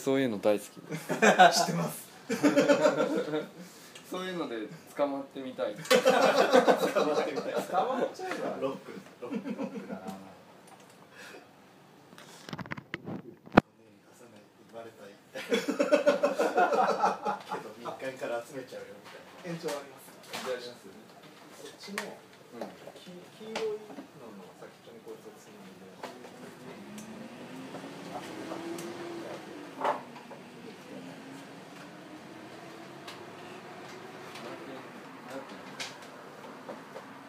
そういうの大好き。で す知ってます。そういうので捕まってみたい。捕まってみたい。捕まっちゃえば。ロックロックロックだな生まれたい。けど民間から集めちゃうよみたいな。延長ありますかじゃあ。りますそっちのうん。黄黄色いのの先っちょにこいつをつないで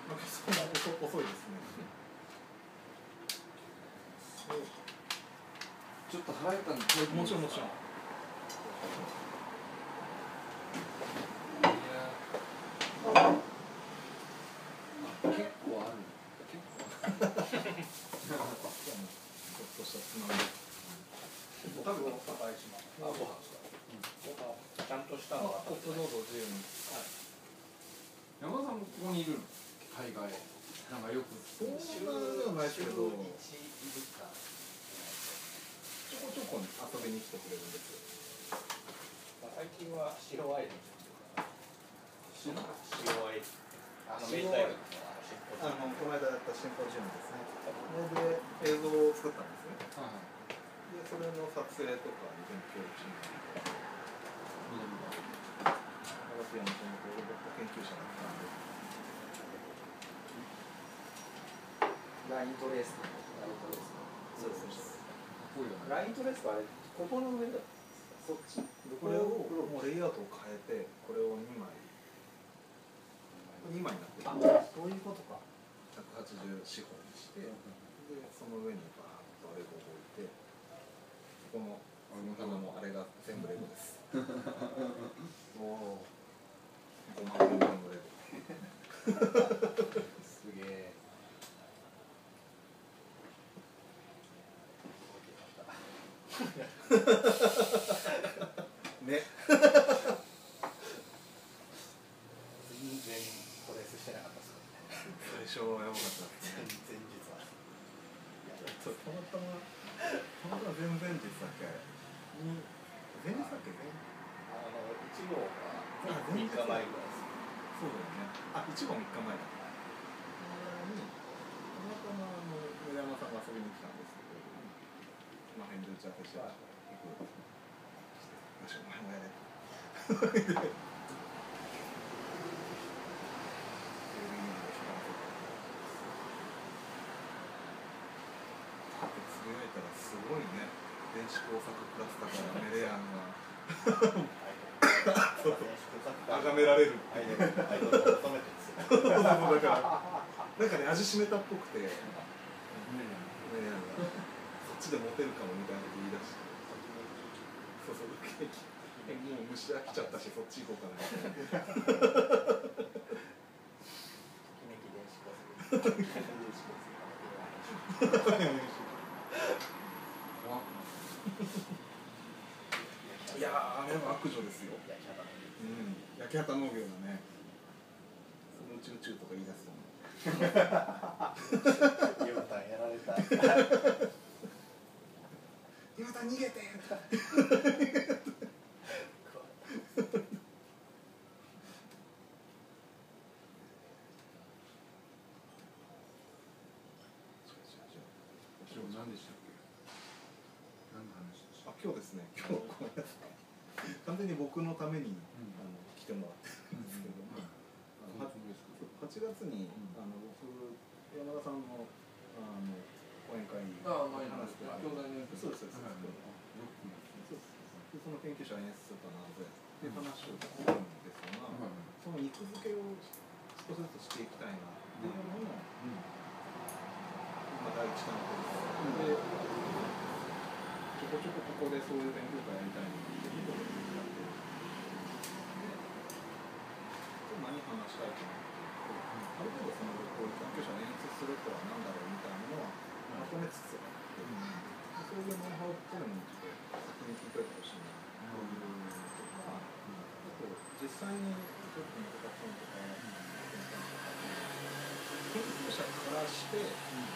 なんかそんな遅遅いですねちょっと腹減ったんでもちろんもちろんいやあ結構ある結構あるちょっとしたつまみ多分お返しますあご飯ちゃんとしたのはコップどうぞ自由に山田さんもここにいるの海外なんかよくそんなではないですけど週一いるかちょこちょこ遊びに来てくれるんですよ。まあ最近は白ワイン。白ワイン。あの明太あのこの間やったシンポジウムですねそれで映像を作ったんですね。でそれの撮影とかに勉強しながら私はもともとロボット研究者だったんで。ライントレースライントレースそうですこういうのライントレースはあれここの上だ。そっち？これをもうレイアウトを変えてこれを2枚。2枚になってる。あそういうことか。180四方にしてでその上にバーッとあれを置いてここのこの棚もあれが全部レゴです。おお5万円分のレゴ すげえね。全然トレースしてなかったです最初はやばかった全然実はたまたまたまたま前々日だっけに前日だっけ前あの1号があ3日前ぐらいですそうだよね。あ1号3日前だにた。またまあの上山さんが遊びに来たんですまあ返事打ち合わせして行くよしお前もやれつぶやい。たらすごい。ね電子工作クラスターからメレアンが眺められるなんかね味しめたっぽくてちでモテるかもみたいなこと言い出して。そうそう。ケーキもう虫飽きちゃったしそっち行こうかないやーあれは悪女ですよ焼き方のうん焼き畑農業だねそのうち宇宙とか言い出すと思うやられた今田逃げて。今日何でしたっけ？何の話でした？あ今日ですね。今日ごめんなさい完全に僕のために、あの来てもらってるんですけど、あのは8月に、あの僕山田さんのあの講演会に話して兄弟のそうですそうです、はいそうですその研究者を演出するかなぜっていう話をするんですが、その肉付けを少しずつしていきたいなっていうのを、まあ、第一関係です。で、ちょこちょこここでそういう勉強会やりたいなっていうことでやってる。で、何話したいかなっていうと、ある程度そのこういう研究者を演出するとは何だろうみたいなのはまとめつつ、うん、そういうノウハウっぽいものをちょっと先に聞いておいてほしいなというとか、あと実際にちょっと見方とか、研究者からして、うん、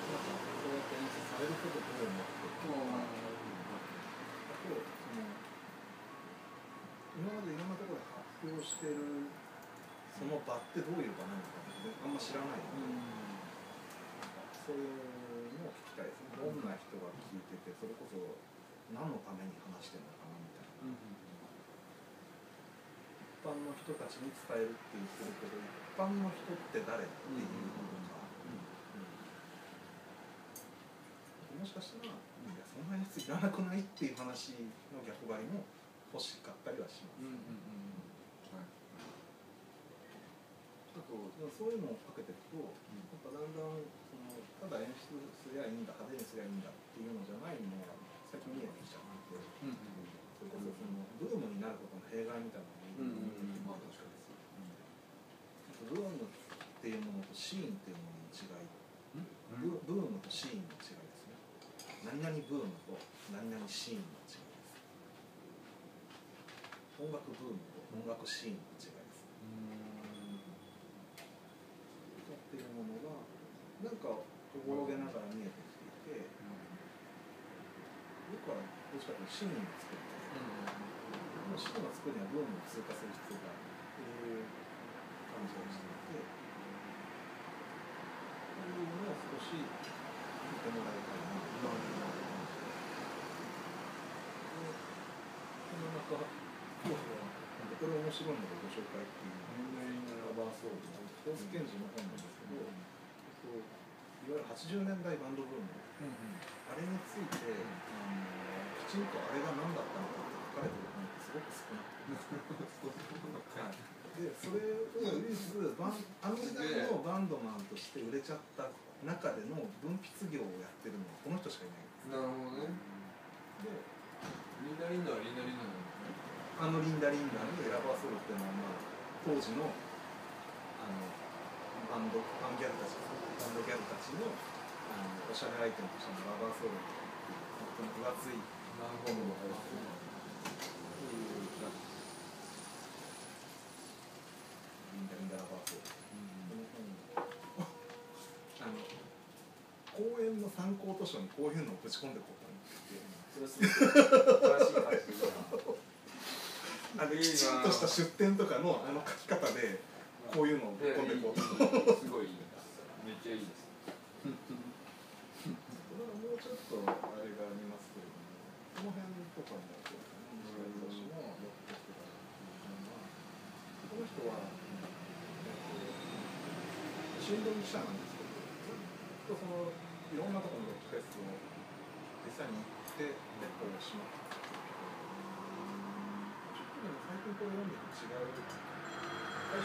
そうやって演出されることをどう思っていくのか、あとその今までいろん。なところで発表してるその場ってどういう場なのかってあん。ま知らないよ、ね。うん。うのを聞きたいですねどんな人が聞いててそれこそ何のために話してるのかなみたいな。一般の人たちに伝えるって言ってるけど一般の人って誰？っていうのが、もしかしたら、いやそんなやついらなくないっていう話の逆張りも欲しかったりはします、あとそういうのをかけていくと、やっぱだんだんそのただ演出すりゃいいんだ派手にすりゃいいんだっていうのじゃないのが最近見えてきちゃうので、それこそそのブームになることの弊害みたいなのも見えてきてまあ確かにブームっていうものとシーンっていうものの違い、ブブームとシーンの違いですね。何々ブームと何々シーンの違いです。音楽ブームと音楽シーンの違いですっていうものがなんかおぼろげながら見えてきていて僕はどっちかというとシーンを作るでもシーンを作るにはブームを通過する必要があるっていう感じがしていてそういうのを少し見てもらいたいなと思いますでその中今日はこれ面白いのでご紹介っていうラバーソールのフォース・ケンジの本なん。ですけど、そういわゆる80年代バンドブーム、あれについて、あのきちん。とあれが何だったのかって書かれてる本ってすごく少なくて、でそれを唯一バンあの時代のバンドマンとして売れちゃった中での分泌業をやってるのはこの人しかいないん。ですなるほどねでリンダリンダはリンダリンダなん。ですねあのリンダリンダのラバーソウルっていうのは、まあ、当時のあのバンドバンギャルたちバンドギャルたちのあのおしゃれアイテムとしてのラバーソウルっていう本当に分厚いなるほどリンダリンダラバーソウルこの本あの公園の参考図書にこういうのをぶち込んでこうと思ってそれすごい新しい書き方あのきちんとした出典とかのあの書き方でこういうのをぶっ込んでこうとすごいいいめっちゃいいですこれはもうちょっと。あれがありますけれどもこの辺とかもそうですね西川宏のロックフェスティバルっていうのはこの人は、えっと、新聞記者なんですけどずっとそのいろんなところのロックフェスを実際に行ってレポをしまってちょっとでも最近これ読んでて違う。ち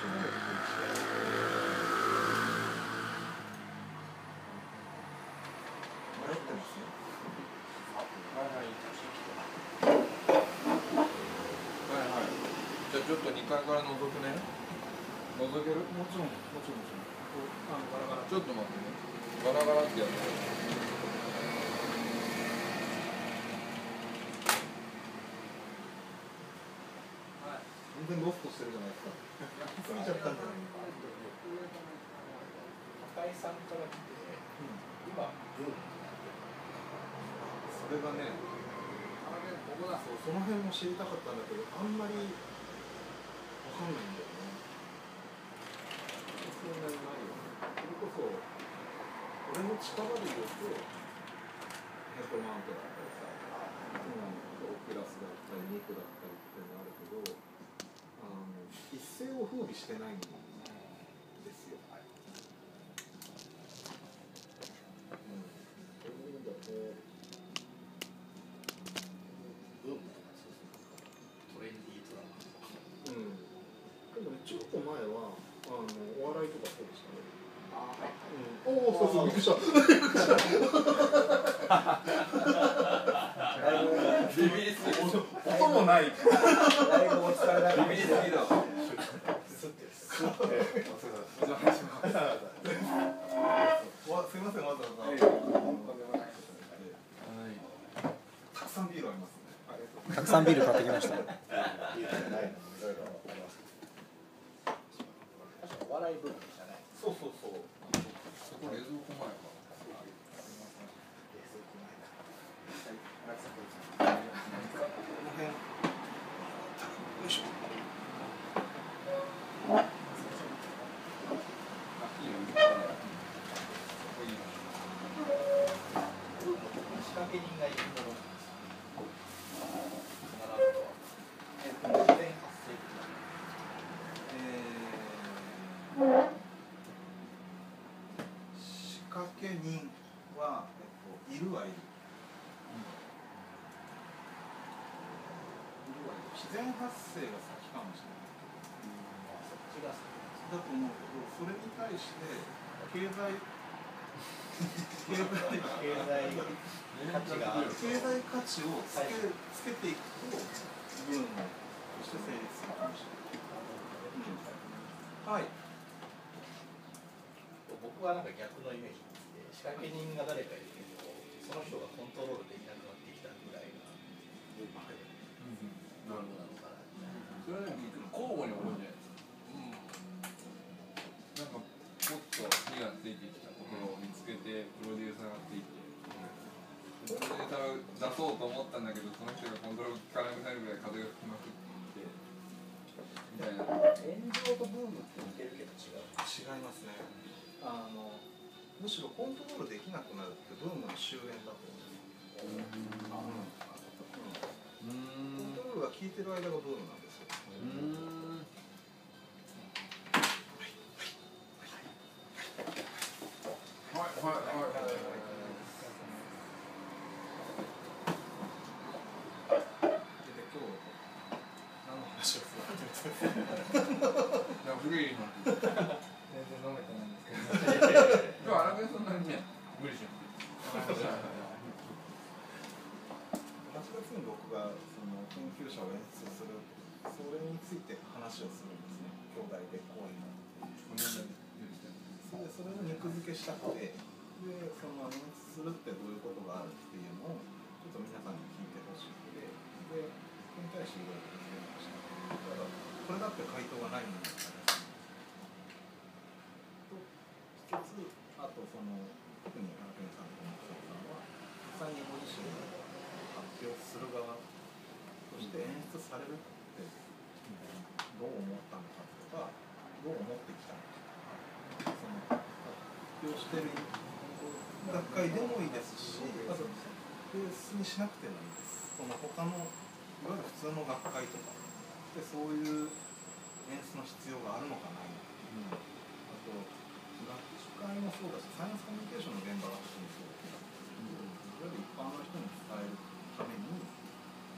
ょっと2階から覗くね。覗ける？もちろんもちろんもちろん。ちょっと待ってね。ガラガラってやつ全にロストしてるじゃないですか。焼きすぎちゃったんじゃない赤井さんから見て今ブームそれがねここだそうその辺も知りたかったんだけどあんまりわかんないんだよね。そういうのないよ。ねそれこそ俺の近場で言うとヘッドマウントだったりさうんオキュラスだったりニクだったりっていうのあるけどあの一世を風靡してないんで。人がいるものですと、えー、と全8世紀、えー、仕掛け人は、えっ、といるはいる、うん、いるはいる自然発生が先かもしれない、うん、そっちが先だと思うけどそれに対して経済経済価値がある経済価値をつけ,、つけていくとブームとして成立するかもしれない、はい僕はなんか逆のイメージで仕掛け人が誰かいるけど。その人がコントロールできなくなってきたぐらいがブームなのかなそれはね交互に思うんを出そうと思ったんだけどその人がコントロール効かなくなるぐらい風が吹きまくってみたいな。炎上とブームって似てるけど違う。違いますね。あのむしろコントロールできなくなるってブームの終焉だと思う、うん。うーん。コントロールが効いてる間がブームなんですよ。うーんはいはいはいで今日何の話をするかというといや古いの全然飲めてないんですけどでも荒川そんなにね無理しなくていい8月に僕がその研究者を演出するそれについて話をするんですね兄弟で講演がこんなに出てきたそれでそれを肉付けしたくてでその演出するってどういうことがあるっていうのをちょっと皆さんに聞いてほしくてでそれに対していろいろ聞いてましただからこれだって回答がないものだからと一つあとその特に荒木さんと松尾さんは実際にご自身が発表する側として演出されるってどう思ったのかとかどう思ってきたのかその発表してる学会でもいいですしあとベースにしなくてもいいです。その他のいわゆる普通の学会とか。でそういう演出の必要があるのかな。いのかあと学会もそうだしサイエンスコミュニケーションの現場が特にそうだけどいわゆる一般の人に伝えるために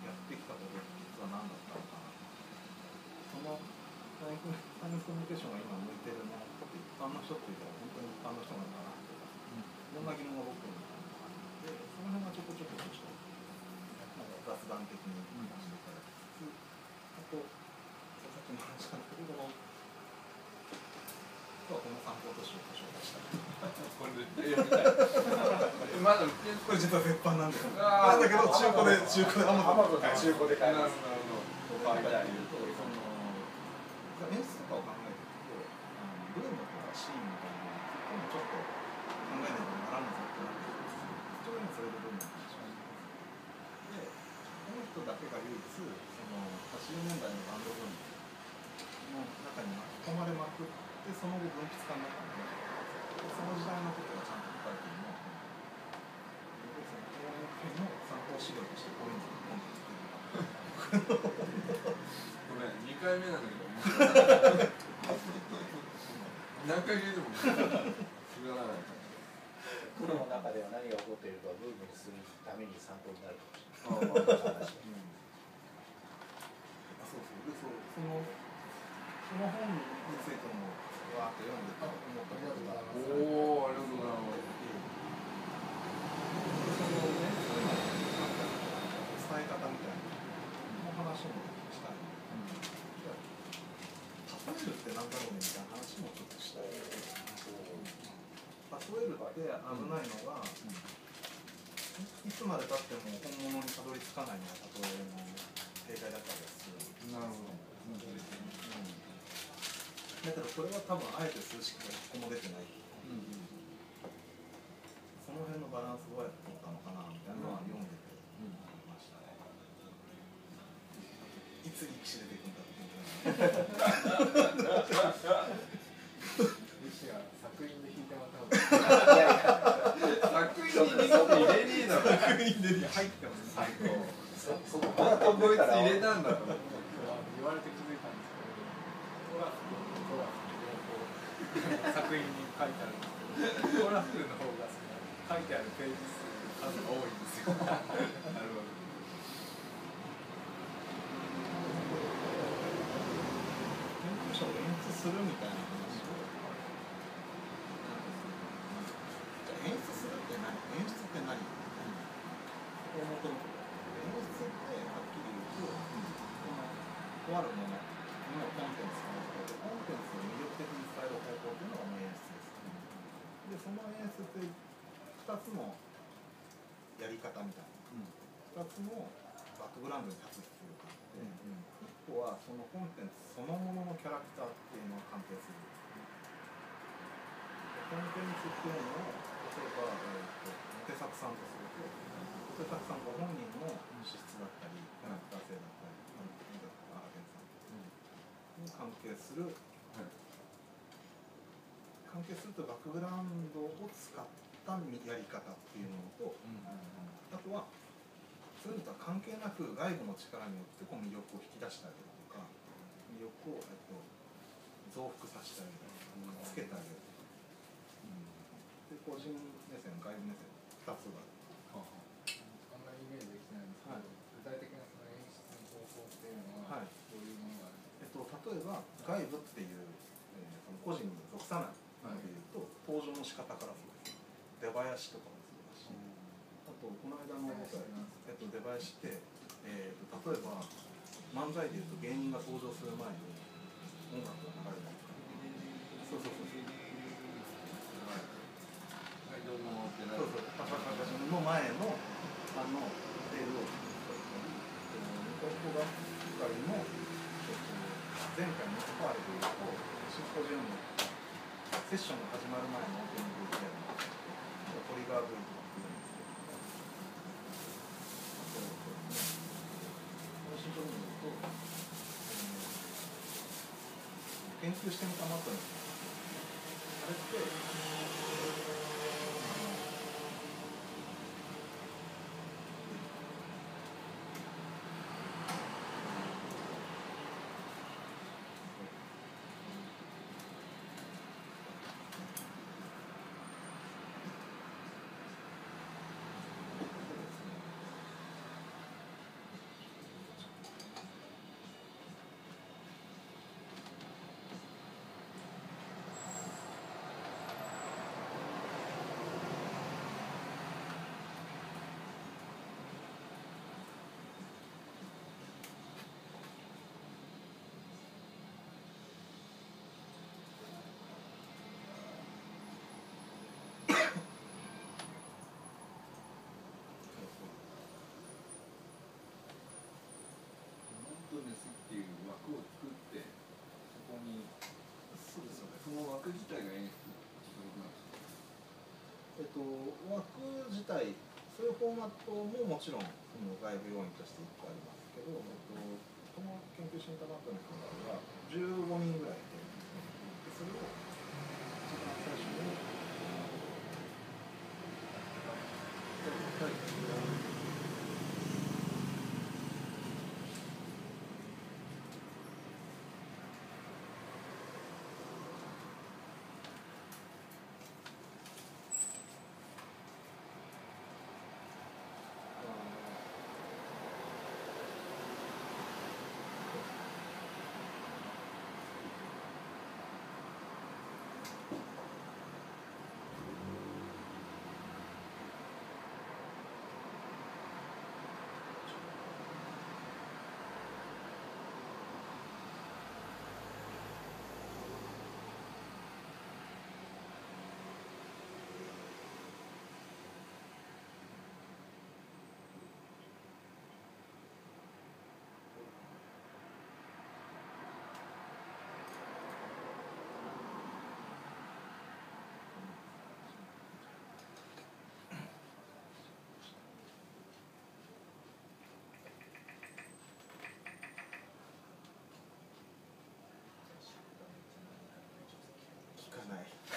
やってきたことって実は何だったのかな。そのサイエンスコミュニケーションが今向いてるものって一般の人って言ったら本当に一般の人なのかなとかいろんな疑問が僕の中にあってその辺がちょこちょこちょっとなんか雑談的に話していただきつつあとさっきも話したんですけどこの今日はこの散歩都市をご紹介した これ絶対やりたい まだ売ってんすこれ実は絶版なんですよ。あーなんだけど中古で中古でアマゾンで中古で買いますなるほどとか言うとその演出とかを考えていくとあのブームとかシーンみたいなのにちょっと考えないとならんぞってなってくるんですよ一応今それでブームの話をしてでこの人だけが唯一80年代のバンドブームの中に巻き込まれまくってその後文筆家になったのででその時代のことがちゃんと書かれているのはでその講演会の参考資料としてこういうのを今度作ってごめん2回目なんだけど何回聞いても知らないプロの中では何が起こっているかブームにするために参考になるかもしれない。そのその本についてもわーって読んでた思ったことがおおありがとうございますそのねそういうの伝え方みたいなの話もしたいじゃあ例えるってなんだろうねみたいな話もちょっとしたい例えるって危ないのが、いつまでたっても本物にたどり着かないのが例えの正解だったりするなるほどだけどこれは多分あえて数式が一個も出てないその辺のバランスどうやって取ったのかなみたいなのは読ん。でて思いましたねいつ力士出てくん。だっていう西は作品で弾いてもらった方がいい作品に2個入れねえだろ作品で入ってます最高そそこまたこいつ入れたん。だと言われて気づいたんですけどトラフとトラフ両方作品に書いてあるんですけどトラフの方がその書いてあるページ数の数が多いんですよ。なるほどするみたいなあるもののコンテンツの中でコンテンツを魅力的に伝える方法っていうのが演出です、でその演出って2つのやり方みたいな2つのバックグラウンドに立つ必要があって、1個はそのコンテンツそのもののキャラクターっていうのを関係するコンテンツっていうのを例えば、えー、とモテ作さんとするとモテ作さんご本人の資質だったりキャラクター性だったり関係する関係するというバックグラウンドを使ったやり方っていうのとあとはそういうのとは関係なく外部の力によってこう魅力を引き出してあげるとか魅力を、えっと、増幅させてあげるつけてあげるで個人目線外部目線2つがある。あんまりイメージできてないんですけど、はい。具体的なその演出の方法っていうのは、はい例えば外部っていう、えーその個人に属さないのでいうと、登場の仕方からそうです出囃子とかもそうだし、あとこの間の、えっと、出囃子って、えー、と例えば漫才でいうと芸人が登場する前に音楽が流れたりとかそうそうそう。そうそうそうパカパカの前のあのテールをニコニコがかりの、えっと、前回のスパールでいうとシンポジウムセッションが始まる前のオープニング VTR のトリガー V とかっていうんですけどあとそうですねこのシンポジウムと、えー研究してみたまったんですあれってモントネスっていう枠を作ってそこにそうですよねその枠自体が演出ってことなんですか？えっと、枠自体、そういうフォーマットももちろんその外部要因として1個ありますけど、えっと、この研究シンタマットの人は15人ぐらいで、でそれを一番最初に、聞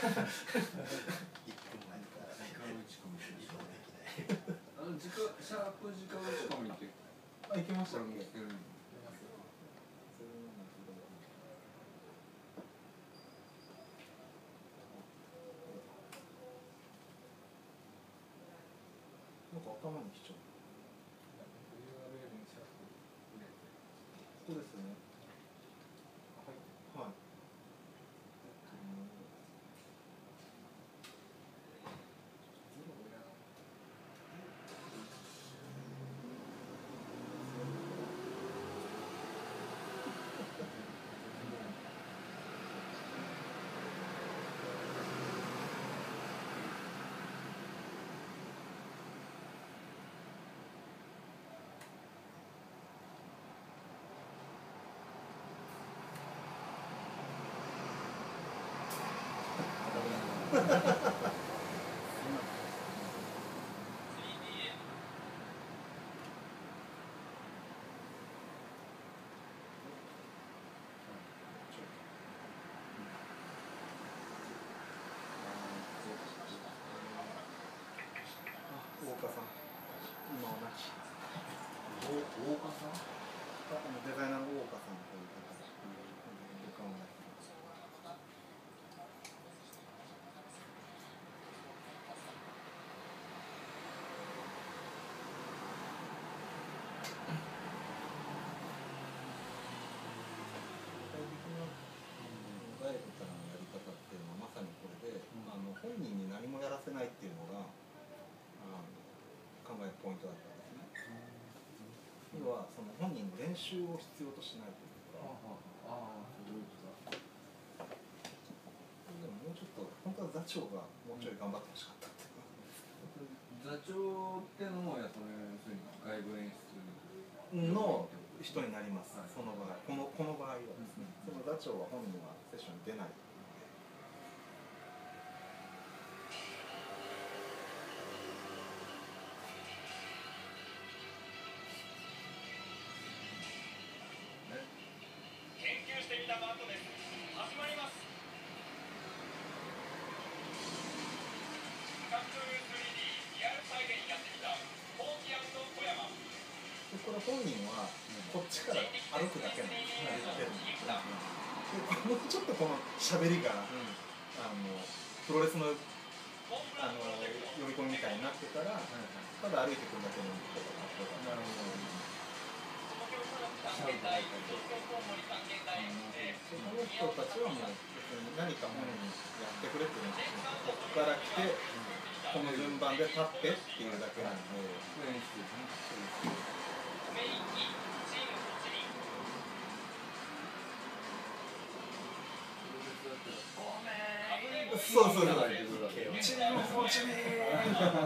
あの時間シャープ時間打ち込みってあ、行きましたっけこれも聞けるんでなんか頭にきちゃう。ここですね。はい。大岡さん。今は亡き。大岡さん？デザイナーの大岡さんという方が旅館をやってます具体的なダイレクトなやり方っていうのはまさにこれで、あの本人に何もやらせないっていうのがあの考えるポイントだったんですね。要はその本人の練習を必要としないというか、ああそういうことだ。でももうちょっと本当は座長がもうちょい頑張ってほしかったっていう座長ってのもやそれ要するに外部演出の人になります、はい。その場合。このこの場合はですね、その座長は本人はセッションに出ないこっちから歩くだけなんですね出てるんですよでもうちょっとこの喋りが、あのプロレスのあの呼び込みみたいになってたらただ歩いてくるだけのことか。らなるほど。関係大東京コウモリ関係大でその人たちはもう別に何かにやってくれっていうのはここから来てこの順番で立ってっていうだけなんで。演出ですねそうそうそう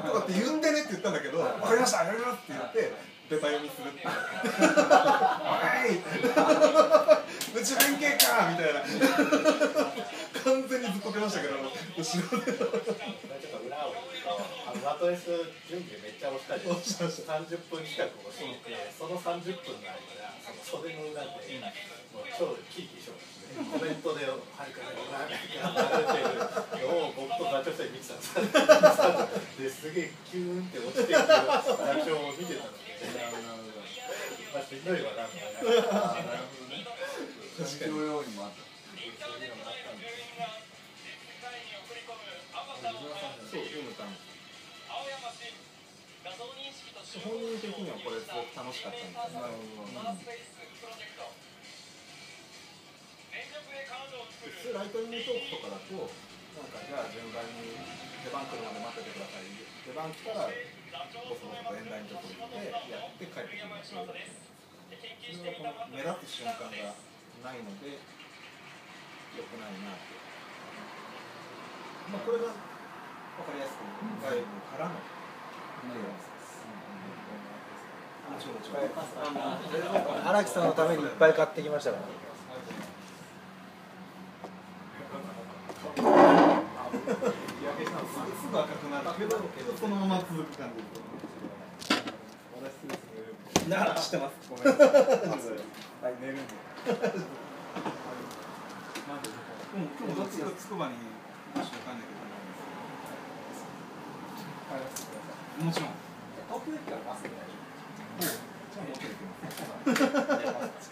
とかって言うんでねって言ったんだけど分かりましたやりますって言ってベタ読みするっていう おい内弁慶かみたいな。完全にずっと出ましたけど後ろであのマトレス準備めっちゃ押したり、30分近く押していて、その30分の間、その袖の裏で、もう超キーキーしょコメントで、はるかに裏が流れてるのを僕と座長して見てたんです。ですげえキューンって落ちてる座長を見てたので、なるほどまあ、しんどいわな、みたいあな。なるほどね確かに本人的にはこれすごく楽しかったんですなるほどマースペースプロジェクト連続で彼女を作る普通ライトニングトークとかだとなんかじゃあ順番に出番来るまで待っててください出番来たらボソボソと演台のとこ行ってやって帰ってくるんですよそれはこの目立つ瞬間がないので良くないなってまあこれが分かりやすく外部からの荒木さんのためにいっぱい買ってきましたから。すぐ赤くなるけどそのまま続く感じだから知ってますごめんなさいはい寝るんでうん今日どっちがつくばに一緒に帰んなきゃいけないんですもちろん東京駅からバスで大丈夫。じゃあ持っていきます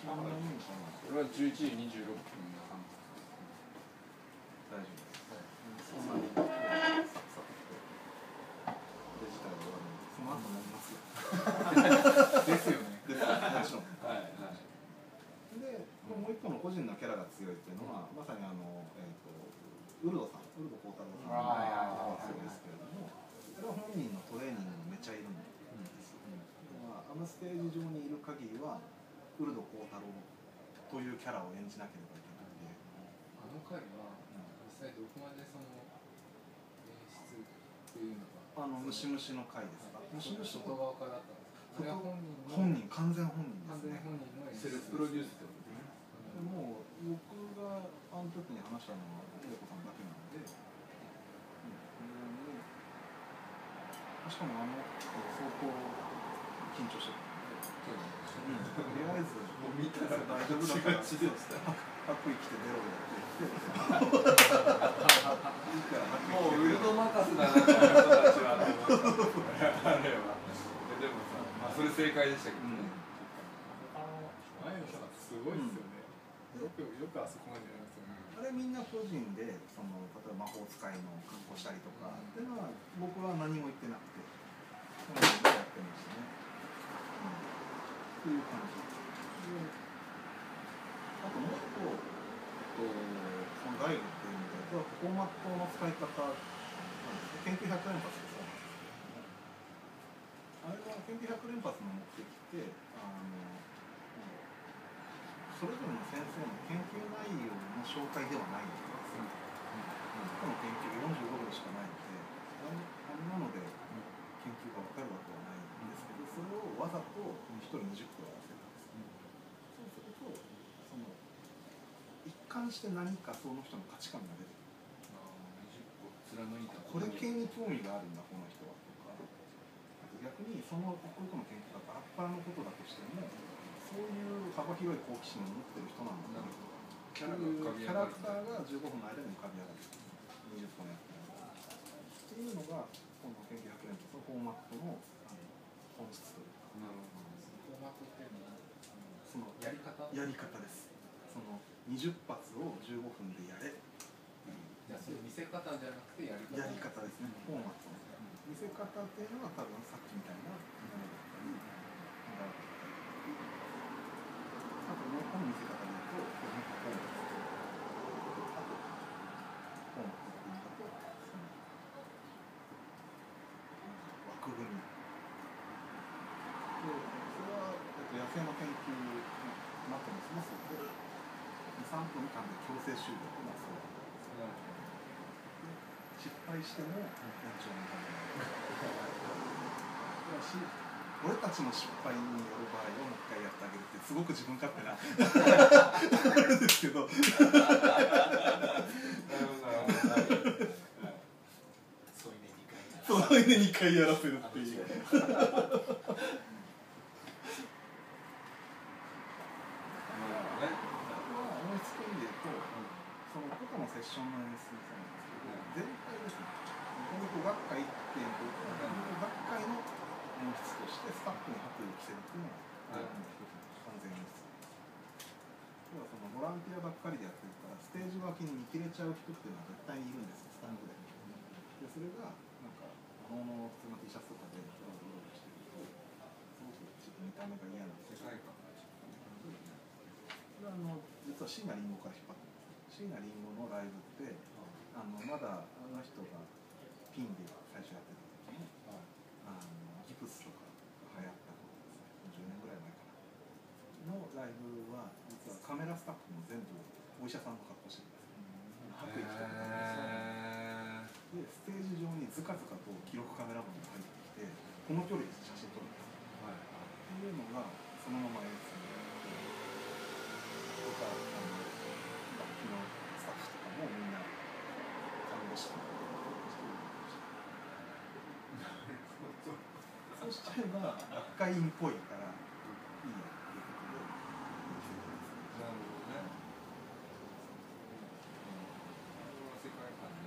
これは11時26分の大丈夫です。そんなにデジタルはその後になりますよ。ですよねですもちろん。はいはいで、もう一個の個人のキャラが強いっていうのは、まさにあの、えっ、と、ウルドさん、ウルド幸太郎さんが強いですけれども、それは本人のトレーニングにめっちゃいるんですよ。まあ、あのステージ上にいる限りは、ウルド幸太郎というキャラを演じなければいけないんで、あの回は実際どこまでその演出っていうのがあの、ムシムシの回ですか？ムシムシ外側からだったんです。か本人の本人完全本人完ですね。プロデュースってこと？でもう僕があの時に話したのは英子さんだけなので、うん、しかもあの人相当緊張してたそうなんですとりあえずもう見たら大丈夫だから白衣着て出ろよって言ってもうウルド任せだな人たちはでもさまあそれ正解でしたけどね、あの前野さん。すごいですよね、よくよくあそこまでやりますよね。あれみんな個人でその例えば魔法使いの格好したりとかっていうのは僕は何も言ってなくて個人でやってましたね、うん、っていう感じ。であともう一個、えっと、その外部っていう意味ではフォーマットの使い方なんですね。研究100連発ですあれは研究100連発の目的ってあのそれぞれの先生の研究内容の紹介ではないんですよ。僕の研究が45分しかないので、あんなので研究が分かるわけはないんですけど、それをわざと1人20個やらせたんです。そうすると、その一貫して何かその人の価値観が出てくる。あ20個貫いたこれ系に興味があるんだ、この人はとか。逆にそのこういう子の研究がバラバラのことだとしても、そういう幅広い好奇心を持ってる人なんだな。キャラが浮かびキャラクターが15分の間に浮かび上がる20個のやつっていうのがこの研究100連発のフォーマットのあの本質というかなるほどフォーマットっていうのはそのやり方やり方ですその20発を15分でやれじゃあそれ見せ方じゃなくてやり方やり方ですねフォーマットの見せ方っていうのは多分さっきみたいなものだったり長かったりあともう一個の見せ方で言うとこれなん。かフォーマットあとフォーマットっていうのだと枠組みでそれは、えっと、野生の研究のマットにしますので3分間で強制終了というのはそうど失敗しても延長になる俺たちの失敗による場合をもう一回やってあげるってすごく自分勝手な あれですけど。どなるほどなるほど。なるほど添い寝2回その上で2回やらせるっていうなるほどねあとは音質的に言うとその個々のセッションの演出なんですけど全体ですね本当学会っていうと学会の演出としてスタッフに白衣を着せるっていうのがはい一つの完全演出要はそのボランティアばっかりでやってるからステージ脇に見切れちゃう人っていうのは絶対にいるんですよスタンドででそれがなんかあの普通の T シャツとかでうろうろしてるとすごくちょっと見た目が嫌なんです世界観がちょっこれはあの実は椎名林檎から引っ張ってます椎名林檎のライブってあのまだあの人がピンで最初やってた時にあのギプスとか流行った頃ですね。10年ぐらい前かなのライブは実はカメラスタッフも全部お医者さんの格好してるんです白衣着てへでステージ上にずかずかと記録カメラマンが入ってきてこの距離で写真撮るんですーはいっていうのがそのまま演出になってとかあの楽器のスタッフとかもみんな看護師とかそしちゃえば学会員っぽいやっていうことでなるほどねこれは世界観で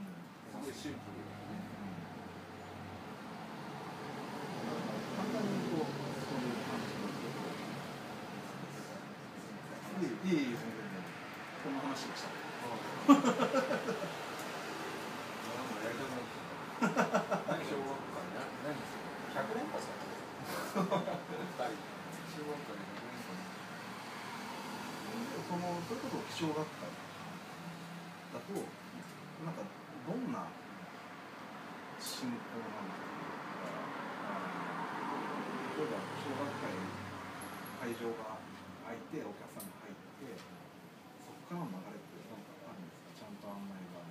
うんすごいシンプルだね簡単に言うとそういう感じいえいえいえ本当にこんな話でしたなんかやりたくなった何小学館な何する100連発だったんですよ2人小学館で100年間それこそ気象学会だとなんかどんな進行なのか例えば気象学会会場が空いてお客さんが入ってそこからの流れってなんかあるんですかちゃんと案内が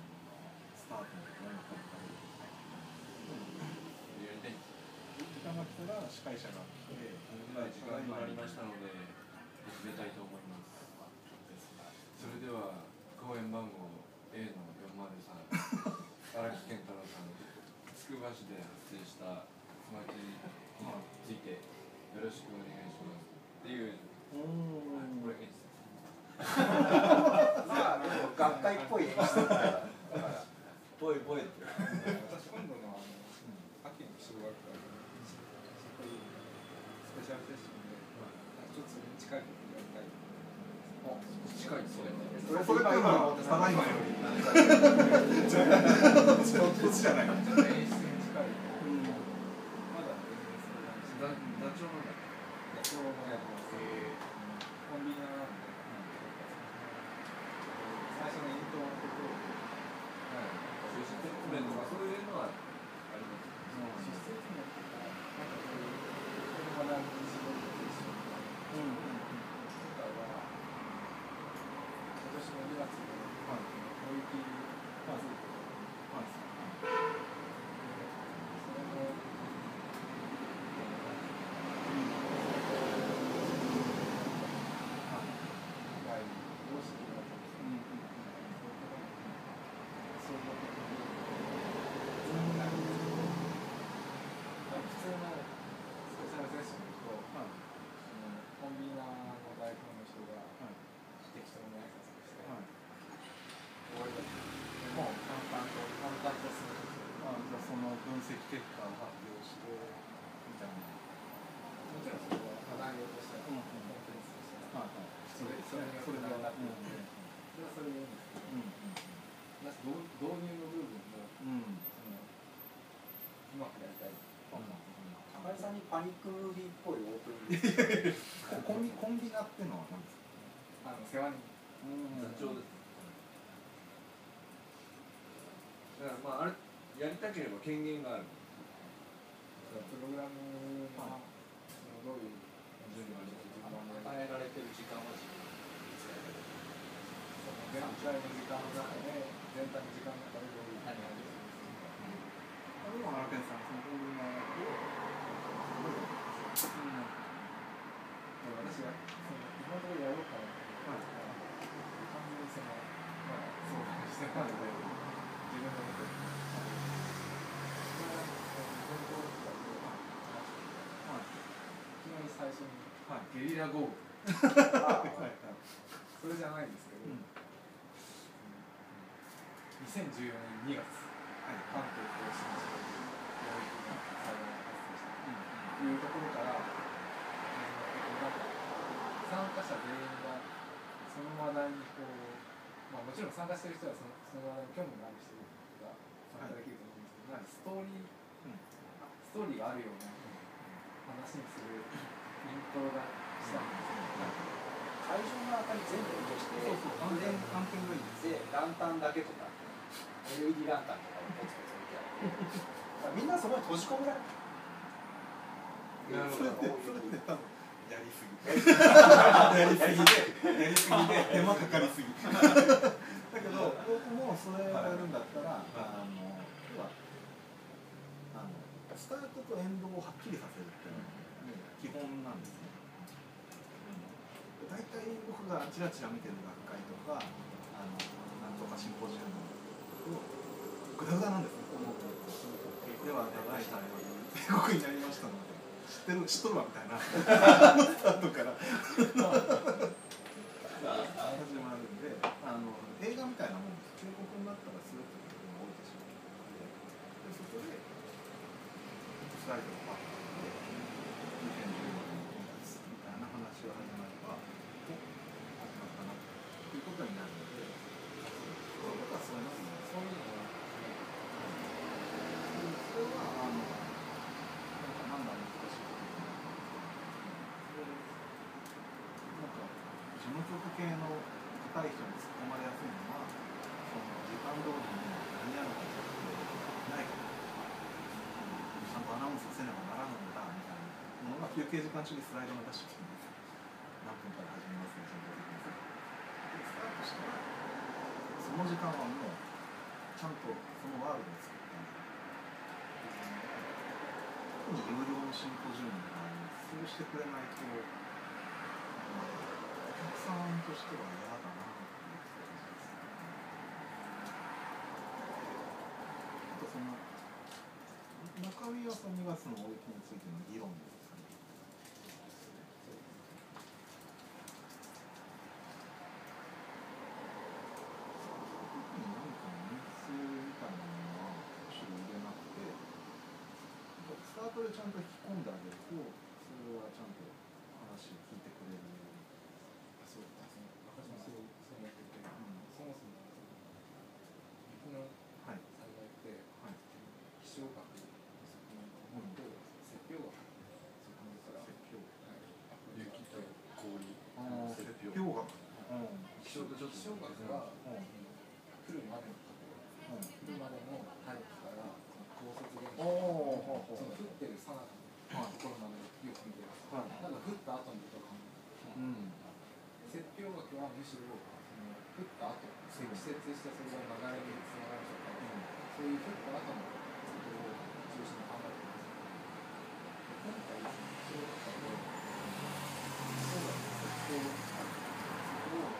スタートの時何か分かるやりたいんですよ時間が来たらが司会者が来てはい、時間となりましたので、始めたいと思います。では、公演番号 A の403、荒木健太郎さん、つくば市で発生したつまきについて、よろしくお願いします。っていう、これ演出まあでも学会っぽい演出だからぽいぽいって私今度のあの秋の気象学会そこにスペシャルセッションでちょっとそれに近いことやりたい近いですね。それただいまよりちょっとじゃないちょっと演出に近いまだダダチョウなんだっそうもやりますコンビんで最初のイントロのところでけはい。そういうシステム面とか、そういうのはあります。施設のとかなんかそういう子供が何日も一緒にとかは今年の2月の大雪まずそれもはいどうしてだとそういうこと普通のスペシャルセッションと、そのコンビニナーの代表の人が適当に挨拶をして、終わりだもう淡々と淡々とするまあじゃあその分析結果を発表してみたいなもちろんそれは課題としては、うんコンテンツとしては、はいはいそれそれがそれがなってるんで、それはそれでいいんですけど、だし導導入の部分もうんそのうまくやりたい。高井さんにパニックムービーっぽいオープニングコンビコンビナってのは何ですかあの世話にダチョウです。だからまああれやりたければ権限がある。プログラムが、そのどういう準備がで与えられてる時間は自分その全体の時間の中で全体の時間の中でどういう何ができるあでも荒健さんそのコンビナを私がその今のところやろうかなと完全にそのまあ相談してない。ので自分で思ってるそれは本当だと話してい。きなり最初にはい。ゲリラ豪雨それじゃない。んですけど、うん2014年2月、はい。関東甲信地方で大雪が災害が発生したというところから始まってこうなんか参加者全員がその話題にこう、まあ、もちろん参加してる人はそのその話題に興味がある人が参加できると思うんですけど、なんかストーリー、ストーリーがあるような話にするイントロがしたんですよ。会場の明かり全部落としてそうそう安全安全がいいでランタンだけとか LED ランタンとかをポツポツ置いてあって。みんなそこに閉じ込められてなるほど。それって多分やりすぎやりすぎでやりすぎで手間かかりすぎだけど僕もそれをやるんだったら、あの要はあのスタートとエンドをはっきりさせるっていうのが基本なんですね大体僕がチラチラ見てる学会とかあのなんとかシンポジウムをグダグダなんですねでは高いさん帝国になりましたので知ってる知っとるわみたいな。スタートから始まるんであの映画みたいなもんです。警告になったらするっていうことが多いでしょ。うでそこでスライドがパッとあって2015年の今月みたいな話が始まればお始まったなということになるのでそういうことはそういうのそういうのはそれはあのなんかなんだ難しいことそれなんか事務局系の高い人に突っ込まれやすいのはその時間通りに何やるかじゃなくてないからちゃんとアナウンスせねばならぬんだみたいなものが休憩時間中にスライドが出してきてます何分から始めますねちゃんとでスタートしたらその時間はもうちゃんとそのワールドを作ってで特に有料のシンポジウムの場合そうしてくれないと、お客さんとしては嫌だなっていう感じですねあとその中身はその2月の大雪についての議論ですかね。特に何かのニュースみたいなものはむしろ入れなくてスタートでちゃんと引き込んであげるとそれはちゃんと話を聞いてくれるそうだその中島さんそうやってて、うんそもそも雪のはい災害ってはい気象学の側面と雪氷学の側面から、説教はい、雪と氷ああ雪説氷教学うん気象気象学は、うん来るまでのうん来るまでの大気からその降雪現象その降ってるさなかのところまでよく見てます、はい。ただ降った後にとかうん雪氷学はむしろその降った後積雪したそれが流れにつながるとか、そういう降った後のことを中心に考えてます今回その気象学でそうだ雪氷学を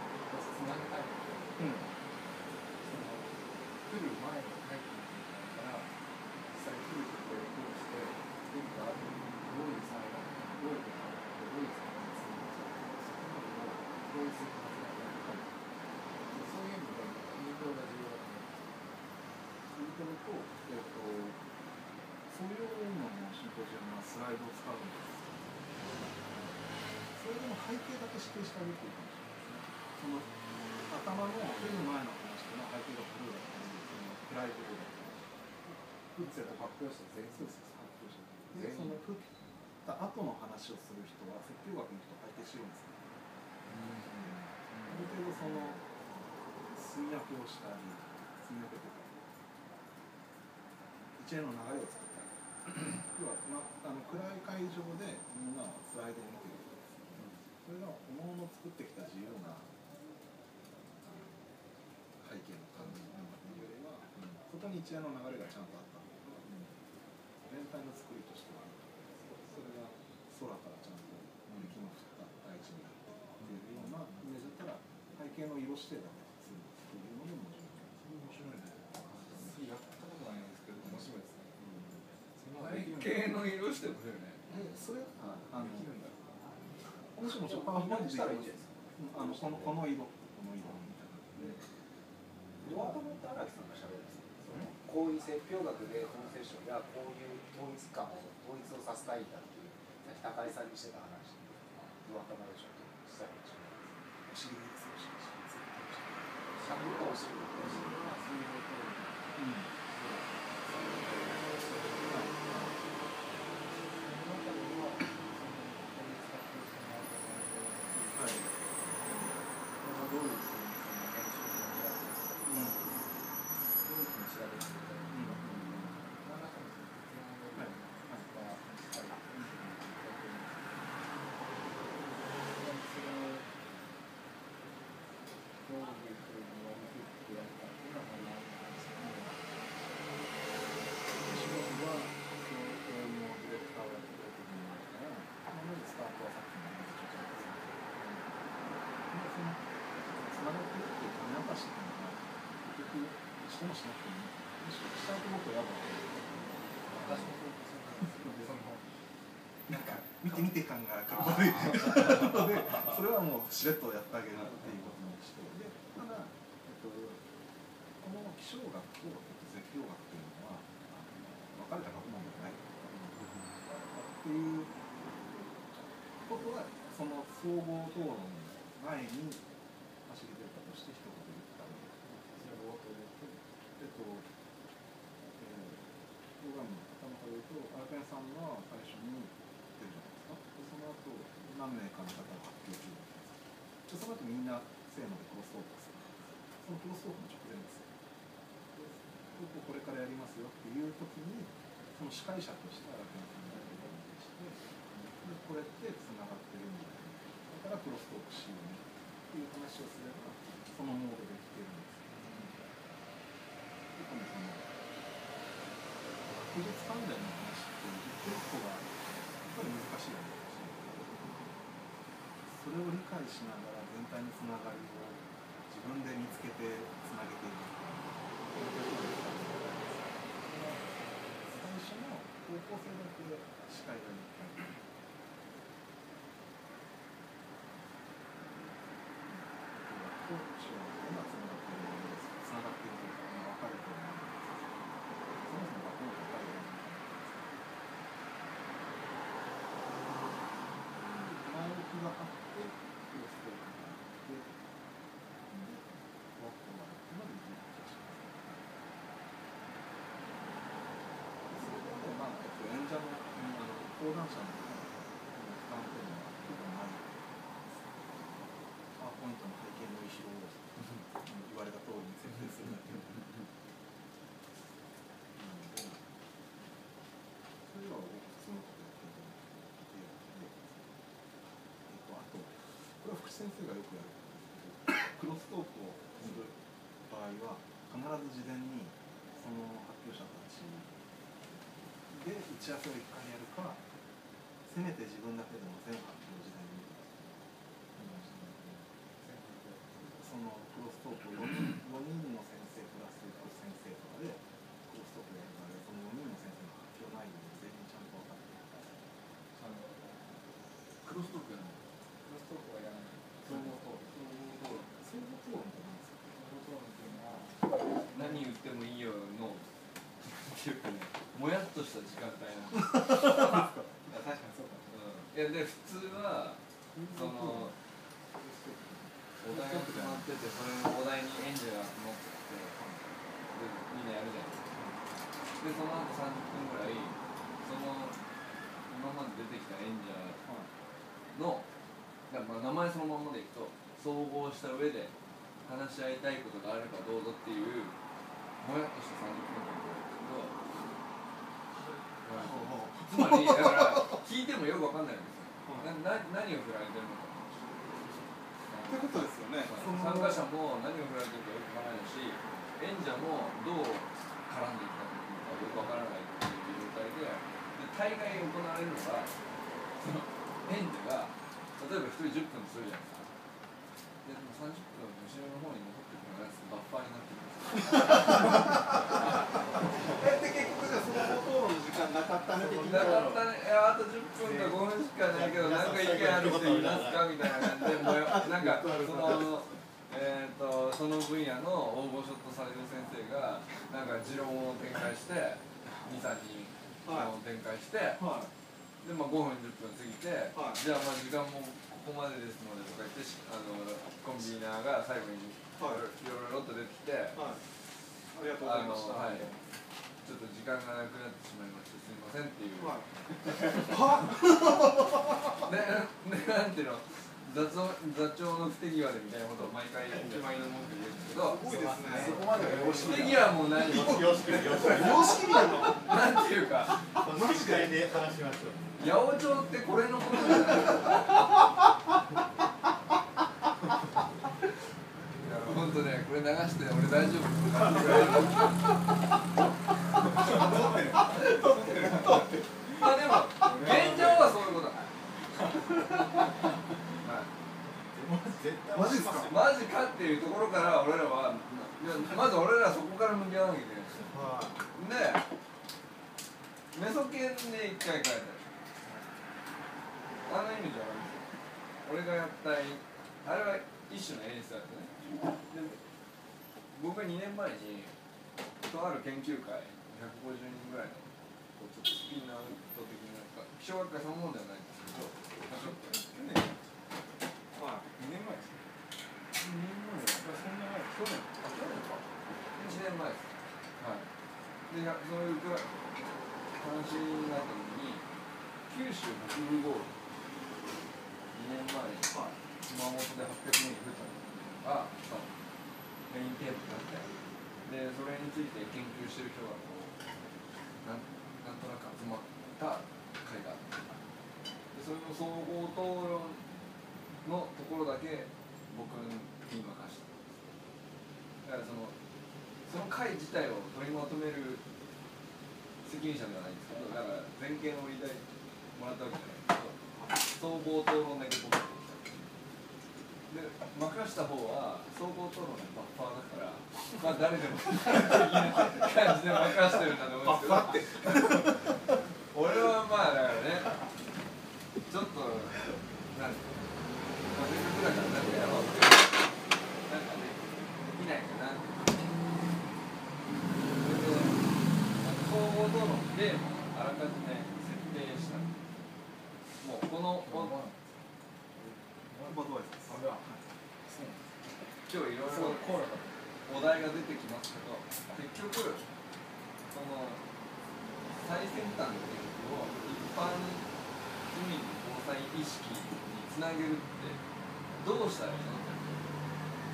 つなげたいのでうんその来る前の大気の状態から実際に来るところを通して降った後にどういう災害どういうことがあってどういう災害につながるかそこまでを同意するはずがないそういう意味で運動が重要だと思います続けると、えっと、そういうののシンポジウムはスライドを使うんです。それでも背景だけ指定してあげるといいかもしれない。その頭の出る前の話とのは背景が古いだったり、その暗いことだったり、打つと発表した全数です発表してで、その降った後の話をする人は、説教学の人は背景白いんですね。ある程度その水脈をしたり、水脈とか、一連の流れを作ったり、要は、ま、あの暗い会場でみんなスライドを見てる、それがおのおの作ってきた自由な背景の感じのよりは、そこに一連の流れがちゃんとあった方が、全体の作りとしてはあるそれが空からちゃんと雪の降った。大地になってっていうようなイメージだったら背景の色指定だけするっていうのも面白い。面白いね。やったことないんですけど面白いですね。その背景の色してくれるね。でそれはあのもしもちょっとパワーポイントでしたらいいんじゃないですかあのこのこの色この色みたいなのでドアトモって荒木さんが喋るんですよこういう説教学でこのセッションがこういう統一感を統一をさせたいんだっていうさっき高井さんにしてた話ドアトモでちょっとしたいかもしれないですお尻ですお尻しゃべるかもしれないしまあそういうことうんはいどういう仕事は教養のディレクターをやってくれてるものだから、まずスタートはさっきの話ちょっとでそのつながっていくっていう種明かしっていうのが結局してもしなん。か見て見て感がかっこ悪いのでそれはもうしれっとやってあげるっていうことにしてでただ、えっと、この気象学と絶叫学っていうのは分かれた学問ではないっていうことはその総合討論の前にファシリテーターとして一言言ったわけです。それを冒頭でえっと、えー、プログラムの頭から言うと、アルペンさんが最初に言ってるじゃないですか。で、その後、何名かの方が発表するわけです。で、その後みんな、せーのでクロストークする。そのクロストークの直前ですよ。でここれからやりますよっていう時に、その司会者としてアルペンさんが言うにして、で、これってつながってるんじゃないだからクロストークしようねっていう話をすれば、そのモードで聞けるんですよ。特にその技術関連の話って一個一個がやっぱり難しいわけだしそれを理解しながら全体のつながりを自分で見つけてつなげていく最初の高校生だけ司会がいい話がつながっているのですつながっているというか分かると思うんですそもそも学問が分かるように前置きがあってクロストークがあってでふわっとまでまでいける気がしますそれでねまあ、えっと、演者のあの講談社の負担っていうのは結構ないパワーポイントの背景の後ろを言われた通りに設定するだけなので、それは普通のことやってると思っていて、えっと、あと、これは福士先生がよくやるん。ですけどクロストークをする場合は、必ず事前にその発表者たちで打ち合わせを一回、せめて自分だけでも全発表を事前にそのクロストークを4人 ,4 人の先生プラス副先生とかでクロストークやるからその4人の先生の発表内容を全員ちゃん。と分かってクロストークやるのクロストークはやらない総合討論総合討論って何ですか総合討論っていうのは何言ってもいいよのっていうかねもやっとした時間帯なん。です確かにそうかうんいやで普通はそのお題が決まっててそれのお題に演者が集まってきてでみんなやるじゃないですか。でその後30分ぐらいその今まで出てきた演者のだからまあ名前そのままでいくと総合した上で話し合いたいことがあればどうぞっていうもやっとした30分間つまりだから聞いてもよくわかんないんですよ。なな何を振られてるのか。ってことですよね。参加者も何を振られてるかよくわからないし演者もどう絡んでいったのかよくわからないっていう状態でで大概行われるのがその演者が例えば1人10分するじゃないですか。でも30分後ろの方に残ってくるやつバッファーになってるんですよ えで結局じゃあその討論の時間なかったね的なかったね、いやあと10分か5分しかないけど、なんか意見ある人いますかみたいな感じで、なんかその、えー、とその分野の応募ショットされる先生が、なんか持論を展開して、2、3人持論を展開して、はい。でまあ、5分、10分過ぎて、はい。じゃあまあ時間もここまでですのでとか言って、しあのコンビナーが最後にいはいろいろと出てきて、はい。ありがとうございました。はい。ちょっと時間がなくなってしまいましてすみませんっていう。は？いはね、ね、なんていうの座長座長の不手際でみたいなことを毎回決まりの文句で言うんですけどすごいですね。そこまではよろし不い手際もないよしよしよし様式なのなんていうかこの機会で話しましょう八百長ってこれのことじゃない本当ねこれ流して俺大丈夫。っ て感じぐらいまあでも現状はそういうことだはい絶対マジか？マジかっていうところから俺らはまず俺らそこから向き合わなきゃいけないんですよ。でメソ研で一回書いたりあのイメージあるんですよ。俺がやったいあれは一種の演出だったね。で僕が2年前にとある研究会150人ぐらいのこうちょっとスピンアウト的な気象学会そのものではない。んですけどまあちょっと去年はい2年前です2年前そんな前去年あ去年か1年前ですはいでそういうくらい話になった時に九州北部豪雨2年前にはい熊本で800人降ったのがまあメインテーマになってでそれについて研究してる人がこうなんなんとなく集まった会があってでそれの総合討論のところだけ僕に任しただからそのその会自体を取りまとめる責任者ではないんですけどだから全権を依頼もらったわけじゃないですけど総合討論だけこもってで任した方は総合討論のバッファーだからまあ誰でも的な感じで任してるんだと思うんですけど俺はまあだからねちょっとなんていうのまあせっかくだからなんかやろうってなんかねできないかなそれであの総合討論のテーマをあらかじめ設定した。もうこの今日いろいろお題が出てきますけど結局その最先端の研究を一般市民の防災意識につなげるってどうしたらいいのって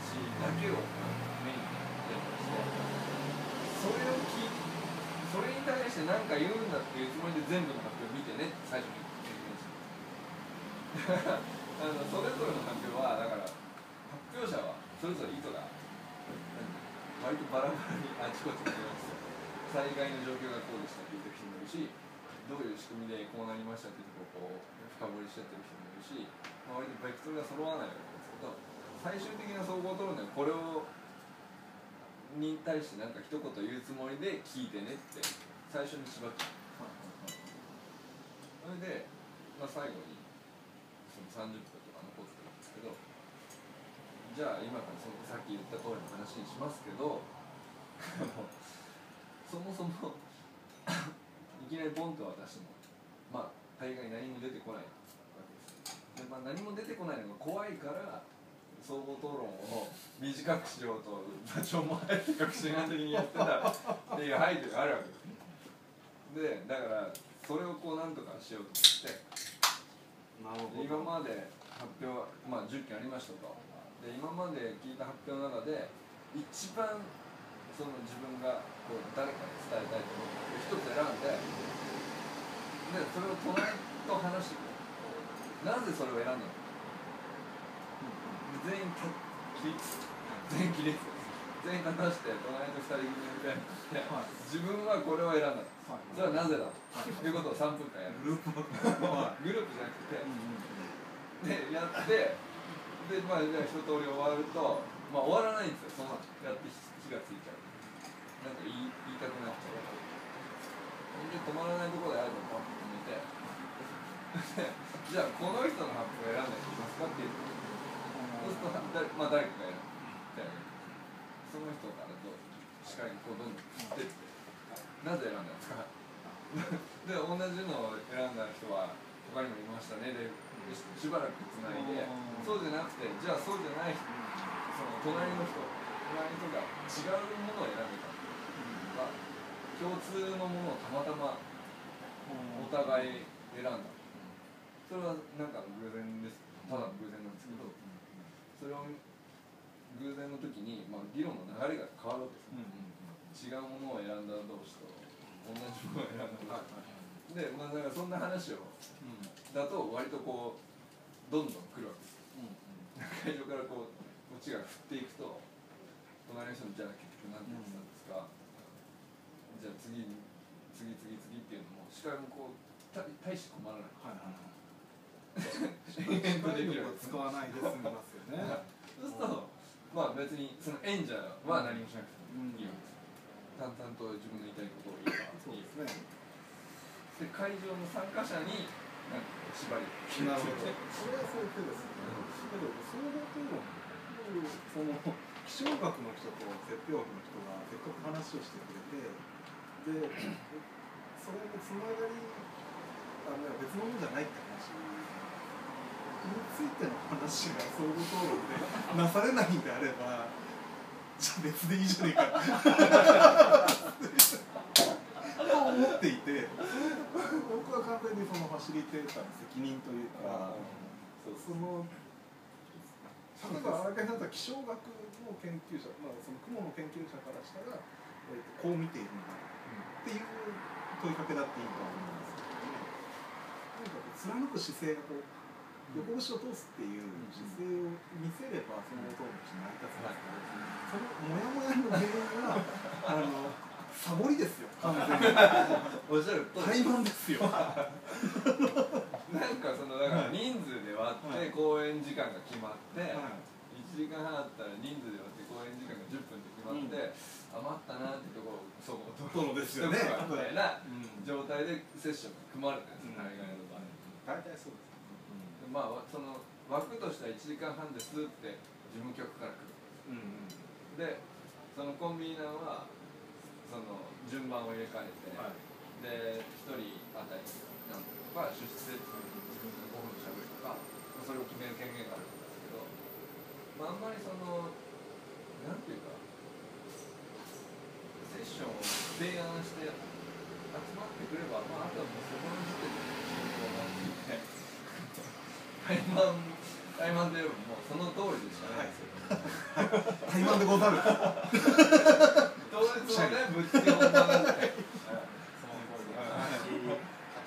しだけをメインにやってそれを聞それに対して何か言うんだっていうつもりで全部の発表を見てねって最初に宣言したあのそれぞれの発表はだから発表者はそれぞれ意図が割とバラバラにあちこちにあります災害の状況がこうでしたって言ってる人もいるしどういう仕組みでこうなりましたっていうところをこう深掘りしちゃってる人もいるし、まあ、割とベクトルが揃わないわけですけど最終的な総合討論ではこれをに対して何か一言言うつもりで聞いてねって最初に縛ってそれで、まあ、最後にその30分とか残ってるんですけどじゃあ今からそのさっき言った通りの話にしますけどあの そもそも いきなりボンと渡してもまあ大概何も出てこないわけです。で、まあ、何も出てこないのが怖いから総合討論を短くしようと座長もあえて確信犯的にやってたっていう背景があるわけですでだからそれをこうなんとかしようとしてなるほど今まで発表は、まあ、10件ありましたと。で今まで聞いた発表の中で一番その自分がこう誰かに伝えたいと思う一つ選んででそれを隣と話してくるなぜそれを選んだの全員き起立全員起立全員話して隣と二人組みたいにして自分はこれを選んだそれはなぜだと。い。うことを3分間やる。グループグループじゃなくて。でやってでまあじゃあ一通り終わるとまあ終わらないんですよ。そのやって火がついちゃう。なんか言い言いたくなっちゃう。で止まらないところであるのパッと止めて。でじゃあこの人の発表を選んだ人いますかって言うそうするとだまあ誰かが選ん。でその人からと視界にこうどん。どん。振ってってなぜ選ん。だん。ですかで同じのを選ん。だ人は他にもいましたねでししばらくつないでそうじゃなくてじゃあそうじゃない人その隣の人隣の人が違うものを選ん。でたは共通のものをたまたまお互い選ん。だそれはなん。か偶然ですただの偶然それを偶然の時に、まあ、議論の流れが変わるわけですよ、違うものを選んだ同士と同じものを選んだ同士で、まあ、だからそんな話をだと割とこうどんどん来るわけです会場からこうこっちが振っていくと隣の人にじゃあ結局何て言ってたんですか、じゃあ次に次次次っていうのも司会もこうた大して困らない。延々とで きるわけです使わないで済みますよね。そうするとまあ別にその演者は何もしなくてもいいわけです。淡々と自分の言いたいことを言えばいいそうですね。で会場の参加者になんか縛りなるほど。それはそういう手ですよねだけど総合討論その気象学の人と絶表学の人がせっかく話をしてくれてでそれのつながりあの別のものじゃないって話についての話が総合討論でなされないんであればじゃあ別でいいじゃねえか。と思っていて僕は完全にそのファシリテーターの責任というかその例えば荒井さんだったら気象学の研究者、まあ、その雲の研究者からしたら、えーこう見ているんだっていう問いかけだっていいと思うんですけどね。とにか貫く姿勢がこう横串を通すっていう姿勢を見せればその討論として成り立つんです。けど、そのモヤモヤの原因はあのサボりですよ。完全に。おっしゃると怠慢ですよ。なんかそのだからはい。人数で割って公演時間が決まって、1時間半あったら人数で割って公演時間が10分で決まって、余ったなってところをそこを取ですよね。みたいなうん。状態でセッションが組まれてるんです、大概の場合。大体そうです。でまあその枠としては1時間半ですって事務局から来る。うんうん。でそのコンビナーはその順番を入れ替えて、で1人あたりなんとか出席自分が5分しゃべるとかそれを決める権限があるんですけど、まあ、あんまりそのなんていうかセッションを提案して集まってくれば、まあ、あとはもうそこの時点で怠慢怠慢でもうその通りでしかないですよ、怠慢でござる。当日のねぶっつけ本番なんで8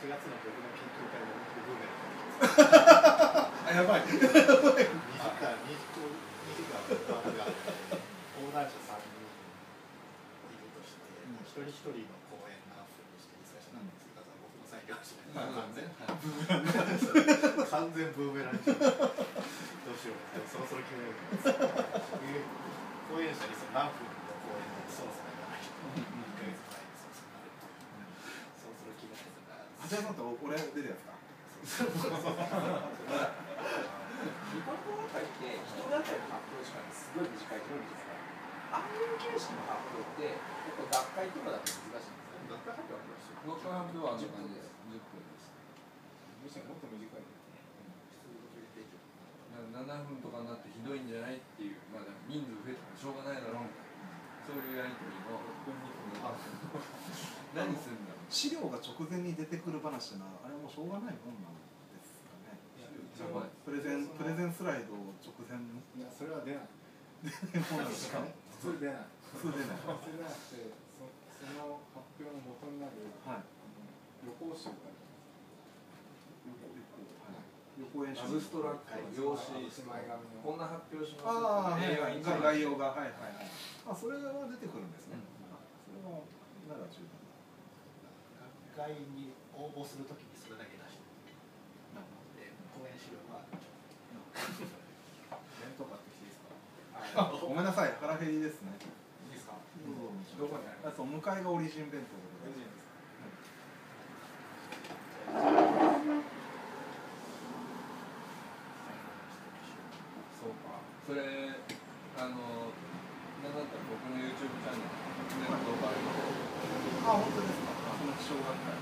月の僕の研究会のブーメランあやばい2時間2時間2時間のバンドが講談社3人いるとして、一人一人の講演何分にしていいですか何分にするか僕の裁量しない完全完全ブーメランチどうしようそろそろ決めようと思って講演者にその何分の講演でそろそろやらないと1ヶ月前にそろそろなるそろそろ決めないとなあじゃあ待って俺出るやつか日本語会って一人当たりの発表時間がすごい短いああいう形式の発表ってやっぱ学会とかだと難しいんですか？学会発表はどうして僕の発表はあの感じです10分ですむしろもっと短い7分とかになってひどいんじゃないっていう、まあ、人数増えたからしょうがないだろう。みたいなそういうやり取りの 何すんだろう。資料が直前に出てくる話なあれはもうしょうがないもんなんですかね。プレゼンプレゼンスライドを直前に。いやそれは出ない。もんなんですか。それ出ない。普通でない。それじゃなくてそその発表の元になるはい。旅行集があり予行演習アブストラクト用紙こんな発表しますああ、はいはい、概要がが、はいはいはい。あ、それは出てくるんですね。あそれは、なら学会に応募するときにそれだけ出してで講演資料は弁当買ってきていいですか。あ、ごめんなさい、腹減りですね。いいですか？どこにあ向かいがオリジン弁当でございます。そうかそれあのなんだったら僕の YouTube チャンネルで動画あるのであ、本当ですか。その気象学会。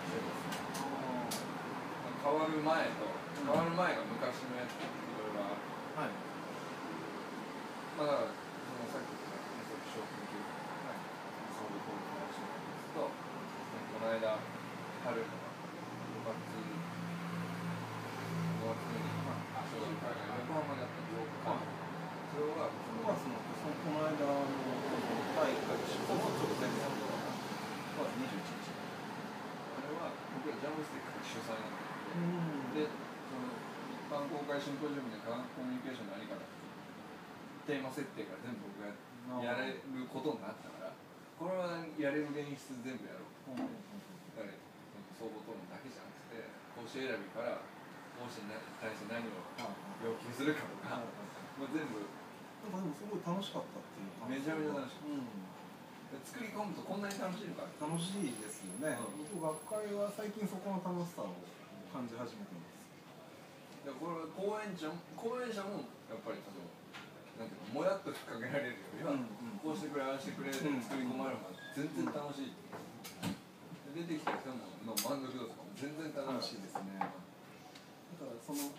変わる前と変わる前が昔のやついろいろはい。まあだからそのさっき言ったねそう気象研究会そういうことの話なんですとこの間春の5月5月にまあ気象学会が横浜であったんですよそれはそのまあ、その、その、この間の、大会出版の直前にあったのが。まあ、二十一日。あれは僕らジャムスティック主催なんだけどうんでその一般公開シンポジウムで科学コミュニケーションのあり方テーマ設定から全部僕がやれることになったからこれはやれる演出全部やろううん。だから総合討論だけじゃなくて講師選びから講師に対して何を要求するかとかもう全部。なんかでもすごい楽しかったっていうめちゃめちゃ楽しうん。作り込むとこんなに楽しいのか楽しいですよね、う僕学会は最近そこの楽しさを感じ始めてます。だからこれは講演者も講演者もやっぱりそのなんていうのもやっと引っ掛けられるよりは、こうしてくれああしてくれで作り込まれるのが全然楽しい、で出てきた人もの満足度とかも全然楽楽しいですね。だからその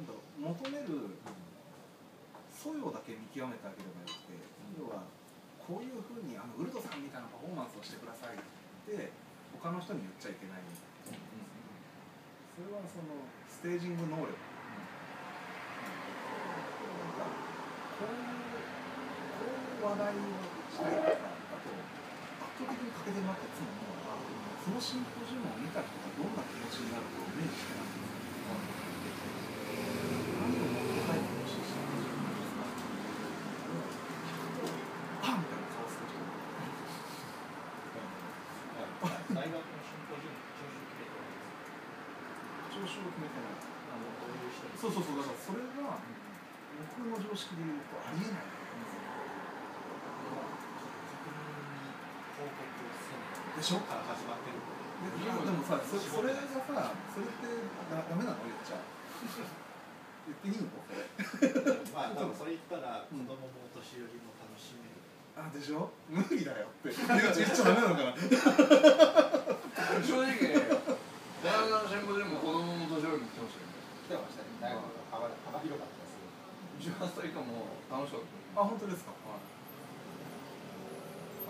なんだろう求める素養だけ見極めてあげればよくて要はこういうふうにあのウルトさんみたいなパフォーマンスをしてくださいって他の人に言っちゃいけない。それはそのステージング能力なんかこういうこういう話題をしたいとかあと圧倒的に欠けてるなっていつも思うのはそのシンポジウムを見た人がどんな気持ちになるかをイメージしてないんですよ何を持って帰ってほしいシンポジウムなんですかパンみたいな顔する人大学のシンポジウム聴取決めてるんです調子を決めてないあのどういう人にそうそうそうだからそれが僕の常識で言うとありえない報告せんでしょ？から始まってる。ででもさそそれがさそれってだダメなの？言っちゃ言っていいの？まあ多分それ言ったら子供もお年寄りも楽しめる。あでしょ？無理だよって。言っちゃダメなのかな？正直大学の新聞でも子供も年寄りも来てましたよ来てましたね。大学の幅幅広かったです18歳以下も楽しかった。あ本当ですか？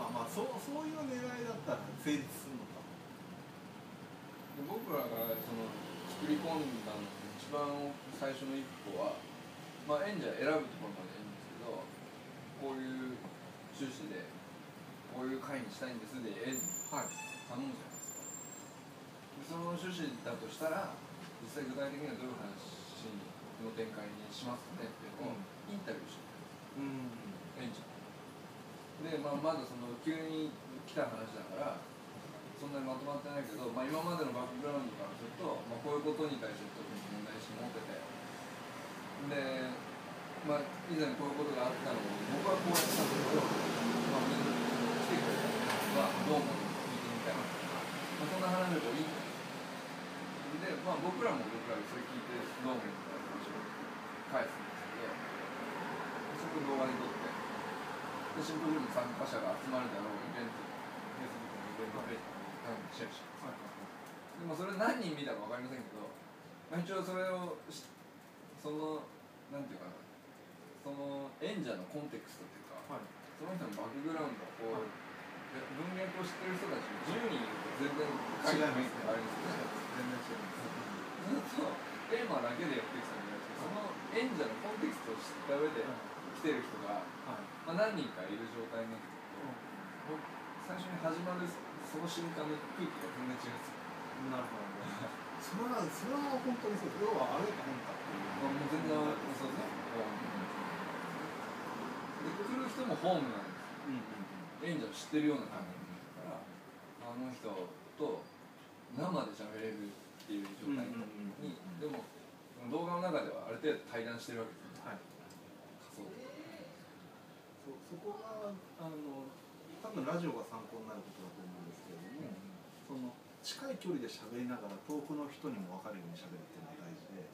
あまあそうそういう狙いだったら成立するのか。で僕らがその作り込んだの一番最初の一歩は、まあ、演者選ぶところまでいいんですけどこういう趣旨でこういう会にしたいんですで演はい。頼むじゃないですか。でその趣旨だとしたら実際具体的にはどういう話の展開にしますかねっていうのをインタビューしてうん。演者で、まあ、まだその急に来た話だからそんなにまとまってないけど、まあ、今までのバックグラウンドからすると、まあ、こういうことに対して特に問題意識持ってて。で、まあ、以前こういうことがあったのを僕はこうやってたんだけど、まあ、みんな来てくれた人はどう思うの？聞いてみたいな、まあ、そんな話でもいいで、まあ、僕らも僕らでそれ聞いてどう思うみたいな話を返すんですけどそれ動画に撮ってでシンポジウム参加者が集まるだろうイベント Facebook のイベントページに多分シェアしてでもそれ何人見たか分かりませんけど、まあ、一応それをしそのなんていうかなその演者のコンテクストっていうか、はい。その人のバックグラウンドをこう、で文脈を知ってる人たち10人い。ると全然違いますねあれですよ。ね全然違いますずっとテーマだけでやってきたんじゃないですか。その演者のコンテクストを知った上で来てる人が、はいまあ、何人かいる状態になってくると、最初に始まるその瞬間の空気が全然違う。んですよなるほどそれはそれは本当にそう。要はあれか変かっていう。まあもう全然そうですねで来る人もホームなんですうんうん演者を知ってるような感じだからあの人と生で喋れるっていう状態に、でも動画の中ではある程度対談してるわけですよ。はいそそこがあの多分ラジオが参考になることだと思うんですけれども、その近い距離で喋りながら遠くの人にも分かるように喋るっていうのが大事で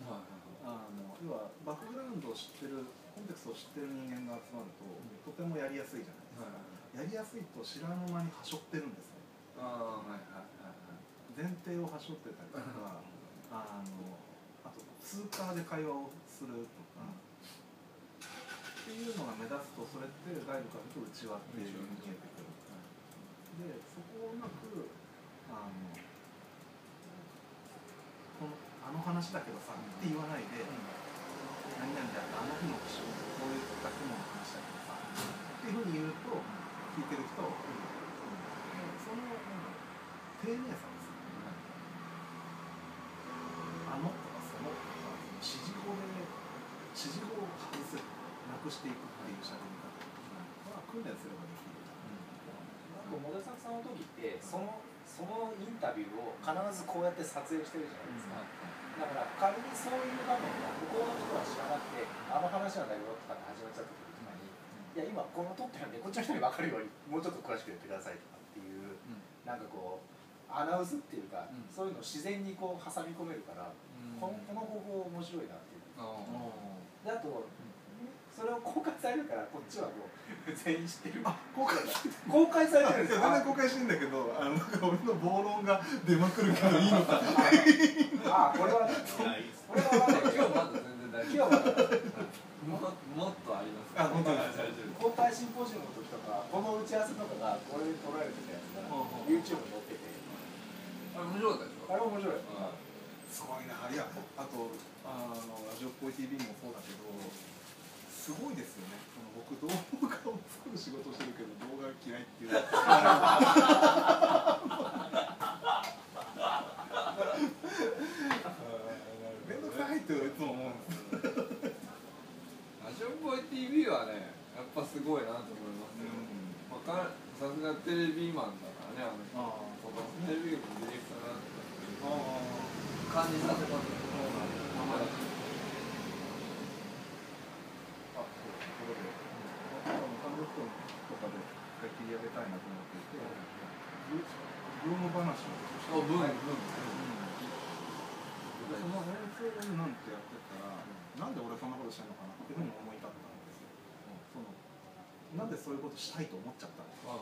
あの要はバックグラウンドを知ってるコンテクストを知ってる人間が集まると、とてもやりやすいじゃないですか、やりやすいと知らぬ間にはしょってるんですね。ああはいはいはいはい。前提をはしょってたりとか あのあと通過で会話をするとか、っていうのが目立つとそれって外部から見ると内輪っていうふうに見えてくる、でそこをうまくあのこのあの話だけどさ、って言わないで、何々だったあの日の気象こういった雲の話だけどさっていうふうに言うと聞いてる人、その丁寧さですねあのとかそのとか指示語で指示語を外すなくしていくっていう喋り方は訓練すればできる、なん。かモデルさん。の時ってそのそのインタビューを必ずこうやって撮影してるじゃないですか、だから仮にそういう場面が向こうの人は知らなくてあの話なん。だけどとかって始まっちゃった時とかにいや今この撮ってるんでこっちの人に分かるようにもうちょっと詳しく言ってくださいとかっていう、なん。かこうアナウンスっていうか、うん。そういうのを自然にこう挟み込めるから、このこの方法面白いなっていうあであと、それを公開されるからこっちはもう 全員知ってる。あ公開公開されてるんいや全然公開してんだけどあのなんか俺の暴論が出まくるけどいいのか。ああこれはいやいいっす。これはまだ今日まだ全然大今日丈はまだ夫ももっとありますあ本当で大丈夫公開シンポジウムの時とかこの打ち合わせとかがこれで撮られてたやつが YouTube に載ってて。あれ面白かったでしょ？あれ面白い。すごいな、いや、あと、あの、ラジオっぽい TV もそうだけど。すごいですよね。その僕動画を作る仕事してるけど動画嫌いっていう。ど思うんですラジオボーはねやっぱすごいなと思います、うん、かさすがテレビマンだからねあの人。テレビ局のディレクターだった感じさせますねで一回切り上げたいなと思っていて、ブーム話をしてブーム、ブーム、その編成なんてやってたら、なんで俺そんなことしたのかなっていうふうに思い立ったんですよ、そのなんでそういうことしたいと思っちゃったんですか、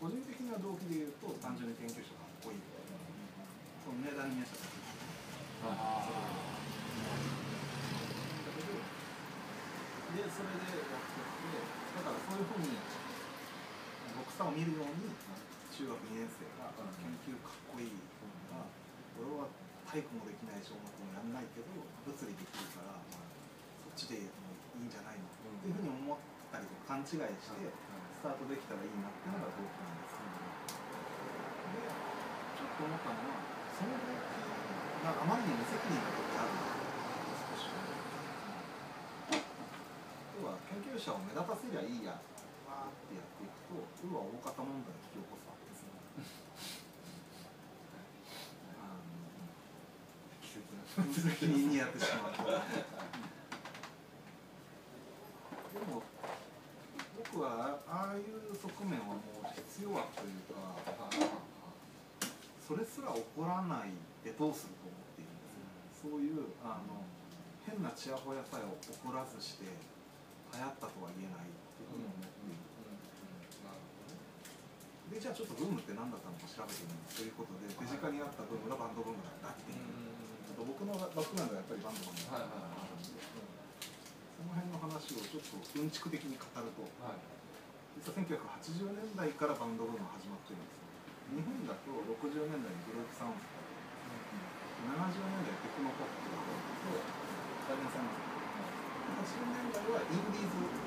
個人的な動機で言うと単純に研究者かっこいい、その値段に見えちゃったんですよ。でそれでだからそういうふうに僕さを見るように中学2年生が研究かっこいいから俺は体育もできないし音楽もやんないけど物理できるからそっちでいいんじゃないのっていうふうに思ったりとか勘違いしてスタートできたらいいなっていうのが動機なんです。でちょっと思ったのはその動機があまりに無責任な時あるなって少し。思う要は研究者を目立たせりゃいいやーってやっていくと要は大方問題を引き起こすわけですよあの無責任にやって。しまうでも僕はああいう側面はもう必要悪というかそれすら起こらないでどうすると思っているんですよ。そういうあの変なちやほやさえ起こらずして流行ったとは言えないっていうふうに思っている。でじゃあちょっとブームって何だったのか調べてみますということで手近にあったブームがバンドブームだったっていう僕のバックグラウンドはやっぱりバンドマンだったんでその辺の話をちょっとうんちく的に語ると実は1980年代からバンドブームが始まってるんですよ。日本だと60年代にグループサウンド70年代テクノポップがあって大変さんですけど80年代はインディーズ。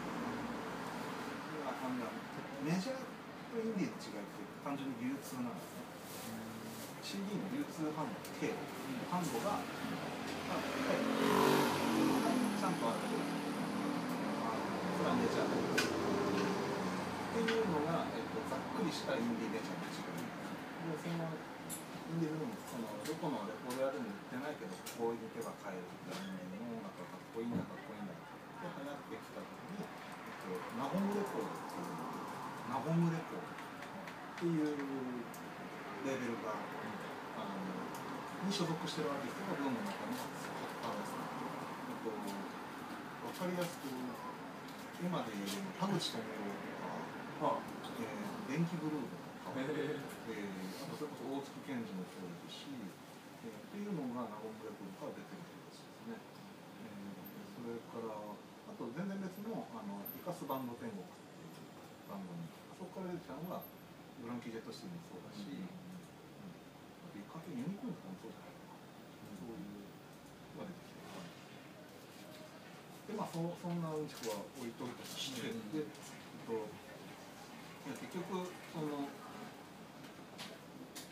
がメジャーとインディーの違いって単純に流通なん。ですね CD の流通販路経路販路が、まあ、ちゃん。とあってあのそれはメジャーだっていうのが、えっと、ざっくりしたインディーメジャーの違いでそのインディーズそのどこのレコード屋でも売ってないけどこういう手が買えるみたいなの音楽がかっこいいん。だかっこいいん。だって流行ってきた時に、えっと、ナホムレコードっていうナホムレコっていうレベルが、あのに所属してるアーティストがブームの中にあるんですね。えっとわかりやすく今で言う田口智郎とか、えー、電気ブルーとか、えー、あとそれこそ大月健二もそうですし、えー、っていうのがナゴンブレコードから出てるんですね。えー、それからあと全然別のあのイカスバンド天国っていうバンドにそこから出てきたのがブランキー・ジェット・スティーもそうだし、うんあとイカとユニコーンとかもそうじゃないかな、そういうのが出てきて。でまあそそんなうん。ちくは置いといたとして、で、えっと、結局その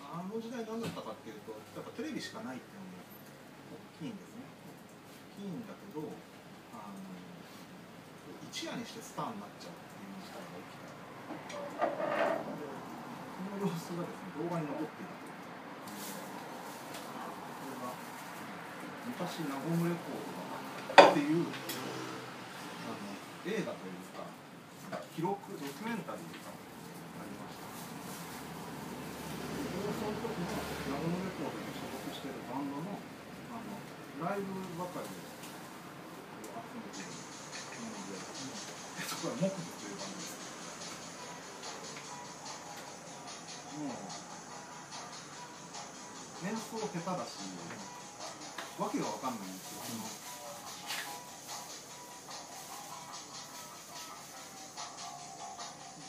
あの時代何だったかっていうとやっぱテレビしかないっていうのが大きいんですね。大きいんだけどあの一夜にしてスターになっちゃうの様子がですね動画に残っているというこれが昔ナゴムレコードっていうあの映画というか記録ドキュメンタリーがありましたその時のナゴムレコードに所属しているバンドのあのライブばかりを集めているので、そこは木う演奏下手だしわけがわかんないんですよ、その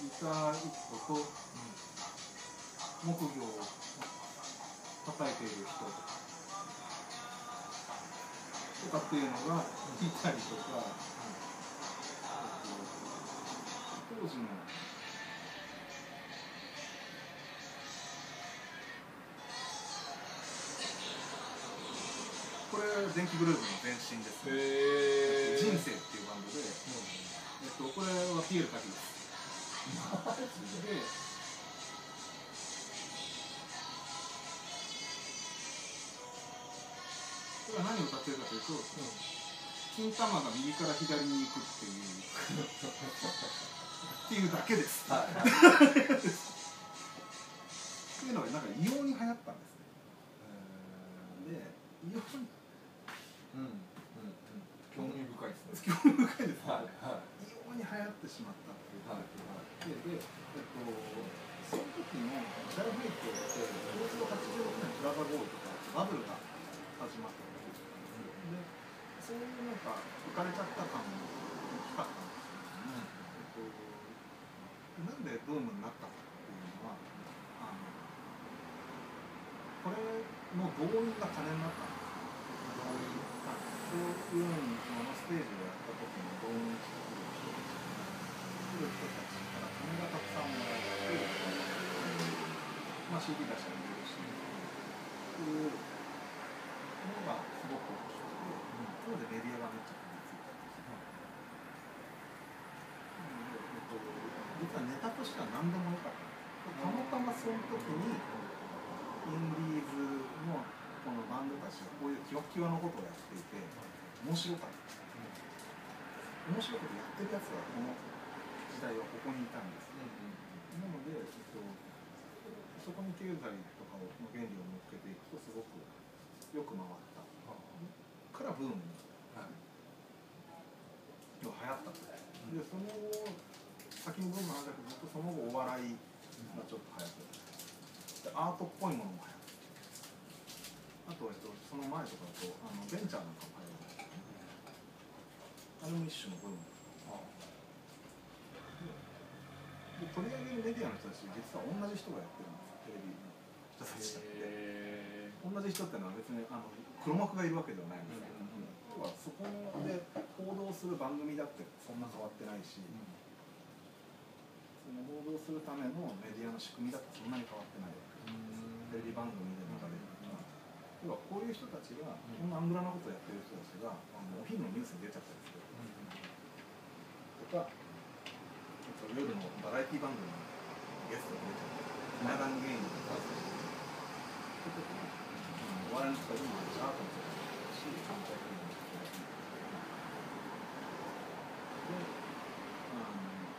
ギター一個と木魚を叩いている人とかっていうのがいたりとか、えっと当時のこれ電気グルーヴの前身です、ね。へ人生っていうバンドで、えっと、これはピエール滝です。で、これは何を歌ってるかというと、金玉が右から左に行くっていう、っていうだけです。ってっていうのがなんか異様に流行ったんですね。で異様にうん。うん。うん。興味深いですね興味深いですね、はいはい異様に流行ってしまったっていうはいでで、えっと、その時の時代背景ってちょうど86年プラザ合意とかバブルが始まったわけですでそういうなん。か浮かれちゃった感も大きかったん。ですけれども、えっと、なん。でブームになったかっていうのはあのこれの動員が金になったそういうののステージをやった時に動員してくる人たち来る人たちから金がたくさん。もらって、まあ、CD 出したりもいるし、っていうのがすごく大きくて、それでメディアがめっちゃ飛びついたん。ですよ。なのでえっと、実はネタとしては何でもよかった。たまたまその時に、インディーこのバンドたちがこういうキワキワのことをやっていて、面白かった。面白いことやってるやつがこの時代はここにいたんです。なので、えっと、そこに経済とかの原理を乗っけていくとすごくよく回った。からブームにはい流行ったと。で、その後、先にブームなんだけど、ずっとその後お笑いがちょっと流行ってた。でアートっぽいものも流行ってた。あと、えっと、その前とかだと、あのベンチャーなんかも流行ってた。あれも一種のブーム。で取り上げるメディアの人たち実は同じ人がやってるんですテレビの人たちだって、同じ人っていうのは別にあの黒幕がいるわけではないんですけど、要はそこで報道する番組だってそんな変わってないし、その報道するためのメディアの仕組みだってそんなに変わってないわけテレビ番組で要はこういう人たちが、こん。なアングラなことをやってる人たちがあのお昼のニュースに出ちゃったりする。とか、えっと夜のバラエティ番組にゲストが出ちゃったり、マダン芸人とか、そういうことが、うんお笑いの人たちもあるし、アートの人たし、反対組の人たちもで、あの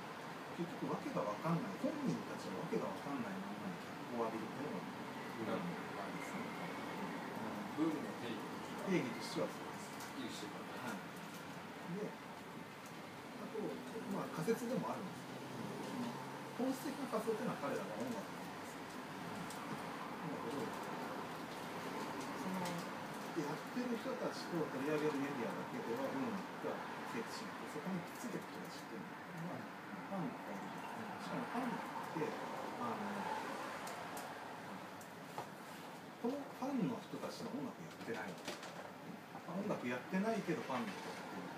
結局、わけがわかんない、本人たちはわけがわかんないままに脚光を浴びるっていうのが、裏の場合ですね。ブームの定義定義としてはそうです。はっきりしてるからはい、で、あと、まあ、仮説でもあるんですけど、本質的な仮想というのは彼らが音楽なんですけど、その、やってる人たちと取り上げるメディアだけでは、ブームが成立しなくて、そこについてく人たちっていうのは、ファンがいる。しかもファンって、あの、このファンの人たちの音楽やってない音楽やってないけどファンの人ってる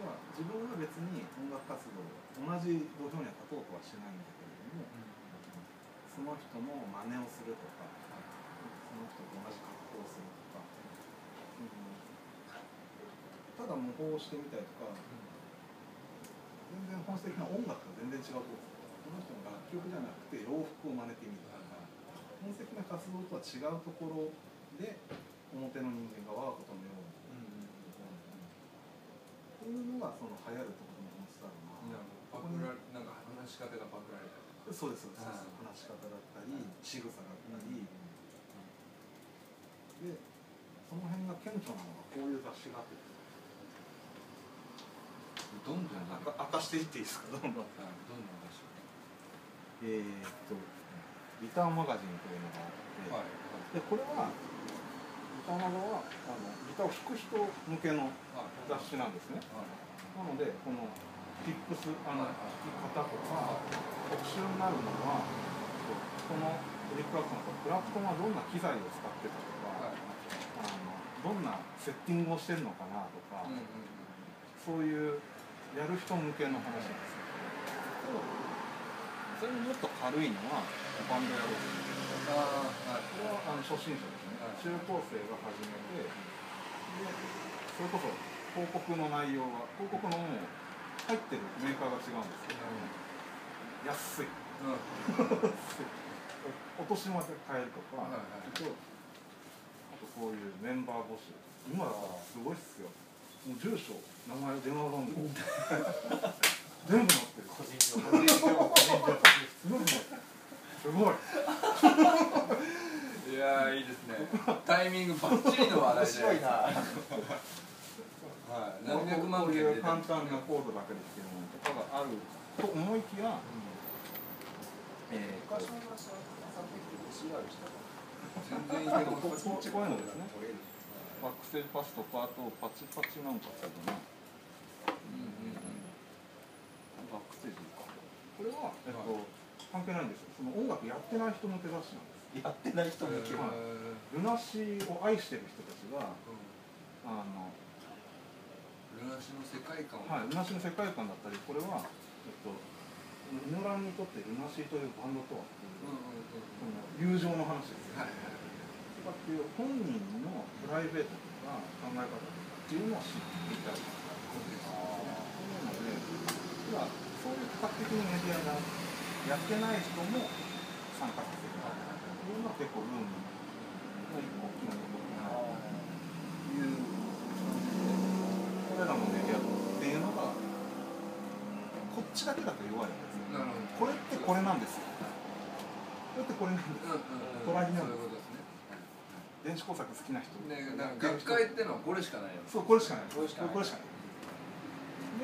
要は自分は別に音楽活動同じ土俵には立とうとはしないんだけれども、その人の真似をするとか、その人と同じ格好をするとか、うん。ただ模倣してみたりとか、全然本質的な音楽が全然違うと。ころですこの人の楽曲じゃなくて洋服を真似てみるとか、本質的な活動とは違うところで表の人間が我がことのようにっていうのがその流行るところの本質だろうな。パクられなん。か話し方がパクられたりそうです、そうです話し方だったり、仕草だったり、で、その辺が顕著なのがこういう雑誌があって、どん。どん。なん。か明かしていっていいですか、どん。どん。どん。どん。出してえーっと、リターンマガジンというのがあって、はいでこれは、リターンマガはあのギターを弾く人向けのはい雑誌なんですね。はいなので、このピックス、あの、弾き方とか、特集になるのは、このエリック・クラプトンとクラプトンはどんな機材を使ってたとか、はい。あのどんなセッティングをしてるのかなとか、そういうやる人向けの話なんですよ。それにもっと軽いのはバンドやろうああはい。これはあの初心者です中高生が始めてでそれこそ広告の内容が広告のもう入ってるメーカーが違うんですけど、安い。うん。お年まで買えるとか、はいはいあとこういうメンバー募集。今すごいっすよ。もう住所名前電話番号。全部載ってる。個人情報。個人情報。すごいすごいいやーいいですね。タイミングバッチリの話題じゃないですか。はい。何百万件出ていう簡単なコードだけでできるもの？とかがあると思いきや、えー昔の話はさっき CR した全然いけこますこっちこういうのですね。バックステージパスとかあとパチパチなんかっていうのうんうん。バックステージか。これは、えっと関係ないんですよ。その音楽やってない人の手出しなんですやってない人うん向けはルナシーを愛してる人たちがあのルナシの世界観を。はい、ルナシーの世界観だったり、これは、えっと、イノランにとってルナシーというバンドとは、友情の話ですよ。はいはいとかっていう本人のプライベートとか考え方とかっていうのを知っていたりとか、そういうので、そういう多角的にメディアがやってない人も参加させるいうのは結構ブームの一個大きなところかなというこれらのメディアっていうのがこっちだけだと弱いわけですよこれってこれなん。ですよこれってこれなん。ですようん。うん。隣にあるそういうことです電子工作好きな人ねなん。か学会ってのはこれしかないよそうこれしかないこれしかないこれしかない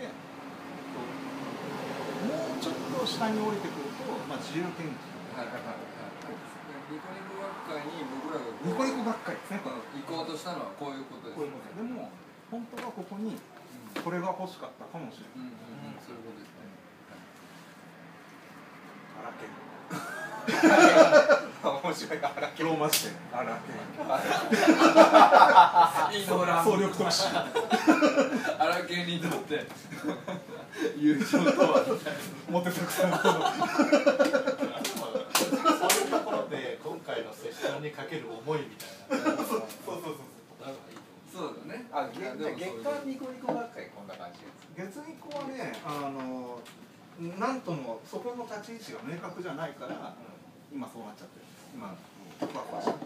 で、もうちょっと下に降りてくると、まあ、自由研究はいはいはいニコニコ学会に僕らがニコニコばっかり。ですね行こうとしたのはこういうことですこういうこと。でも本当はここにこれが欲しかったかもしれない。うんうんうんそういうことですね。荒研。面白い。からローマ字で。総力特集荒研にとって。友情とは。みたいモテたくさんと で今回のセッションにかける思いみたいなそうそうそうそうなそう。だねあ月月間ニコニコ学会こんな感じです。月以降はねあのなんともそこの立ち位置が明確じゃないから、今そうなっちゃってる。今ふわふわしてる。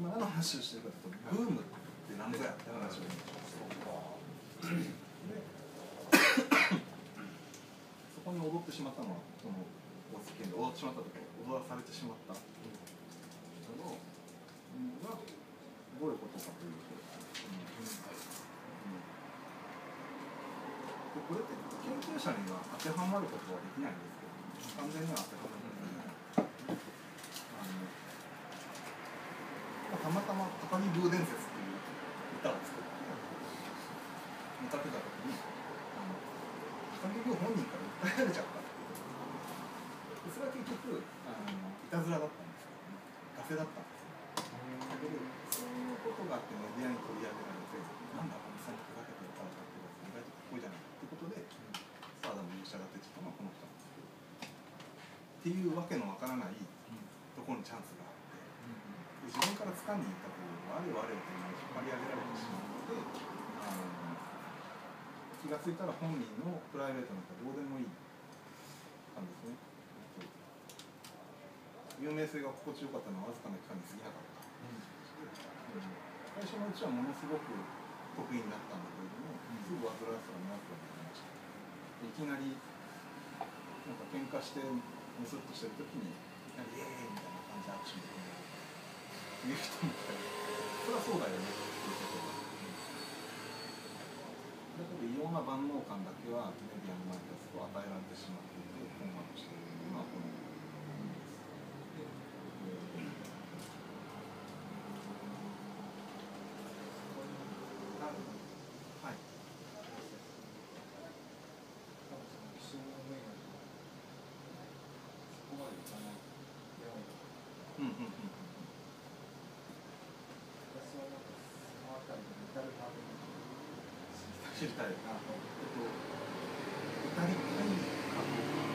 今何の話をしてるかというとブームって何ぞやって話をでそこに踊ってしまったのはその大月県で踊ってしまったとか踊らされてしまった。人のうん。がどういうことかというと、でこれって研究者には当てはまることはできないんですけど完全には当てはまることはできない。あのまあたまたま「高木ブー伝説」っていう歌を作って歌ってた時に高木ブー本人から訴えられちゃった。それは結局あのいたずらだったんですけどね。ガセだったんですよ。だけどそういうことがあってメディアに取り上げられてなんだ実際にふざけてるからだって意外とかっこいいじゃないってことでスターダムに従ってちったのはこの人なんですけどっていうわけのわからないところにチャンスがあって自分から掴んに行ったというあれよあれよというのに引っ張り上げられてしまうのであの気が付いたら本人のプライベートなんかどうでもいい感じですね。有名性が心地よかったのはわずかな期間に過ぎなかった、最初のうちはものすごく得意になったんだけれども、すぐ煩わしさが長くなりました。でいきなりなんか喧嘩してムスッとしてる時にいきなり「イエーイ!」みたいな感じで握手に込められるいう人もいたりそれはそうだよねっていうことだけど異様な万能感だけはメディアの前に立つと与えられてしまっていて困惑しているのがこの本です。でえーはいうんうんうんうん知りたいな。えっと、歌いたいかどうかっ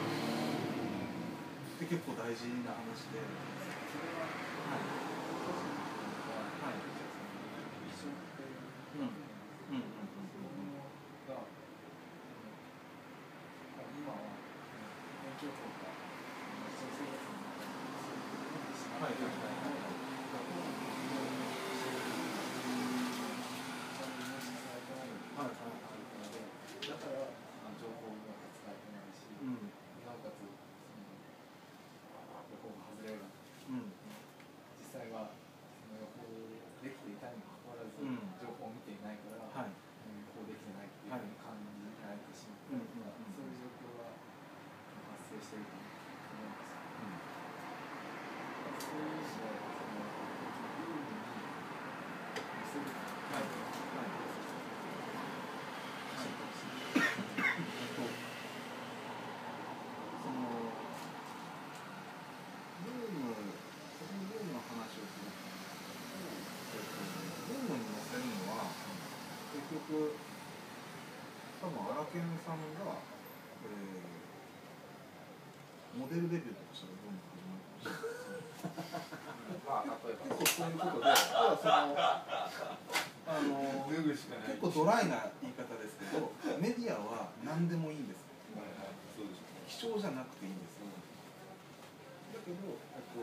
て結構大事な話で。はい。はい。うん。うんうんうんうん。はいはいはい。はいはいだからあの情報が使えてないし、うん。なおかつそのさんが、えー、モデルデビューとかしたらどんどん始まるかもしれないまあ例えば結構そういうことで、ただそのあの脱ぐしかない結構ドライな言い方ですけど、メディアは何でもいいんですよ。そうです貴重じゃなくていいんですよ。だけど、えっと、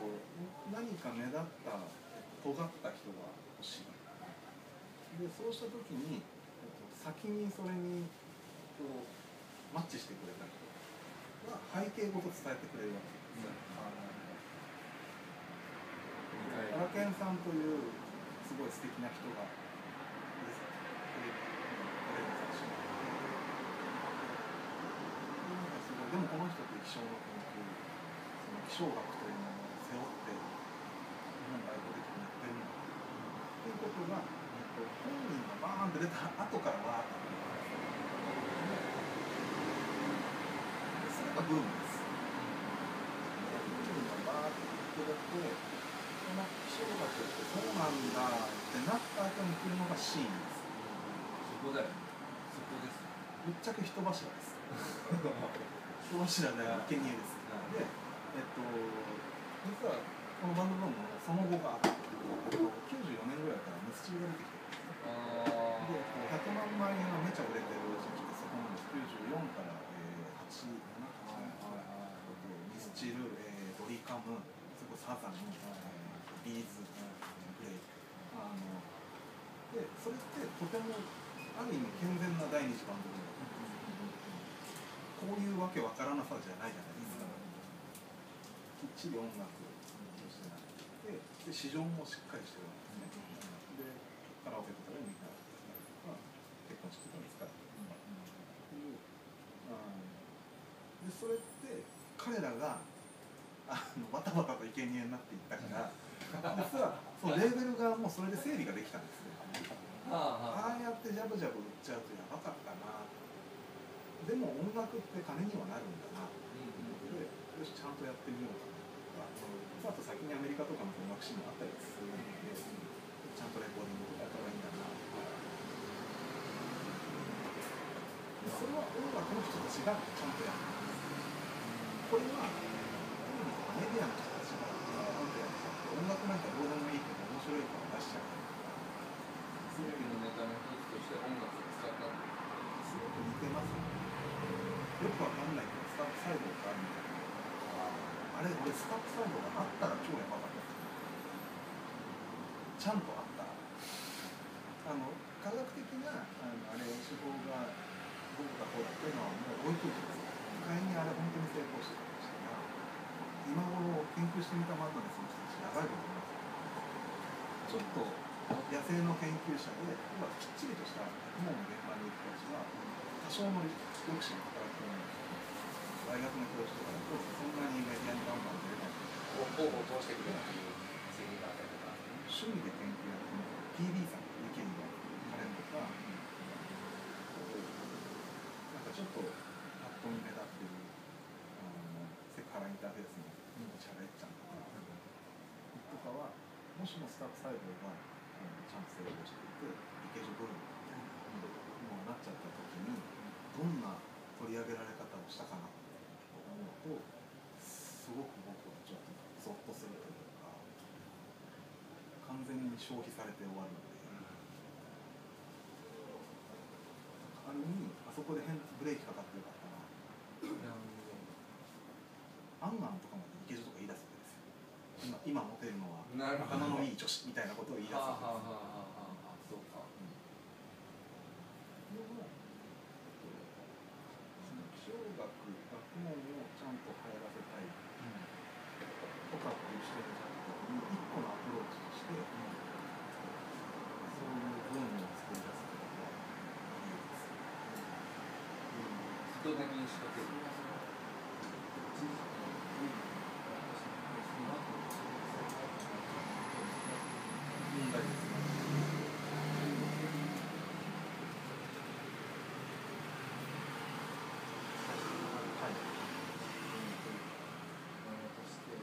何か目立った尖った人が欲しい。で、そうした時に、えっと、先にそれにこうマッチしてくれた人背景ごと伝えてくれるわけですよ。アラケンさんというすごい素敵な人がですテレビテレビの作詞なんかすごいでもこの人って気象の研究その気象学というものを背負って日本外交的にやってるんだっていうことが、えっと、本人がバーンって出た後からわーってでそれがブームです。本人がバーって言ってその気象学ってそうなんだってなった後に来るのがシーンです。そこだよねそこですぶっちゃけ人柱です。人柱で生贄です。で、えっと、実はこのバンドブームのその後があって、94年ぐらいからミスチルが出てきてるんですね。で、100万枚がめちゃ売れてる時期で、そこなんです。94から、えー、8、7、チル、えー、ドリカム、そこサザン、えー、ビーズ、ブレイク。あので、それってとてもある意味健全な第二次バンドブームだったんでこういうわけわからなさじゃないじゃないですか。きっちり音楽としてなってで市場もしっかりしてるわけですね。で、カラオケとかでみんな結婚式とかに使ってるっていう。あで、それって彼らがあのバタバタと生贄になっていったから、実はそのレーベル側もそれで整理ができたんですよ。あああやってジャブジャブ売っちゃうとやばかったな。でも音楽って金にはなるんだな。っていうよしちゃんとやってみようかなとか。あと先にアメリカとかの音楽シーンもあったりするのでちゃんとレコーディングとかやった方がいいんだなとか。でそれは音楽の人たちがちゃんとやってこれはメディアの人たちが音楽なんかどうでもいいけど面白いから出しちゃうテレビのネタの一つとして音楽を使ったすごく似てますよね。よくわかんないけど、スタッフサイドがあるみたいな。あれ、俺、スタッフサイドがあったら超やばかった。ちゃんとあった。あの、科学的な、あの、あれ、手法がどうだこうだっていうのはもう置いといてです仮にあれ、本当に成功してた、今頃研究してみたマッドネスの人たち、やばいと思います。ちょっと、野生の研究者で、今きっちりとした学問の現場に行く人たちは、多少の抑止が働くと思うんです。大学の教授とかだと、そんなにメディアにバンバン出れない。方法を通してくれっていう責任があったりとか趣味で研究やってる PD さん、ユキリの彼とか、なんかちょっとパッと見目立ってる、あのセクハラインターフェースの喋っちゃうとか、とかは、もしもスタッフサイドが、あのちゃんと成功していて、リケージブルみたいなものになっちゃった時に、どんな取り上げられ方をしたかなと思うと、すごく僕はちょっとゾッとするというか、完全に消費されて終わるので、ある意味、あそこで変ブレーキかかってよかったな。アンアン頭のいい女子みたいなことを言い出す。はあわけですよ。はあはあはあはあそうかでもその気象学学問をちゃんと流行らせたいとかっていう視点があった時に一個のアプローチとして、そういうブームを作り出すことがいいです。意図的に仕掛ける問題ですね。はい。として、よ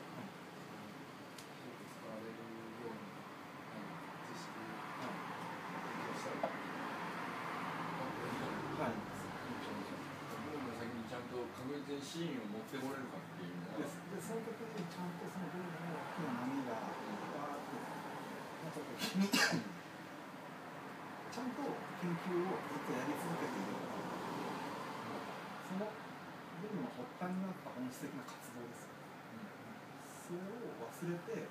く使われるような知識を提供したり、はい。もちろんもちろんシーンを持ってこれるかっていうのでは。でその時にちゃんとそのボールの大きな波がバーってなった時にちゃんと研究をずっとやり続けている。その僕の発端になった本質的な活動ですよそれを忘れて、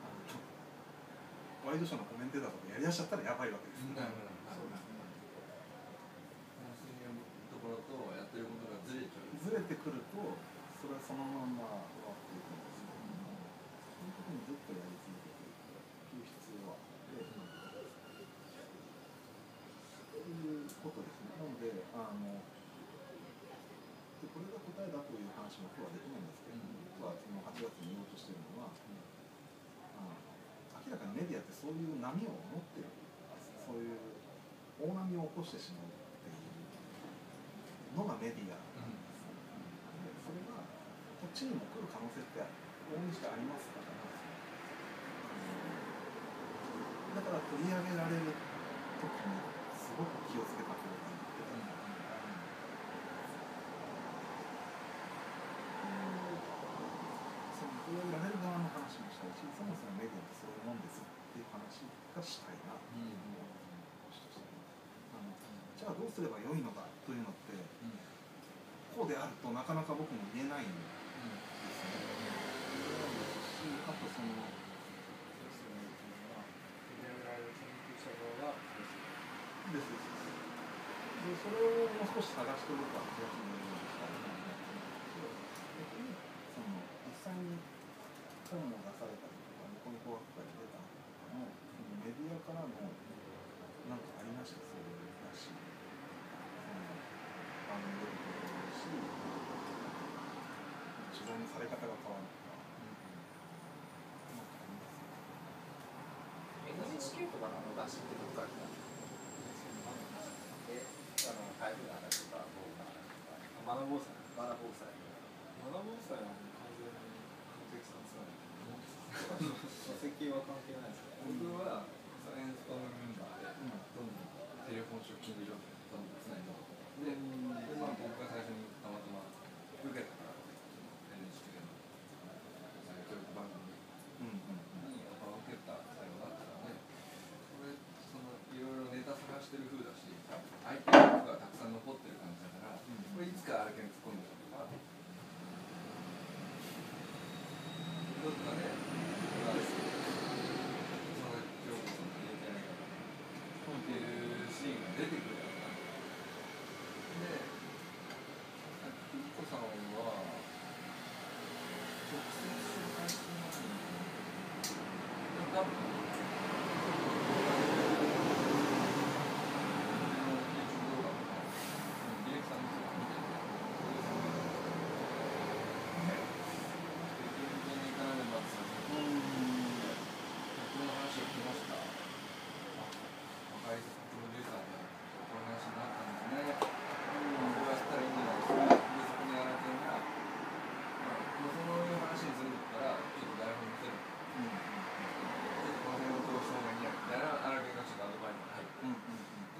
あのワイドショーのコメンテーターとかやりだしちゃったらやばいわけですよ、なるほど純粋なところとやってることがずれてくるとそれはそのまま終わっていくんですよ、そういうことにずっとやり続けていく必要はあって、そういうことですねなのであのでこれが答えだという話も今日はできないんですけど、僕はその8月に言おうとしてるのは、あの明らかにメディアってそういう波を持ってるそういう大波を起こしてしまうっていうのがメディアなんですよ、でそれがこっちにも来る可能性って往々にしてありますから、あのだから取り上げられる時にすごく気をつけた方がいいっていうん。その取り上げられる側の話もしたいしそもそもメディアってそういうもん。ですっていう話がしたいなっていうのを主としていますあのじゃあどうすればよいのかというのってこうであるとなかなか僕も言えないん。で。あとそのですですでそれをもう少し探して僕は東に言うようにしたいなと思って逆にその実際に本を出されたりとかニコニコ学会に出たのとかもそのメディアからのなんかありましたそういうらしいその番組出ることもあるし取材のされ方が変わるとかなんかありますよ NHK とかの出しってどっから来たんですかえあの台風の話とか豪雨の話とかマナ防災マナ防災マナ防災はもう完全に関係さんつながり設計は関係ないですね僕はサイエンスパのメンバーでどんどんテレフォンショッキング状態どんどんつないででで、まあ、僕が最初にたまたま受けたから NHK の教育番組うんうんにオファーを受けた最後だったからねこれそのいろいろネタ探してる風だし相手の服がたくさん残ってる感じだからこれいつかあれけに突っ込んでるとかどっかでこれはですねその京子さんの入れてないからっていうシーンが出てくるからで久美子さんは直接配信はでも多分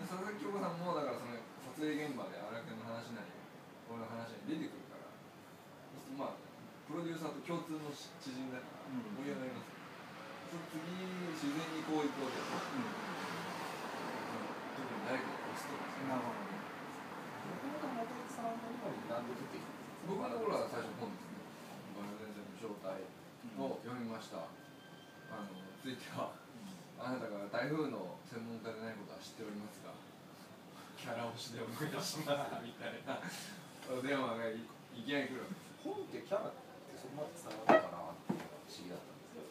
で佐々木京子さんもだからその撮影現場で荒井君の話なり俺の話に出てくるからまあプロデューサーと共通の知人だから盛り上がりますよその次自然にこういこうで、特に誰かが押すとかなるほど元々さんの方に何で出てきたんですか僕のところは最初本ですねバイオ伝説の正体を読みましたうんあのついてはあなたが台風の専門家でないことは知っておりますがキャラ推しで思い出しますみたいなお電話がいいきなり来るわけです本ってキャラってそこまで伝わるのか不思議だったんですけど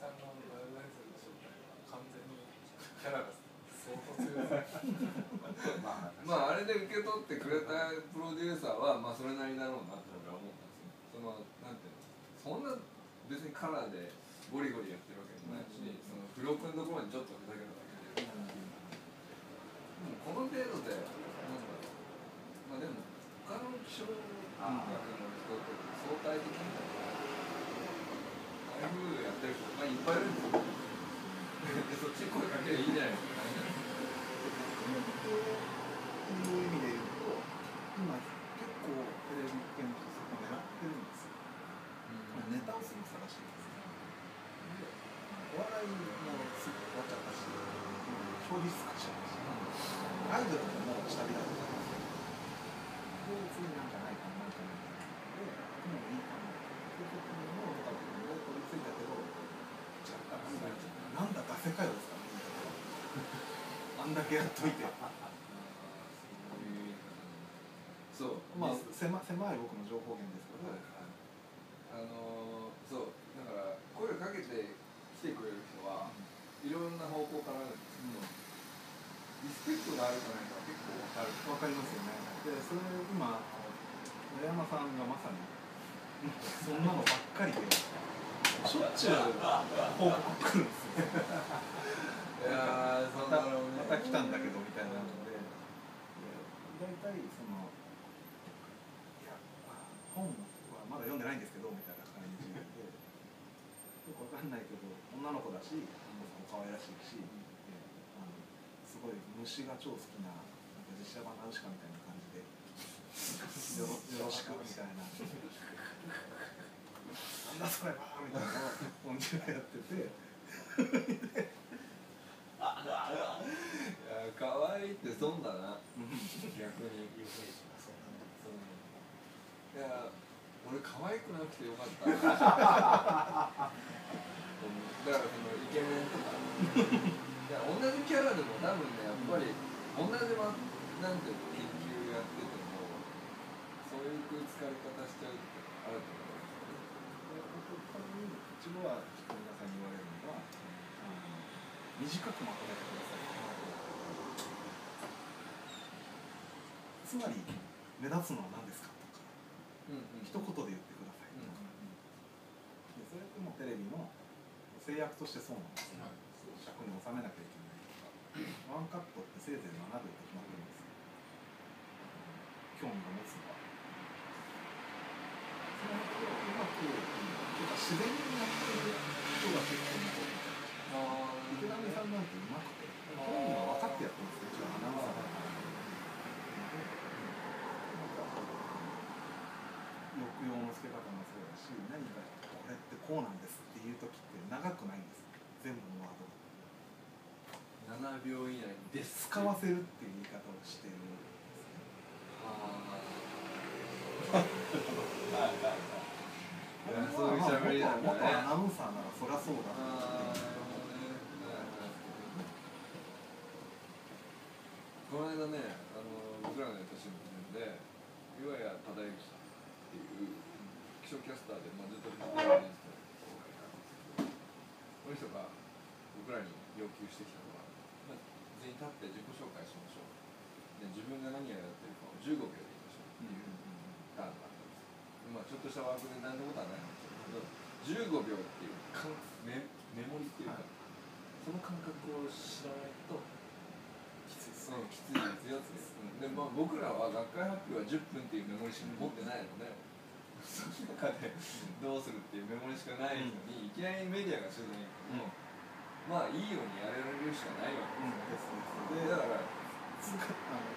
さんのバイオレンスの正体完全にキャラが相当強いまあまああれで受け取ってくれたプロデューサーはまあそれなりだろうな。って俺は思ったんですよそのなんていうの。そんな別にカラーでゴリゴリやってるわけじゃないし、その付録のところにちょっとふざけるだけで、もこの程度でなん。だろうまあでも他の気象学の人と相対的に風やってる人まあいっぱいいるんですよ。でそっちに声かけりゃいいじゃないですかっていう意味で言うと今結構テレビ系の人そこ狙ってるんですよネタをすぐ探してるんですねでお笑いもすぐ終わっちゃったし消費少しちゃったしアイドルももう下火だったで次なんかないかななんかないかなでもういいかなっていう時にもなんかいろいろ取り付いたけど若干なんだガセかよですかねあんだけやっといて。そう。まあね狭狭い僕の情報源ですけど、あのーそう。だから声をかけて来てくれる人はいろんな方向からあるんですけど、リスペクトがあるかないかは結構わかる。わかりますよね。でそれ今村山さんがまさにそんなのばっかりで。しょっちゅう報告来るんですよ いやそんまたなまた来たんだけどみたいなので大体そのいや本はまだ読んでないんですけどみたいな感じでよくわかんないけど女の子だし可愛らしいし、あのすごい虫が超好きななんか実写版ナウシカみたいな感じでよろしくみたいな。なんだそれはみたいなのを本気でやっててやー可愛いって損だな。逆にイメージがそんなそん。ないや俺可愛くなくてよかった。だからそのイケメンとかいや同じキャラでも多分ねやっぱり同じまなんていうの研究やっててもそういう使い方しちゃうってあると思うんですよ一部は皆さんに言われるのが、あの短くまとめてください。つまり目立つのは何ですかとか、うん。うん。一言で言ってくださいとか、でそれってもうテレビの制約としてそうなん。ですよ。尺に収めなきゃいけないとか。ワンカットってせいぜい7秒で決まってるん。ですよ。興味が持つのは。そのことをうまく、自然にやってる人が結構残ってて。池上さんなんてうまくて、本人は分かってやってますよ、一応アナウンサーだから。抑揚のつけ方もそうだし、何かこれってこうなんですっていう時って長くないんですよ、全部のワードが。7秒以内にです使わせるっていう言い方をしてるんですね。いやそういう喋りなんだね元アナウンサーならそりゃそうだあーなるほどねこの間ねあの僕らのやった新聞で岩谷忠之さんっていう気象キャスターで、まあ、ずっとフジテレビに出てたこの人が僕らに要求してきたのは、まあ、全員立って自己紹介しましょう。で自分が何をやってるかを15秒で言いましょうっていうターンがあったんです。まあちょっとしたワークで何のことはないんですけど15秒っていうかメメモリっていうか、その感覚を知らないときついですねきついですうん。でまあ僕らは学会発表は10分っていうメモリしか持ってないので、その中でどうするっていうメモリしかないのに、いきなりメディアが取材に来ると、まあいいようにやれるしかないわけですよ、でだからつかあの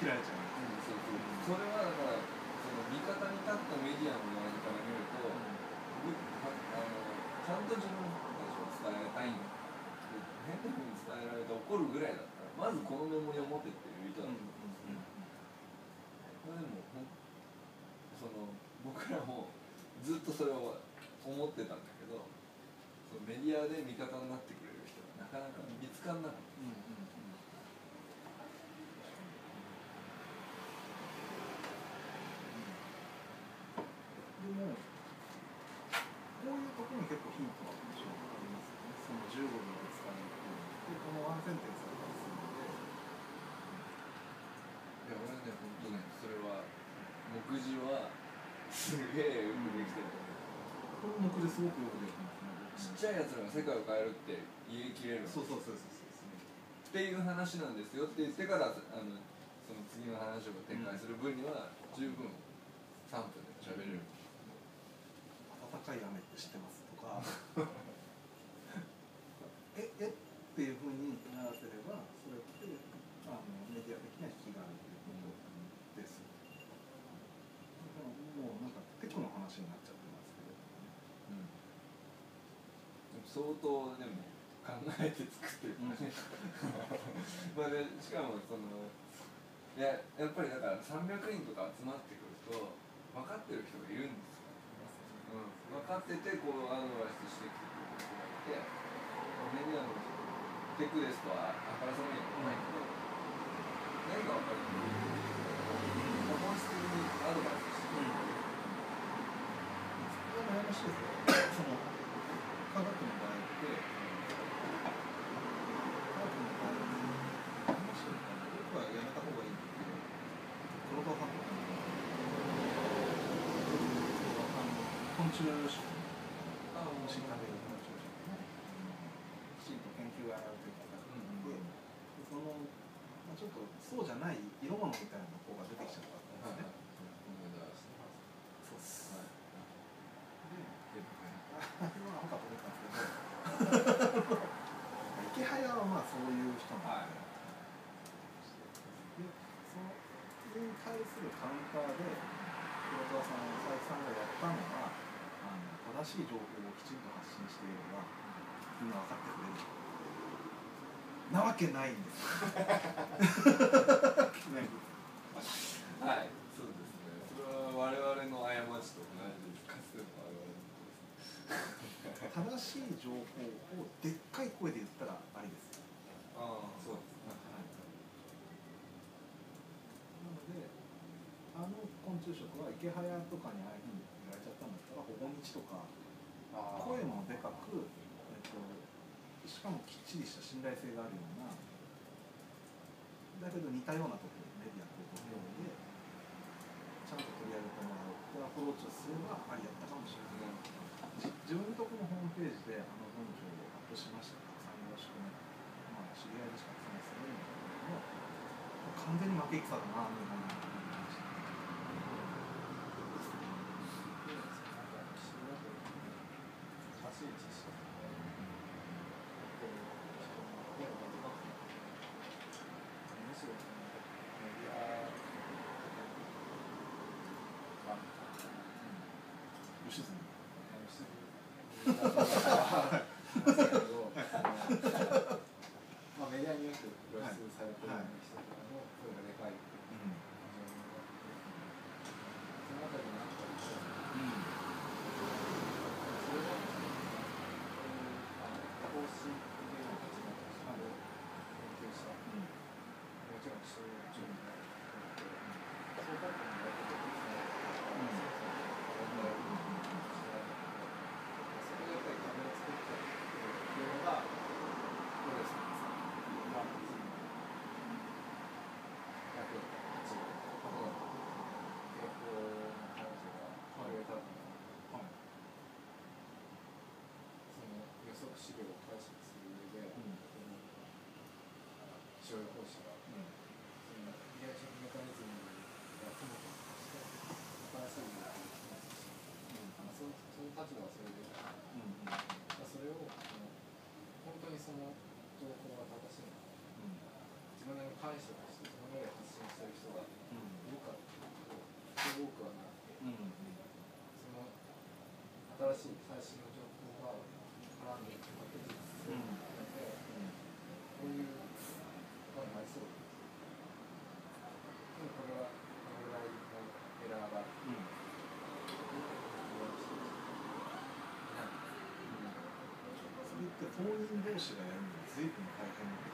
切られちゃう。そう。そうそれはだからその味方に立ったメディアの側から見ると、ぶはあのちゃんと自分たちを伝えたいんだで変な風に伝えられて怒るぐらいだった。らまずこのメモリを持ってっていう人だ。と思うんでもその僕らもずっとそれを思ってたんだけどそのメディアで味方になってくれる人がなかなか見つからなかった。でも、こういうところに結構ヒントがもちろんありますよね。その15秒で使えるっていうので、このワンセンテンスだったりするので、いや俺ね本当ねそれは目次はすげえよくできてると思うこれ目ですごくよくできてますね。ちっちゃいやつらが世界を変えるって言い切れるそうそうそうそうそうっていう話なんですよ。って言ってからあのその次の話を展開する分には十分3分で喋れる、暖かい雨って知ってますとかええっていうふうにならせればそれってあのメディア的には引きがあるということです話になっちゃってますけど、でも相当でも考えて作ってるからね。まあでしかもそのいややっぱりだから300人とか集まってくると分かってる人がいるんですよ、うん、分かっててこうアドバイスしてきてくれる人がいてメディアのテクですとはあからさまにはないけど何が分かる？の本質的にアドバイスしてくれるそれは悩ましいです科学の場合って科学の場合は悩ましいのかな僕はやめた方がいいんだけど黒川さんとかあの昆虫食あの虫食べる昆虫食ねきちんと研究がやられてる方がいて、でその、まあ、ちょっとそうじゃない色物みたいな子が出てきちゃったんですね、そうっす、であれはアホかと思ったんですけど池まあそういう人なんで、でそのに対するカウンターで黒川さん佐伯さんがやったのはあの正しい情報をきちんと発信していればみんな分かってくれる。なわけないんですよ。ね。はい、そうですね。それは我々の過ちと同じです。かつての我々の 正しい情報をでっかい声で言ったらありですああ、そうですね。なのであの昆虫食は池早とか。にああいうふうに言われちゃったんだったらほぼ日とか声もでかく、えっと、しかもきっちりした信頼性があるような。だけど似たようなところメディア広告業でちゃんと取り上げてもらうってアプローチをすればありだったかもしれない、じ自分のところのホームページであの文章をアップしました。たくさんよろしくね。まあ知り合いでしかたくさんするんだけども完全に負け戦だな日本の話ハハハハ!気象予報士が、そのリアクションメカニズムがそもそもして、新しいものを作りますし、あのそのその立場はそれで、うん。まあそれをその本当にその情報が正しいのか、うん。自分なりに解釈してその上で発信してる人がいるかっていうと、そう多くはなくて、うん。その新しい最新の情報が絡んでいく確実性なので、こういうことになりそうです。でもこれはこのぐらいのエラーがある。それって当人同士がやるのは随分大変なことな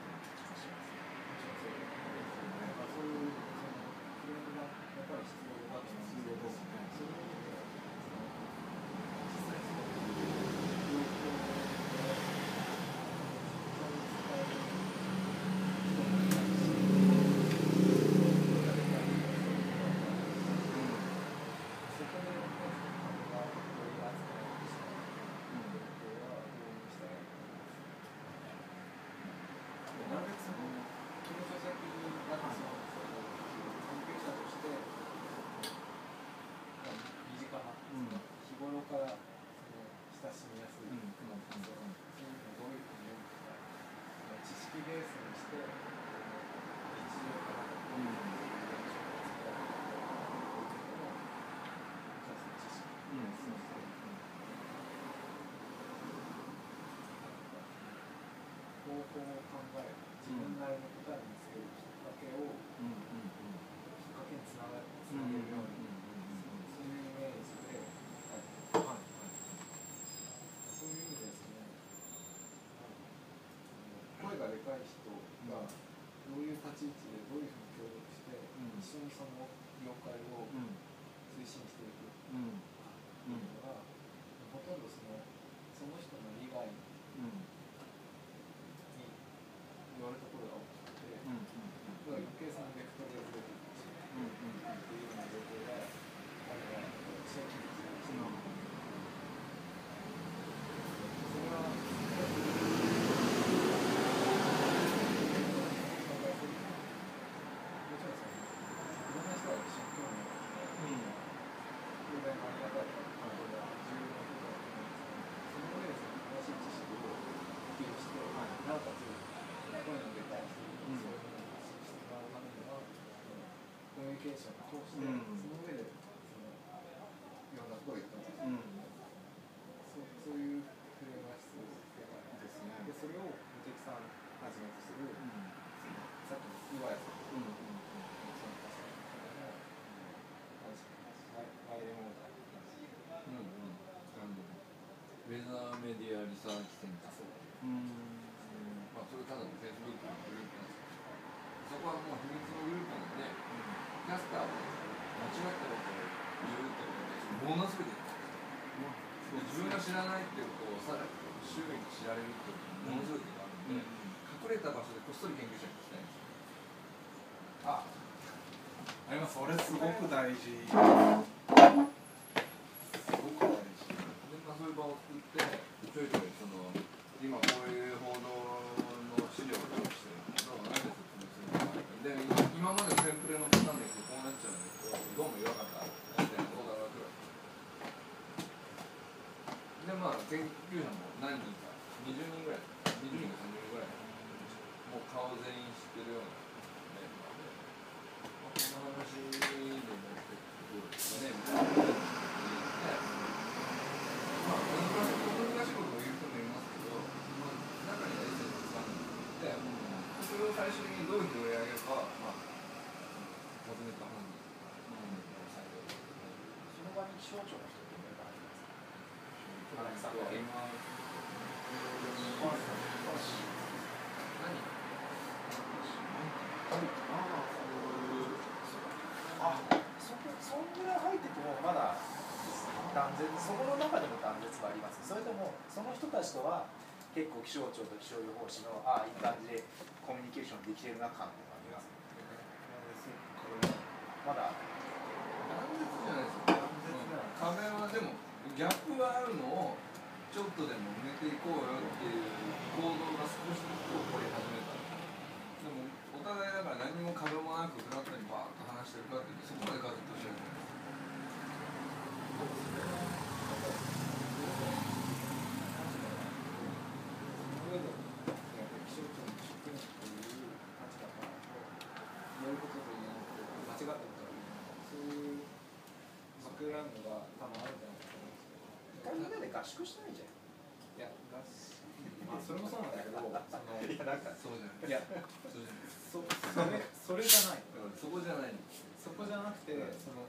ベースにして、日常から、うん、方法を考える、自分なりの答えを見つけるきっかけを、きっかけにつなげるように。でかい人がどういう立ち位置でどういうふうに協力して、ん。一緒にその業界をうん。推進していくってうんいうのが、ほとんどそのその人の利害にうん言われたことが多くて、うんだから余計そのベクトルがずれていくしうんうんっていうような状況があれば正規にそれはもちろんそのいろんな人が一緒に興味を持って東大のありがたいことが重要なことだと思うんですけどその上でその正しい知識を普及して、なおかつ声の出たい人にそういうものを発信してもらうためには、コミュニケーションを通して、うん。その上でそのいろんなことを言ってますうん。そうそういうフレームが必要でですね。でそれを無敵さんはじめとする、うん。さっきの岩谷さんうん。その方もマイレモーダーうん。うん。ウェザーメディアリサーチセンターうん。まあそれただのフェイスブックのグループなん。ですけどそこはもう秘密のグループなん。でキャスターは間違ったことを言うってことでものすごい自分が知らないっていうことをさらに周囲に知られるっていうものすごい手があるんで、隠れた場所でこっそり研究者に聞きたいんですよああります。それすごく大事すごく大事で、まあ、そういう場を作ってちょいちょいその今こういう報道の資料を用意してるんだけど何で説明するのかで今までテンプレのパターンでいくとこうなっちゃうんだけどどうも弱かったみたいなことがあるわけでまあ研究者も何人か20人ぐらい20人か30人ぐらいもう顔全員知ってるようなメンバーで、まあ、こんな話でもってどうですかねみたいなことを言ってまあ、難しい難しいことを言う人もいますけど、まあ、中にはエッセンスがあるので、それを最終的にどう拾い上げるかは、まあ、求めた本人その場に気象庁の人っているかありますか今、あそこそんぐらい入っててもまだ断絶そこの中でも断絶はありますそれともその人たちとは結構気象庁と気象予報士のああいい感じでコミュニケーションできてるな感っていうのがありますまだ断絶じゃないですよ。壁はでも、ギャップがあるのを、ちょっとでも埋めていこうよっていう行動が少しずつ起こり始めた。でも、お互いだから何も壁もなく、フラットにバーッと話してるかっていうと、そこまでガツッとしてるじゃないその上でやっぱり気象庁の職員という立場からと言えることと言えないこと間違ったことが言えないそういうバックグラウンドが多分あるんじゃないかと思うんですけどみんなで合宿したいじゃんいやがまあそれもそうなんだけどそのいやなんかそうじゃない。いやそうじゃない。そそれそれじゃないそこじゃないの。そこじゃなくてその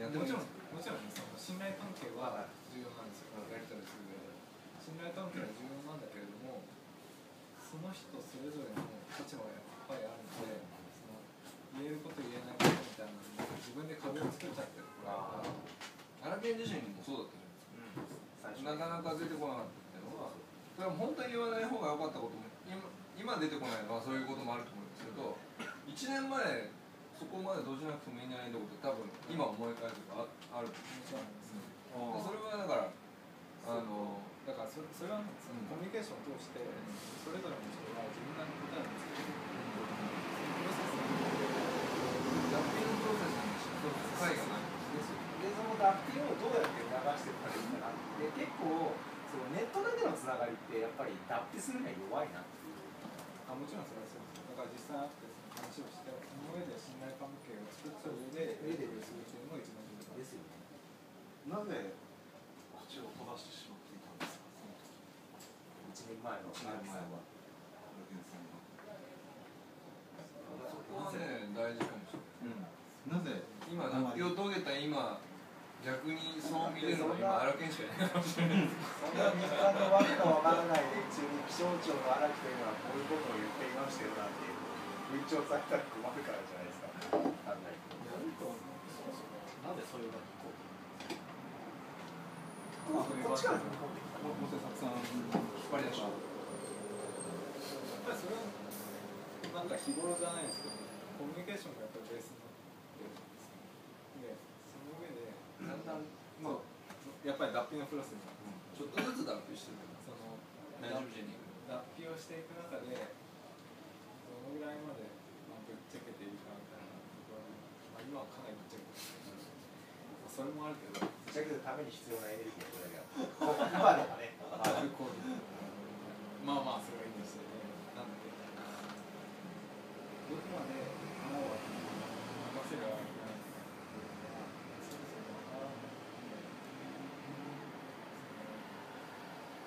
やもちろんもちろんその信頼関係は重要なんですよやり取りする上で信頼関係は重要なんだけれどもその人それぞれの立場がやっぱりあるのでその言えること言えないことみたいなのに自分で壁を作っちゃってるからアラケン自身もそうだったじゃないですか。最初なかなか出てこなかったっていうのは、それは本当に言わない方が良かったことも、今今出てこないのはそういうこともあると思うんですけど、1年前、そこまで動じなくてもいいんじゃないってこと多分今思い返すとああるとそうなんですよ。思う。それはだから、あの、だか。らそそれはそのコミュニケーションを通してそれぞれの人が自分なりの答えを見つけていくプロセスラッピングプロセスにしか解がない。でその脱皮をどうやって流していったらいいで結構そのネットだけのつながりってやっぱり脱皮するには弱いなっていう。あもちろんそれはそうです。だから実際あって話をしてその上で信頼関係を作った上で上でィをするっていうのが一番重要ですよね。なぜ口を閉ざしてしまっていたんですかその時。1年前の1年前は。そこはね大事かもしれない、うん、なぜ今脱皮を遂げた今逆にそう見れるのは今荒研しかいないかもしれないそんな日韓のわけのわからない連中に気象庁の荒木というのはこういうことを言っていましたよなんていう風潮されたら困るからじゃないですかわかんないけどなんでそれがこうこっちから向こうってももてさくさん引っ張り出したやっぱりそれはなんか日頃じゃないですけどコミュニケーションがやっぱりベースになってるんですよでその上でだんだんまあやっぱり脱皮のプロセスちょっとずつ脱皮してるその大丈夫じゃね脱皮をしていく中でどのぐらいまで、まあ、ぶっちゃけていいかみたいなところで、まあ、今はかなりぶっちゃけてるそれもあるけどぶっちゃけるために必要なエネルギーはこれだけ今でもねアルコールまあまあそれはいいんですよねなんでどこまでもう任せるわけじゃないそうそう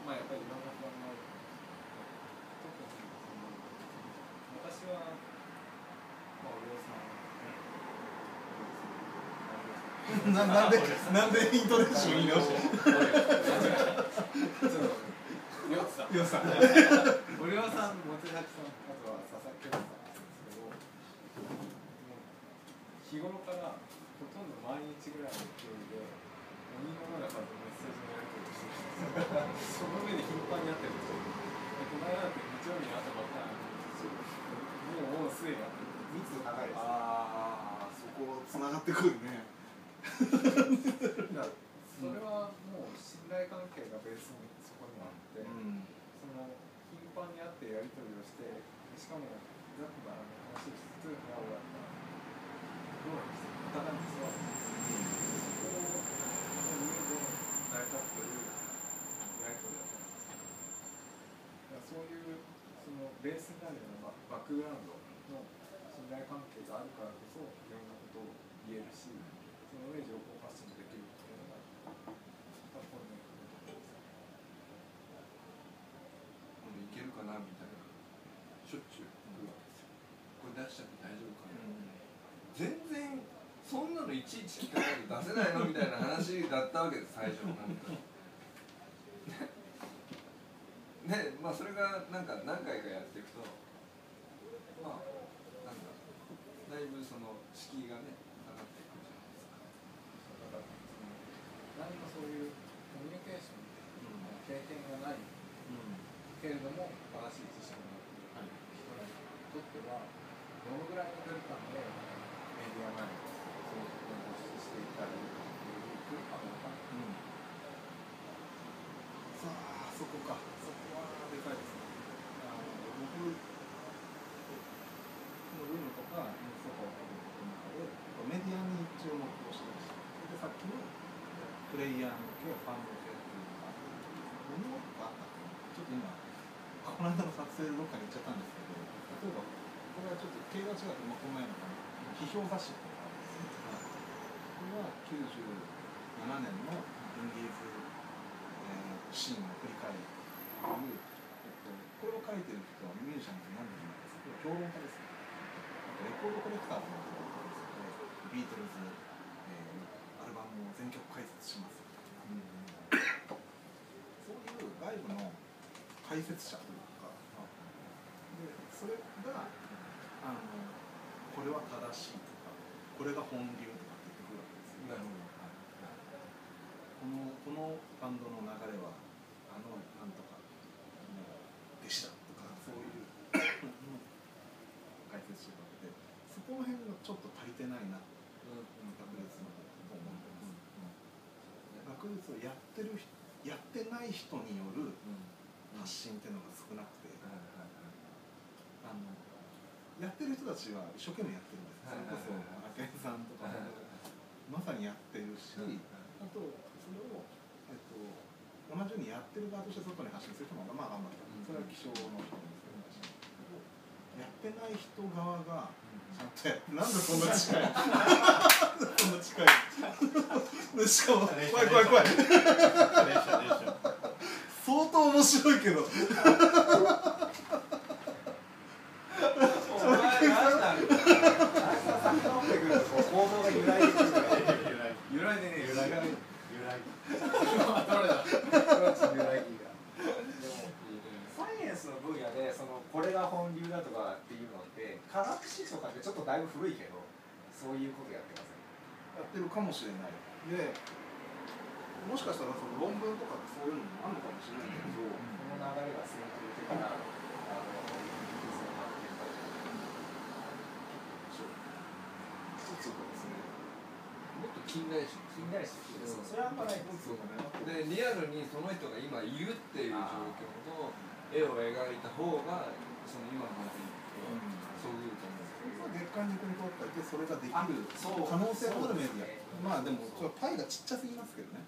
まあやっぱりいろんな不安がある特に私はまあお父さんななんでなんでイントネーション言い直してりょうさんよさんおりょうさん、もてはきさん、あとは佐々木さんですけど、日頃からほとんど毎日ぐらいの勢いで、鬼のような数のメッセージのやり取りをしてるんです。その上で頻繁にやってるんですよ。この間だって日曜日に会ったばっかりなんですよ。もう、すでにやってる。密度高いですああそこつながってくるねそれはもう信頼関係がベースにそこにあって、うん。その頻繁に会ってやり取りをしてしかもザックが話をしつつああだったどうなんですかお互いにそうそこの上で成り立ってるやり取りだと思うんです。よだからそういうそのベースになるようなババックグラウンドの信頼関係があるからこそいろんなことを言えるしその上で情報発信できるっていうのが多分これねこれいけるかなみたいなしょっちゅう来るわけですよこれ出しちゃって大丈夫かな、全然そんなのいちいち聞かないと出せないのみたいな話だったわけです最初本当にでまあそれがなんか何回かやっていくとまあなんかだいぶその敷居がね上がっていくじゃないですかだからその何もそういうコミュニケーションの経験がないうんけれども正しい知識を持っている人にとってはどのぐらいの距離感でメディアなりそういうことに露出していったらいいかっていう距離感が分かるさあそこかそこはでかいですねあの僕のルームとかニュースとかを書くことの中でメディアに注目をしてそれでさっきのプレイヤー向けファン向けっていうのがものがあったっけなちょっと今この間の撮影でどっかに行っちゃったんですけど例えばこれはちょっと系が違ってまとめの批評雑誌っていうのがあるんですねこれは97年のインディーズ、えーシーンを振り返るという、えっと、これを書いてる人はミュージシャンって何でもないですけど評論家ですねあとレコードコレクターというのがいるんですけどビートルズ、えーアルバムを全曲解説します、そういう外部の解説者というかでそれがあのこれは正しいとかこれが本流とかって言ってくるわけですよなるほどこのこのバンドの流れはあのなんとかの弟子だとかそういうの解説してるわけでそこの辺がちょっと足りてないなうん学術のと思ってます、学術をやってるやってない人による発信っていうのが少なくて、あのやってる人たちは一生懸命やってるんです、はいそれこそ荒研さんとかも。まさにやってるし、はい。あとそれを、えっと、同じようにやってる側として外に発信する人もまあ頑張った、それは気象の人もそうだしやってない人側がちゃんとやってなんでそんな近いそ んな近いでしかも怖い怖い怖い。相当面白いけどお前何なんだ由来で由来で由来でね由来由来がサイエンスの分野でそのこれが本流だとかっていうのって科学史とかってちょっとだいぶ古いけどそういうことやってませんやってるかもしれないでもしかしたらその論文とかってそういうのもあるのかもしれないけど、この流れが先行的なあの技術の発展だと一つがですねもっと近代史近代史ってそそれはあんまないですそうだね。でリアルにその人が今いるっていう状況の絵を描いた方がその今の話にそぐうと思うまあ月間ニコニコだったりでそれができある。可能性のある。メディアまあでもそれはパイがちっちゃすぎますけどね。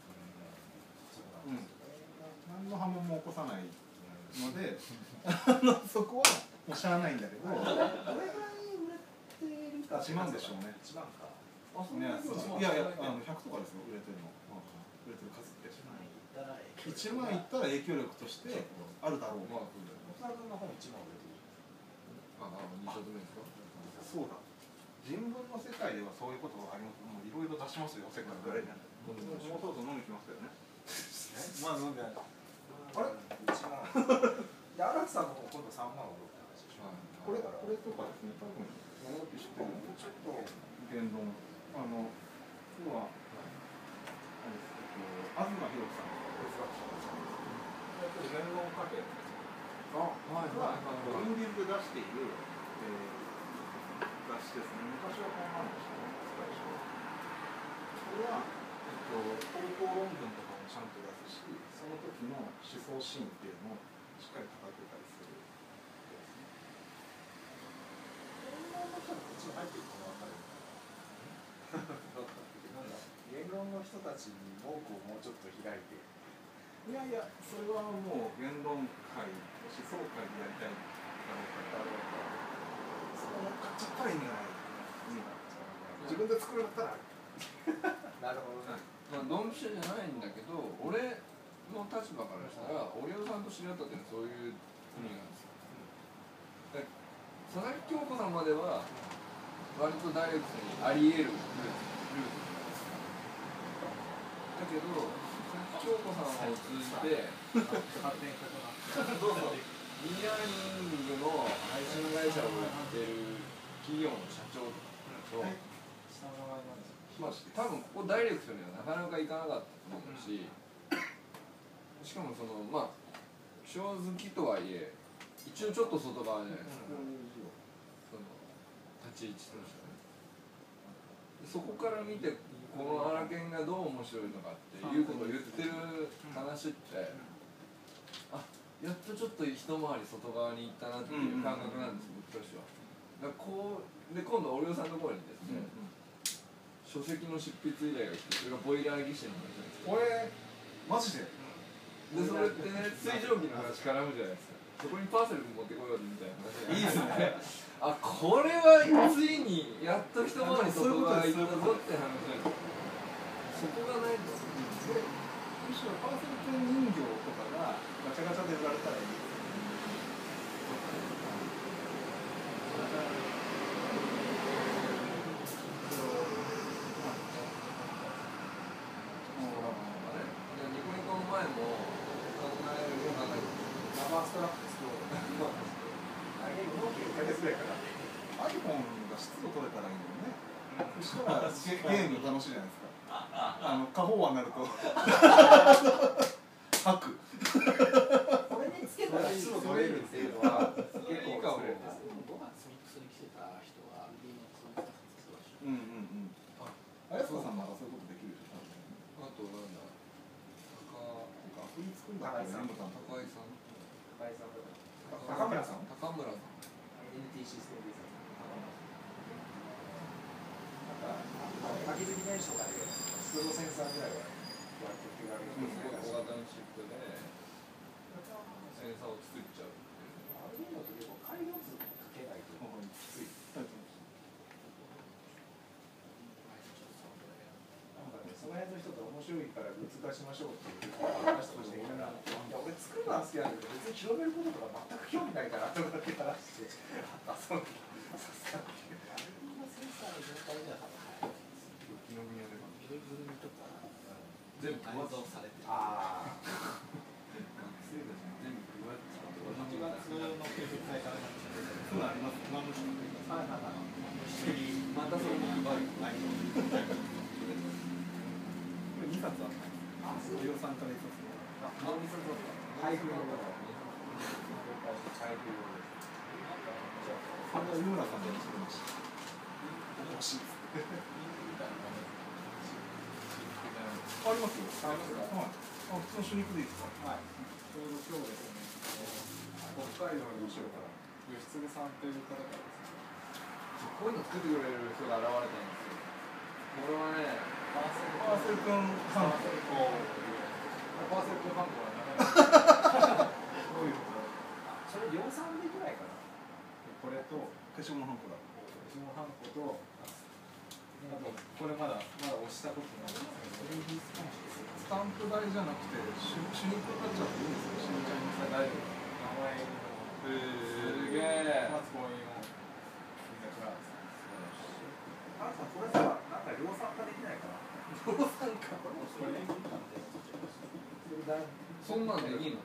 うん。何の波紋も起こさないのでそこはもうしゃあないんだけど どれぐらい売れているか1万でしょうね。1万か。ねいやいやあの100とかですよ売れてるの。売れてる数って。1万いったら1万いったら影響力としてあるだろう。まあそうだよね大沢君の本1万売れてる。ああ二冊目ですか？そうだ。人文の世界ではそういうことがあります。もういろいろ出しますよ世界誰にもうそろそろ飲みに来ますよね。まあ飲んで。ないあれ？1万。で荒木さんの方今度3万売るって話でしょ。これこれとかですね多分。ちょっと。言論あの要はあれですえっと東博樹さん。言論カフェあはいはいはい。はいインディーズで出している、えー雑誌ですね。昔はこんなんでしたね最初。これは、えっと、高校論文とかもちゃんと出すしその時の思想シーンっていうのをしっかり語ってたりする言論の人がこっちに入っていくの分かるの人たちに文句をもうちょっと開いて。いやいやそれはもう言論会思想会でやりたいだろうからそこ乗っかっちゃったら。意味がない意味がない自分で作るんだったら。なるほど。ねまあドンピシャじゃないんだけど俺の立場からしたら折尾さんと知り合ったっていうのはそういう意味なんですよ。で佐々木京子さんまでは割とダイレクトにあり得る。ルールートだけど京子さんを通じて発展したくなどうぞ。e アーニングの配信会社をやってる企業の社長と、下の名前なんですよまあ、多分ここダイレクトにはなかなかいかなかったと思うし、しかもそのまあ正好きとはいえ一応ちょっと外側じゃないですか、その立ち位置としてはね。でそこから見てこのアラケンがどう面白いのかっていうことを言ってる話って、あやっとちょっと一回り外側に行ったなっていう感覚なんです、僕としては。だこうで今度折尾さんのところにですね、書籍の執筆依頼が来てそれがボイラー技師の話なんですマジで？でそれってね水蒸気の話絡むじゃないですか。そこにパーセル持ってこようみたいな話。いいですねあこれはついにやっと一回り外側行ったぞって話そこがないと。でむしろパーセル犬人形とかがガチャガチャで売られたらいいですでニコニコの前も考えるようななんかラバーストラップ作ろうあれ動き1ヶ月ぐらいかかって iPhone が湿度取れたらいいのにねそしたらゲゲーム楽しいじゃないですかあの過飽和になると吐くこれにつけたら湿度取れるっていうのは結構いいかも作れるんです5月ミックスに来てた人はリーノそういうそうでしょうんうんうんあやつこさんならそういうことできるでしょあとなんだ高アプリ作るんだったら全部さん高井さん高井さんとか高村さん高村さん NTC ストーリーさんなんか秋月年始とかでスローセンサーぐらいはやってって言われるんですけど小型のシップでセンサーを作っちゃうっていうあれ見るのって結構改良図かけないときついなんかね、その辺の人と面白いからグッズ化しましょうっていう話としていたら、いや俺作るのは好きなんだけど、別に広めることとか全く興味ないからとかって話して、あ、そうさすがに。みんなセンサーの状態では多分早いです紀ノ国屋で買ってきた全部改造されてるああ学生たち全部配ってた8月の休日会からそうなりますマムシのはいはいはいまたそれも配る2冊あったんです予算から1冊配布用だ配布用ですそれは湯村さんで作りました欲しいですありますよ。ありますかはい。あ普通の主肉でいいですかはい、ちょうど今日ですね、北海道の後ろから、吉次さんという方からですね、こういうの作ってくれる人が現れたんですよこれはねパーセルパーセル君さんパーセルパーセルファンコは長いどういうことそれ量産できないかなこれと、消しゴムハンコだうちのハンコと、あと、これまだ、まだ押したことないんですけど、スタンプ台じゃなくて主主肉買っちゃっていいんですか新茶にさ大丈夫名前の、すげえまずこういうの、みんなからですあなたこれさなんか量産化できそんなんでいいの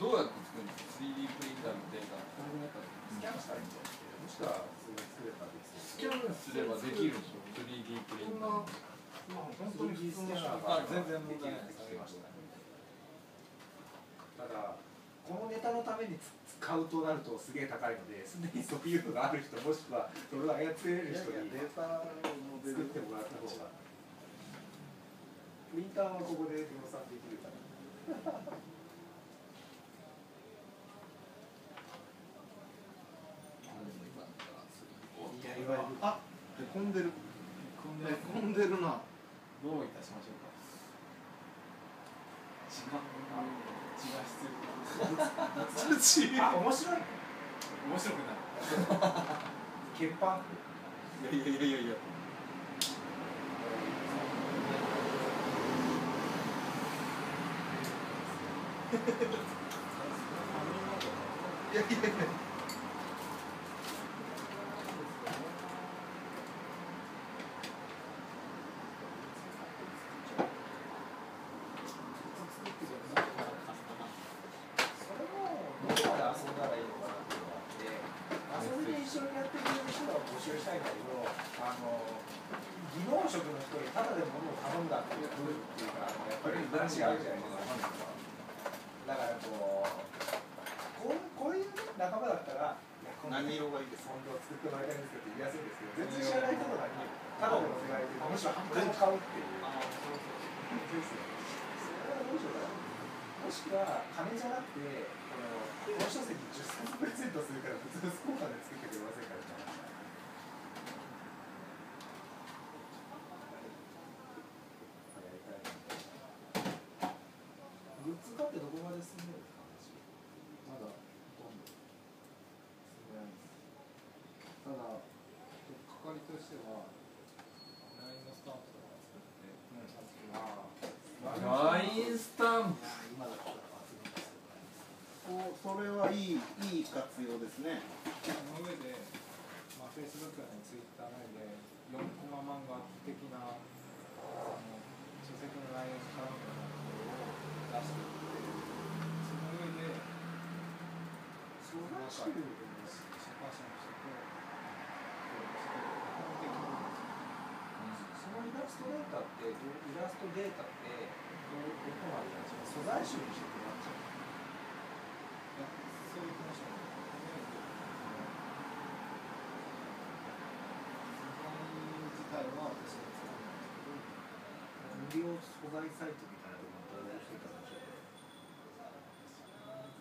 どうやって作るの 3D プリンターのデータスキャンしたらいいんじゃないもしくはそれ作ればできそうスキャンすればできるでしょ 3D プリンター本当に普通のあ全然問題ないできるって聞きましただこのネタのために使うとなるとすげえ高いのですでにそういうのがある人もしくはそれを操れる人にデータ作ってもらった方が。プリンターはここで量産できるからあへこんでる。へこんでる。な。どういたしましょうか。血が血が必要あ面白い。面白くない。欠板いやいやいやいやいやいやいやそれもどこまで遊んだらいいのかなっていうのがあって遊びで一緒にやってくれる人は募集したいんだけどあの技能職の人にただで物を頼んだっていうっていうかあのやっぱり話があるじゃないですかだからこうこうこういうね仲間だったらいやこんな何色がいいですか本当は作ってもらいたいんですけど言いやすいんですけど全然知らない人とかにただでもせられてむしろ半分買うっていうそれはどうしようかなもしくは金じゃなくてこのこの書籍10冊プレゼントするから普通のスコーナーで作ってくれませんかみたいなやりたいなグッズ買ってどこまで進んでるんですか話まだほとんど進んでないですただ係としては LINE のスタンプとか作って、ちゃんとああラインスタンプ今だったら集めますおそれはいいいい活用ですね。その上で、まあ、Facebook なり Twitter なりで4コマ漫画的なあの書籍の内容に絡むようなところを出していってその上でそうなんか出版社の人とこう基本的にそのイラストデータってイラストデータってどうどこまでなんですか？素材集にしてもらっちゃういやそういう話も素材自体は私が使うんだけど無料素材サイトみたいなところに登録してたらちょっと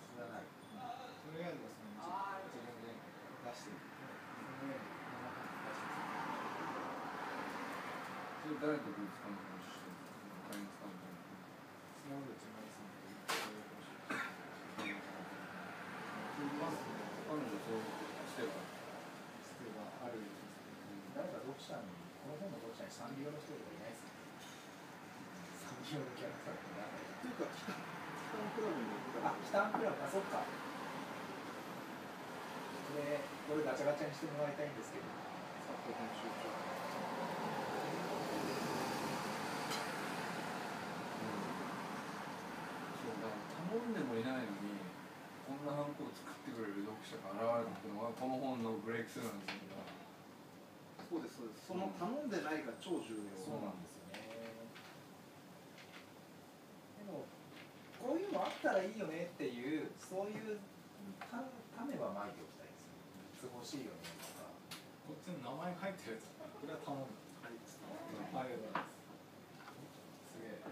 知らないとりあえずその自分で出していってその上で生半可出してそれ誰とグッズスタンプのしてるのラインスタンプスモール内丸さん。というそういう講師彼女そうしてるから必要があるようですけど誰か読者にこの本の読者にサンリオの人とかキャラクターなというか北北のクラブに行くあ北のクラブかそっかでこれガチャガチャにしてもらいたいんですけど。さっ編集長頼んでもいないのにこんなハンコを作ってくれる読者が現れっていうのがこの本のブレイクスルーなんですよそうですそうです。その頼んでないが超重要、うん、そうなんですったらいいよねっていうそういう種はまいておきたいですよいつ欲しいよねとか。こっちの名前書いてるやつこれは頼んだはいですありがとう。ございますすげえ。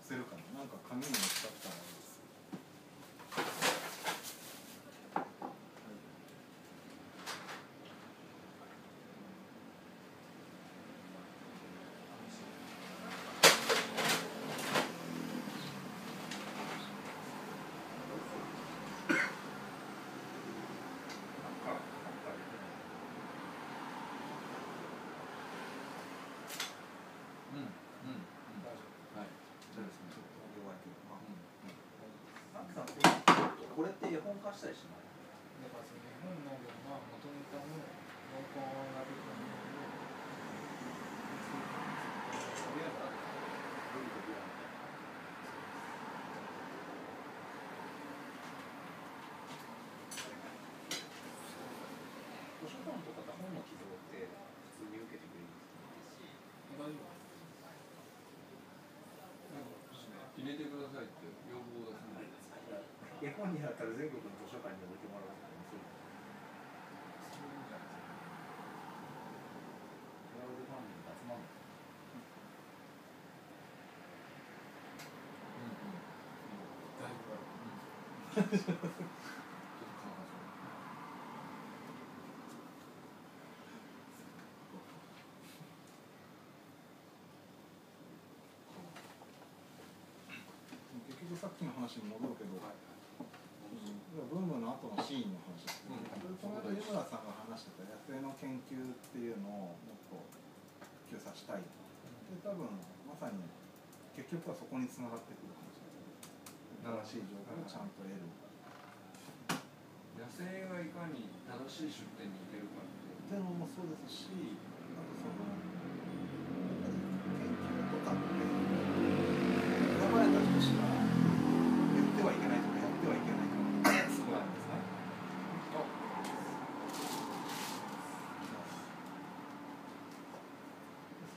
するかな。なんか紙に使ったのいいですうんうんうん大丈はいそうですねちょっと弱いけどまあマックさんこれって絵本化したりしない夫だからその？日本のまあ元ネタの濃厚な部分をとりあえずあるルリとビラみたいな図書館とかで本の寄贈って普通に受けてくれるんです大丈夫入れてくださいって要望がする絵本になったら全国の図書館に置いてもらうとかもそうそういうん。じゃないですかクラウドファンディング集まるのだいぶあるちょっと考結局さっきの話に戻るけど、うん。ブームの後のシーンの話ですけど、この間湯村さんが話してた野生の研究っていうのをもっと普及させたいで多分まさに結局はそこにつながってくる話新しい情報をちゃんと得る野生がいかに正しい出店に行けるかっていう。っていうのもそうですしあとそのやっぱり研究とかって選ばれた人しか言ってはいけないとかやってはいけないからそうなんですね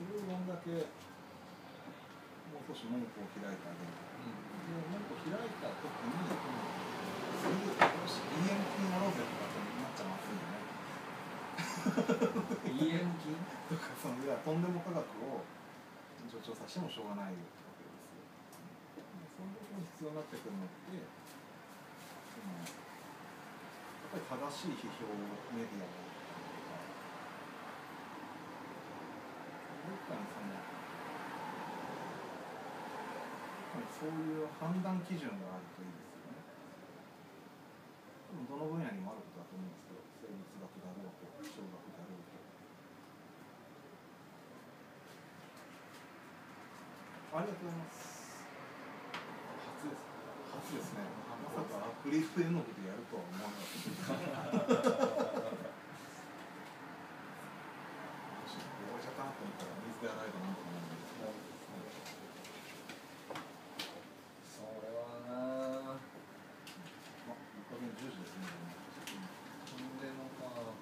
それをどんだけもう少し門戸を開いてあげるかで門戸を開いた時にそういうよし EMP やろうぜとかってなっちゃまずいよね EM 金とかそのいやとんでも科学を助長させてもしょうがないわけですよ。そのところに必要になってくるのってそのやっぱり正しい批評メディアをどっかにそのどっかにそういう判断基準があるといいですよね。多分どの分野にもあることだと思うんですけど生物学だろうと気象学だろうと。ありがとうございます。初です。初ですね。まさかアクリル絵の具でやるとは思わなかった。私汚れちゃったなと思ったら水で洗えばなんとかなるんですけど。それはなまあ、いい加減10時ですね。とんでもまあ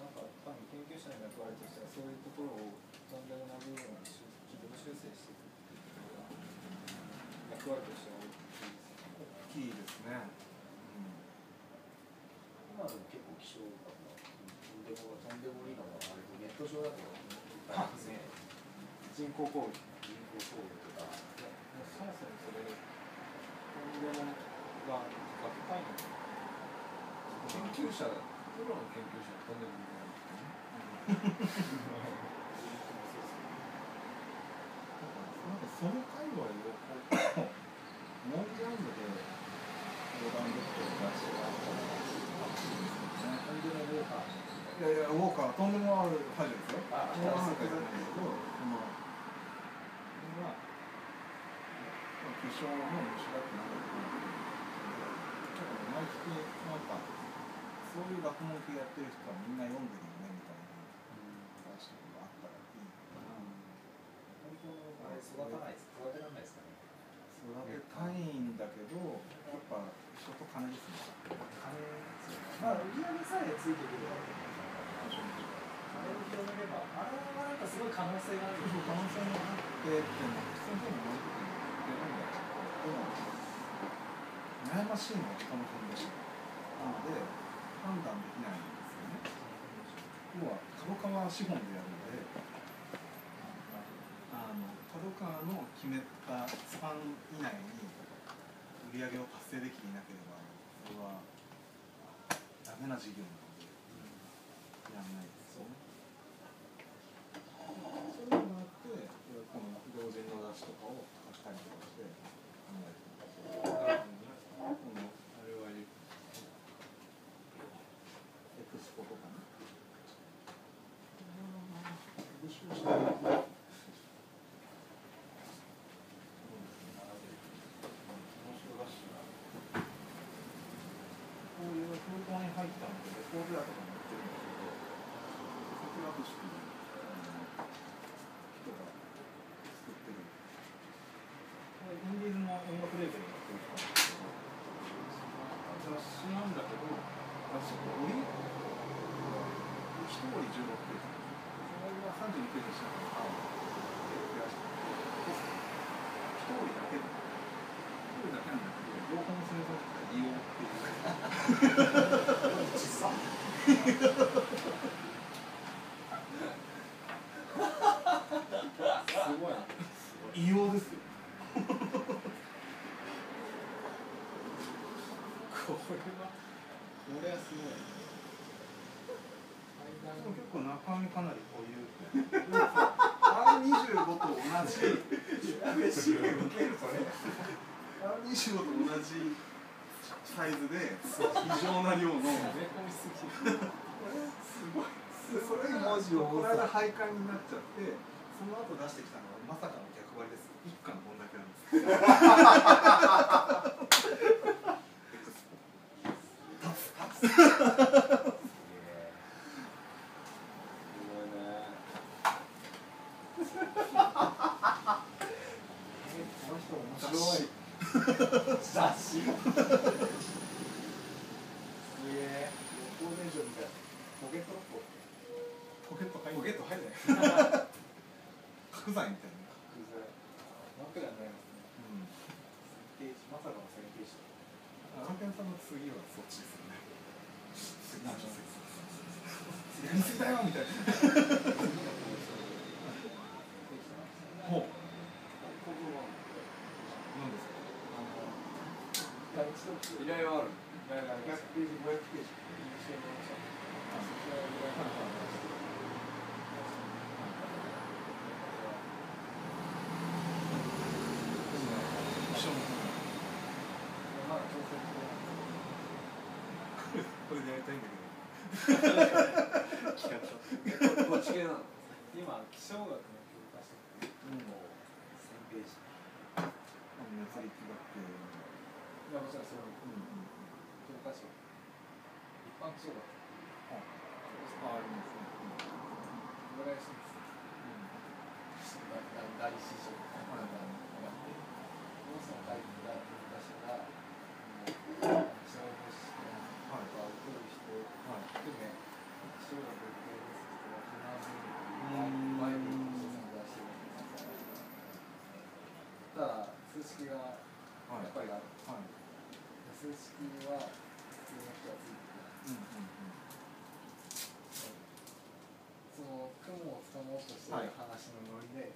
なんか多分研究者の役割としてはそういうところをとんでもな部分を修軌道修正していくっていうのが役割としては大きいですね大きいですね。今でも結構気象学のとんでもとんでもいいのがあれネット上だといっぱいありますね人工攻撃人工総理とかもうそもそもそれとんでもが高いの研究者プロの研究者とんでもないですよねなんかその界隈をこうノンジャンルで横断できてる会社があったらとんでもウォーカーいやいやウォーカーとんでもある排除ですよ。あウォーカーなんかじゃないけど、そのこれは気象の虫だってなんだから毎月なんかそういう学問系やってる人はみんな読んでるよねみたいな話とかがあったらいいのかな。本当のあれです育たないです育てられないですかね育てた。いんだけどやっぱ人と金ですね金まあ売り上げさえついてくれば金を広めればあれはなんかすごい可能性がある可能性もあってっていうのは先生も言ってるんだけど悩ましいのは人の分でなので判断できないんですよね要は角川資本でやるのであの角川の決めたスパン以内に売り上げを達成できていなければそれはダメな事業なのでやらないですよねそういうのがあってこの同人の出しとかを書きたりとかして考えてますこのあれはエクスポとかね募集してるこういう封筒に入ったのでレコード屋とかも売ってるんですけどそこはしく人が作ってるこれインディーズの音楽レーベルが作ったんですけど雑誌なんだけど雑誌これ折り一折り16ページそれが32ページにしながら増やして一折りだけで一折りだけなんだけど両方の製造機が利用っていう小さすごいな異様ですよこれはこれはすごいでも結構中身かなりこういう R25 と同じ R25 と同じサイズで異常な量の。詰め込みすぎるそれが文字をこの間廃刊になっちゃってその後出してきたのはまさかの逆張りです。一巻こんだけなんですこの人面白い雑誌すげえ旅行伝承みたいなポケットロックポケット入ポケッるト入んない角材みたいななんかじゃないますねうんページまさかの1000ページアンケンさんの次はそっちですよね次のやりすぎだよみたいなほう何ですか依頼はある500ページ500ページ一緒のまだ調整中これでやりたいんだけど。こっち系なの今気象学の教科書1000ページあの熱力だってやもちろん。その教科書一般気象学あありますねお願いします大大師匠があってローソン書いてた教科書が気象予報士とかを受ける人はい含め気象学を受ける人は必ず前に出してるただ数式がやっぱりあるはい数式は普通の人はつい。てくるうんうんその雲をつかもうとしてる話のノリで、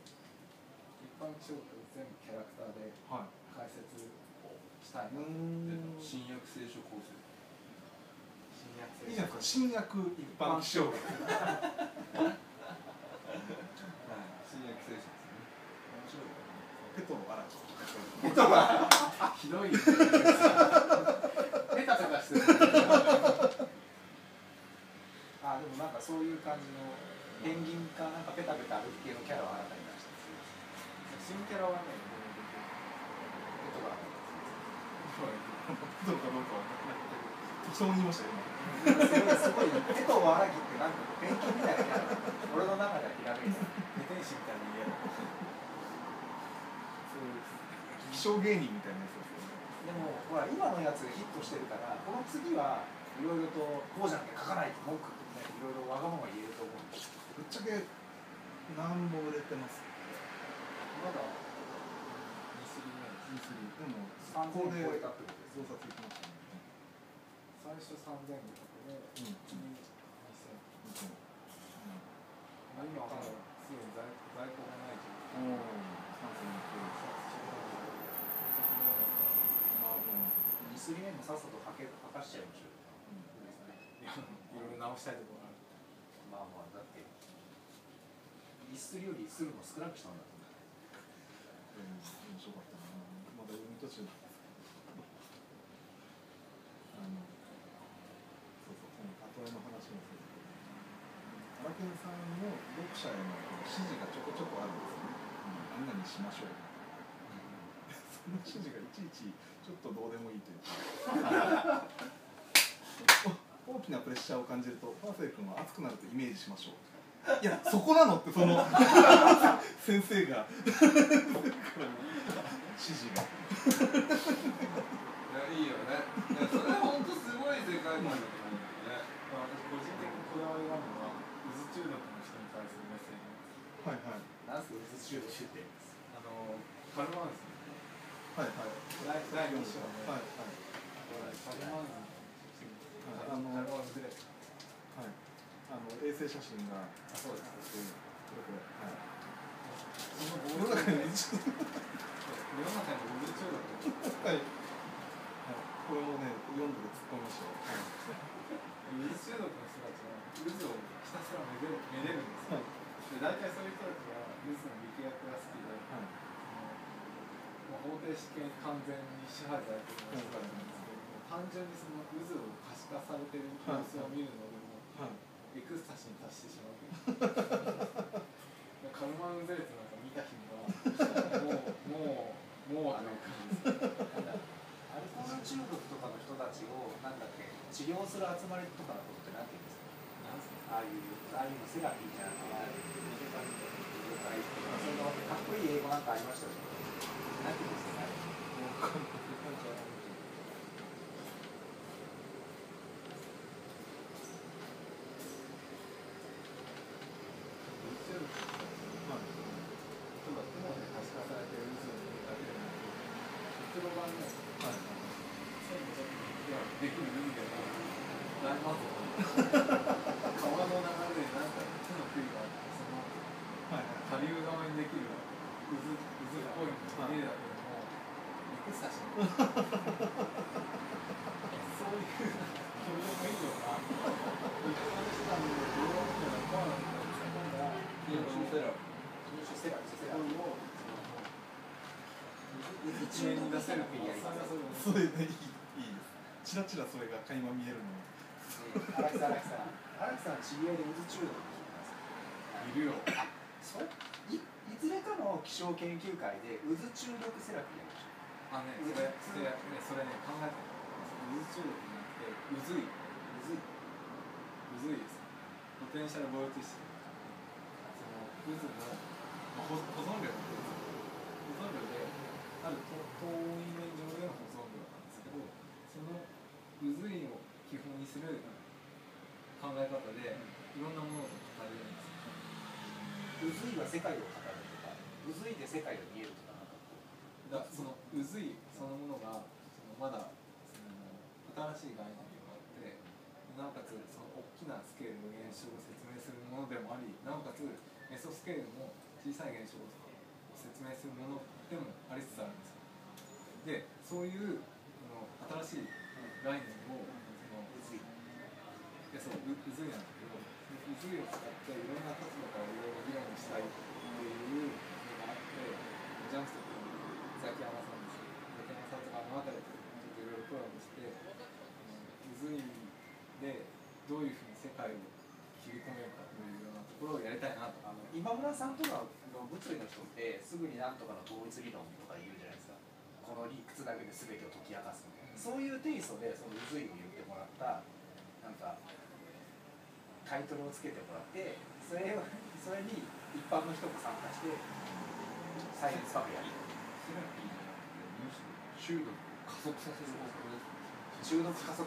一般気象学全部キャラクターではい。解説したい。な、うん新約聖書構成いいじゃない。ですか新薬一般気象学新約聖書。ですね面白い ペトロ荒木ひどいね ペタペタしてるあでもなんかそういう感じのペンギンかなんかペタペタ歩く系のキャラを新たに出して新キャラはねペトがペトロかどうかは適当に言いましたよす。ごいす。ごいペトわらぎってなんかペンギンみたいなキャラ俺の中ではひらめいたペテン師みたいに言える気象芸人みたいなやつです。よねでもほら今のやつヒットしてるからこの次はいろいろとこうじゃなきゃ書かないと文句ねいろいろわがまま言えると思うんです。ぶっちゃけ何本売れてますまだミスリでも3000ここで超えたってことです増刷いきましたね最初3500でうん2000うんまあ今はもうすでに在在庫がない状態おお三千二まあうんミスリメもさっさと書け書かしちゃいましょういろいろ直したいところがあるまあまあだってミスよりするの少なくしたんだと面白かったなまだ読み途中なんですけどあのそうそうこの後絵の話もそうですけど荒研さんの読者への指示がちょこちょこあるんですよね、うん、何々しましょうその指示がいちいちちょっとどうでもいいというか大きなプレッシャーを感じるとパーフェク君は熱くなるとイメージしましょういやそこなのってその先生が指示が。いやいいよね。それは本当すごい世界観だと思うんだよね。まあ私個人的にこだわりがあるのは渦中毒の人に対するメッセージはいはいなんすかうつ中毒ってあのカルマンズ。はいはい第第2章の。はいカルマンズあのカルマンズではい。あの衛星写真が。あそうです。これこれ。はい世の中に世の中にはい、はい、これもね読んでて突っ込みましたよ。渦中毒の人たちは渦をひたすらめでるめでるんですよ、で大体そういう人たちは渦の力学が好きで、はいあ、方程式に完全に支配されている人たちなんですけれども、単純にその渦を可視化されている様子を見るのでも、はい。エクスタシーに達してしまうカルマンゼーツなんか見た日にはもうもうもうっていう感じですなんだアルコール中毒とかの人たちをなんだっけ治療する集まりとかのことってなんて言うんですかすかああいうああいうのセラピーじゃなくてそのかっこいい英語なんかありましたよねなんて言うんですかね渦中毒とか雲で可視化されている渦を見るだけでなく結露板のはい線路ができる海でも大満足川の流れでなんか木の杭があってそのはい下流側にできる渦渦っぽいのが見えるだけでもエクスタシーそういう表情がいいような一般の人が見るとどういうのかなって突っ込んだ優秀セラ入手セラピーセラピーこれを一面に出せるとやりますそれねいいいいですチラチラそれが垣間見えるの荒木さん荒木さん。荒木さん知り合いで渦中毒の人います。いるよ。それいいずれかの気象研究会で渦中毒セラピーやりましょあねそれそれねそれね考えた渦中毒じゃなくて渦いうむずい渦いですポテンシャルボルティシその渦の、まあ、保保存量保存量であると遠い面上での保存量なんですけどその渦いを基本にする考え方でいろんなものを語れるんですようずいは世界を語るとかうずいで世界が見えるとかなんかこうだその渦いそのものがそのまだその新しい概念でもあってなおかつその大きなスケールの現象を説明するものでもありなおかつメソスケールの小さい現象を説明するものでもありつつあるんですよでそういうその新しい概念をそのうずいいやそうう渦いなん。だけどその渦いを使っていろん。な角度からいろいろ議論したいっていうのがあってジャンプとザキヤマさん。ですザキヤマさん。とかあの辺りとちょっといろいろコラボして渦いでどういうふうに世界を切り込めるかというようなところをやりたいなとあの今村さん。とかの物理の人ってすぐになん。とかの統一理論とか言うじゃないですかこの理屈だけで全てを解き明かすみそういうテイストでその渦いを言ってもらったなんかタイトルをつけてもらってそれをそれに一般の人も参加してサイエンスファクやるセラピーじゃなくて中毒加速させる方法です中毒加速。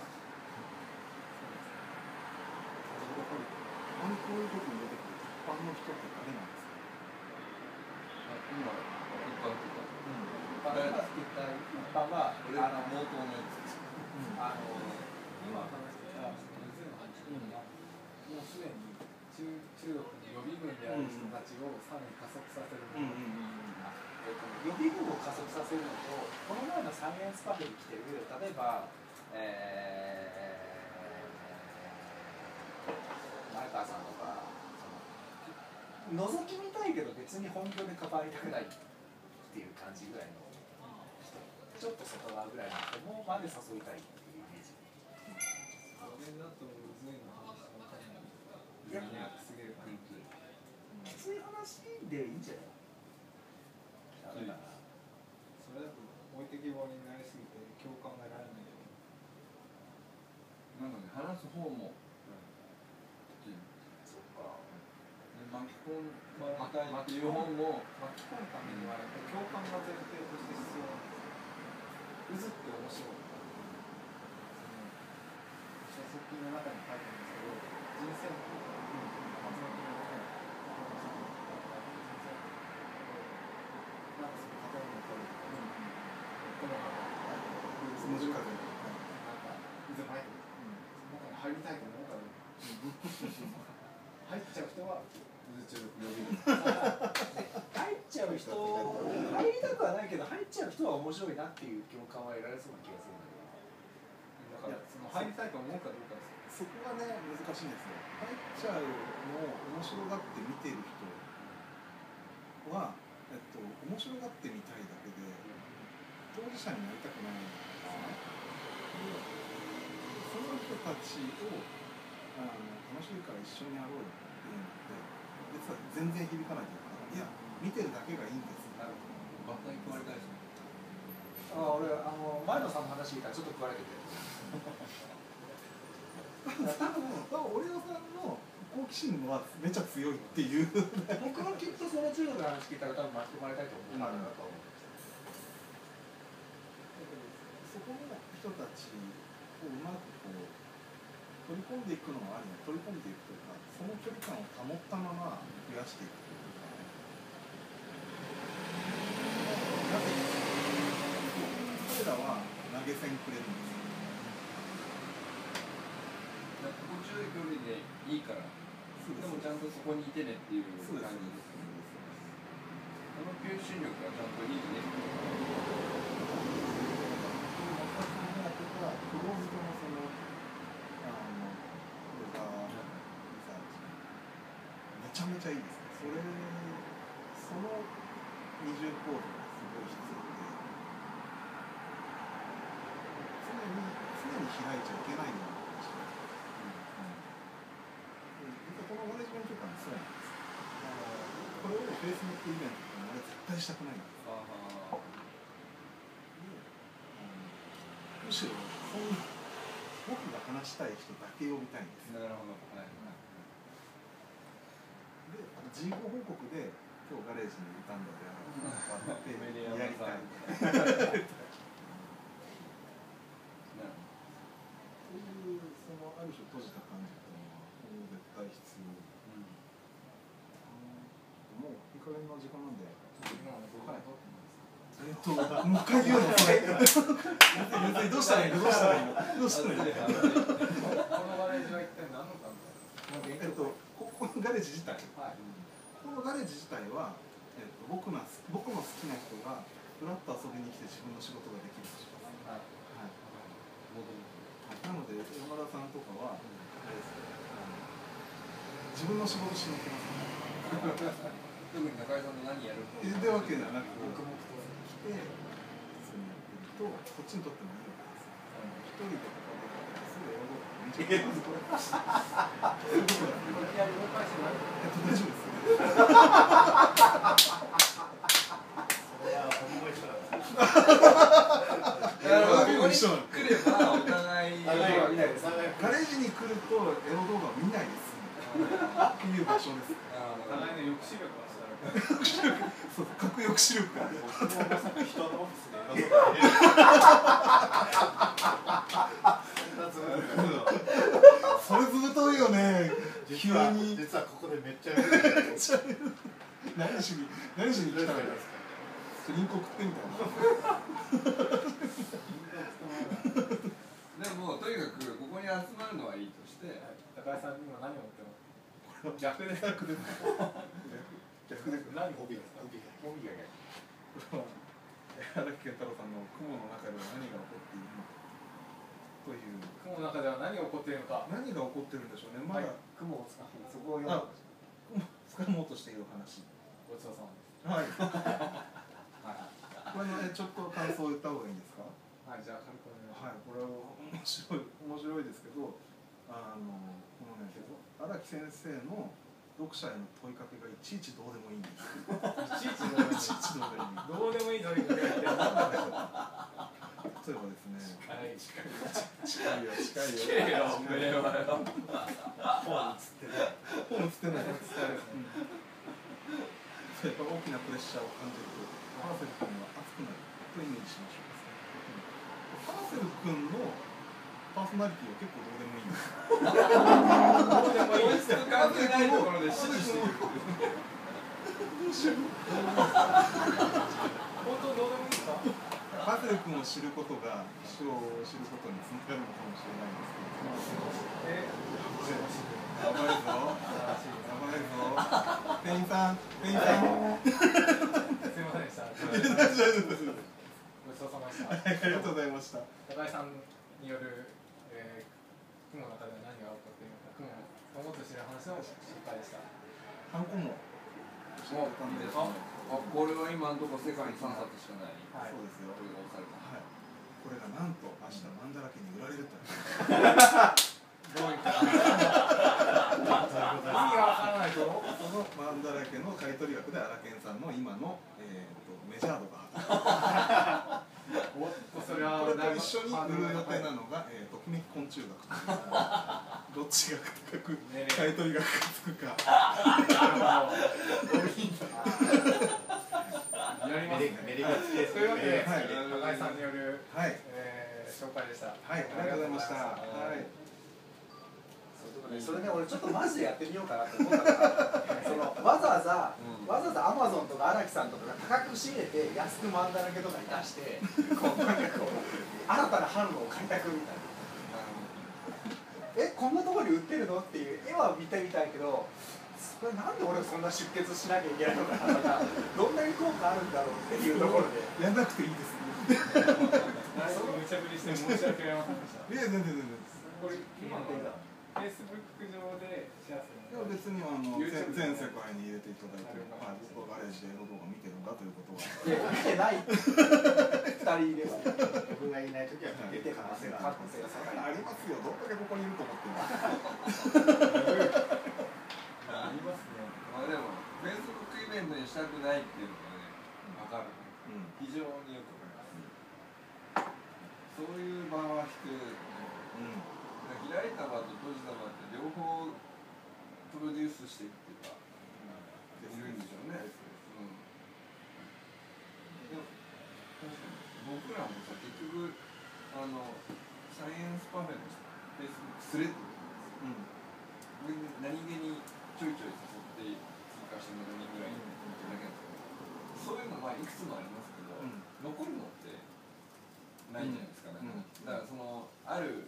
あのこういう時に出てくる一般の人って誰なんですか？今一般が作った一般はあの毛頭のやつあの今話してた先生の話もうすでに中中国に予備軍である人たちをさらに加速させるもの、えっと、予備軍を加速させるのとこの前のサイエンスカフェに来てる例えばえー、前川さん。とかその覗き見たいけど別に本業で関わりたくないっていう感じぐらいのちょっと外側ぐらいの人もまで誘いたいっていうイメージそれだとむずいないやマニアックすぎるか。らきつい話でいいんじゃないダメだなそれだと置いてきぼりになりすぎて共感が得られないよなので話す方もそっか巻き込んまあ巻きっていう本も巻き込むためにはやっぱ共感が前提として必要なんですよ。渦って面白い。その書籍の中に書いてあるんですけど、人生の松本の中になんかその建物の通りとか、このその時間でなんか渦巻いてる。その中に入りたいと思うから、入っちゃう人は渦中毒予備軍。入っちゃう人入りたくはないけど入っちゃう人は面白いなっていう共感は得られそうな気がするんだけどだからその入りたいと思うかどうかですよ。そこがね難しいんですよ。入っちゃうのを面白がって見てる人は、えっと、面白がってみたいだけで当事者になりたくないんですね。でその人たちをあの楽しいから一緒にやろうっていうのって実は全然響かないというかいや見てるだけがいいんですバッタに食われたいですねあ俺あの前野さんの話聞いたらちょっと食われてて。多分俺のさんの好奇心はめっちゃ強いっていう。僕もきっとその中国の話聞いたら多分巻き込まれたいと思う。からだと思う。そこの人たちをうまくこう取り込んでいくのもありな取り込んでいくというかその距離感を保ったまま増やしていくというかなぜ彼らは投げ銭くれるんですよ。心地よい距離でいいから。でもちゃんとそこにいてねっていう感じですその吸収力がちゃんといいねクローズドのそのあのこれがリサーチめちゃめちゃいいですね。それその二重構造がすごい必要で常に常に開いちゃいけないような気がしてうん。このマネジメント感そうなん。ですこれを Facebook イベントって俺絶対したくないん。ですああむしろそん。な僕が話したい人だけを見たいん。ですなるほどはいで事後報告で今日ガレージにいたん。だであろうってやりたいなるほどそういうそのある種閉じた感じっていうのはもう絶対必要もうい。い。加減な時間なんでえっともう一回言うのそれどうしたらい。い。のどうしたらい。い。のどうしたらい。い。のこのガレージは一体何のためえっとここのガレージ自体はい。このガレージ自体は、えっと、僕の僕の好きな人がふらっと遊びに来て自分の仕事ができる場所です。はい。はいなので山田さんとかは、自分の仕事しに行きますね。特に中井さんと何やるってわけではなく黙々と来て普通にやってるとこっちにとってもいいわけですよ。一人でここですぐ英語とか大丈夫です。それは本望一緒なんですだから僕も一緒なの来ればお互いガレージに来るとエロ動画見ないです。っていう場所です。お互いの抑止力はしたらそう、核抑止力が。人のオフィスで画像が見れるそれずぶといよね急に実はここでめっちゃ何しに何しに来たのよリンク送ってみたいなでもとにかくここに集まるのはいいとして高橋さん今何を持ってます逆で逆で逆で何帯が帯が帯がこれは荒木健太郎さんの雲の中では何が起こっているのかという雲の中では何が起こっているのか何が起こってるんでしょうね。まだ、雲を使ってそこを読んで掴もうとしている話ごちそうさまですはいこれのねちょっと感想を言った方がいいんですか？はいじゃあ軽くお願いしはいこれは面白い面白いですけどあのこのね荒木先生の読者への問いかけがいちいちどうでもいいんです。ますいちいちどうでもいい。どうでもいい問いかけがって何なんだよ例えばですね。はい近いよ。近いよ。近いよ。近いよ。本映ってない本映ってないうんやっぱ大きなプレッシャーを感じるとハーセル君は熱くなるとイメージしましょうハーセル君のパーソナリティは結構どうでもいいんですどうでもいい本質と関係ないところで指示していく本当どうでもいいですかハーセル君を知ることが人を知ることにつながるのかもしれないんですけどやばいぞやばいぞ店員さん店員さん大丈夫ですごちそうさまでしたありがとうございました高井さんによる、えー、雲の中では何が起こっているのか雲をもっと知る話の紹介でしたハンコももういいですかあこれは今のところ世界に3冊しかないはいそうですよこれが押されたはいこれがなんと明日マンだらけに売られるというどういった意味がわからないとそのマンだらけの買取額で荒研さんの今の、えー、とメジャー度がおっとそれはこれと一緒に売る予定なのが、えー、ときめき昆虫学。というどっちが高く買取額がつくか。やりますねメリというわけで、はい。高井さんによる、はい。えー、紹介でした。はいありがとうございました。はいそれね俺ちょっとマジでやってみようかなと思ったからそのわざわざ、うん。わざわざアマゾンとか荒木さんとかが高く仕入れて安く漫画だけとかに出してこうなんかこう新たな販路を開拓みたいな。えこんなところに売ってるの？っていう絵は見てみたいけどそれなんで俺そんな出血しなきゃいけないのかなとかどんなに効果あるんだろうっていうところで。やんなくていいです 無茶ぶりして申し訳ありませんでした。いや全然全然。これ今のフェイスブック上でシェアするいやの別にあの全全世界に入れていただいて、はい、僕はガレージでエロ動画見てるんだということは。いや見てない2人いれば僕がいない時は出て可能性がある。可能性が高いありますよ。どんだけここにいると思ってるの。ありますね。まあでもフェイスブックイベントにしたくないっていうのがね分かる。うん。非常によくわかります。そういう場は必要ですね開いた場と閉じた場って両方プロデュースしていくっていうか、いるんでしょうね、うん、でも僕らもさ結局あのサイエンスパフェのフェイスブックスレッドうん。で何気にちょいちょい誘って追加して7人ぐらいだけなんですけどそういうのまあいくつもありますけど、うん残るのってないじゃないですか、うん。だからそのある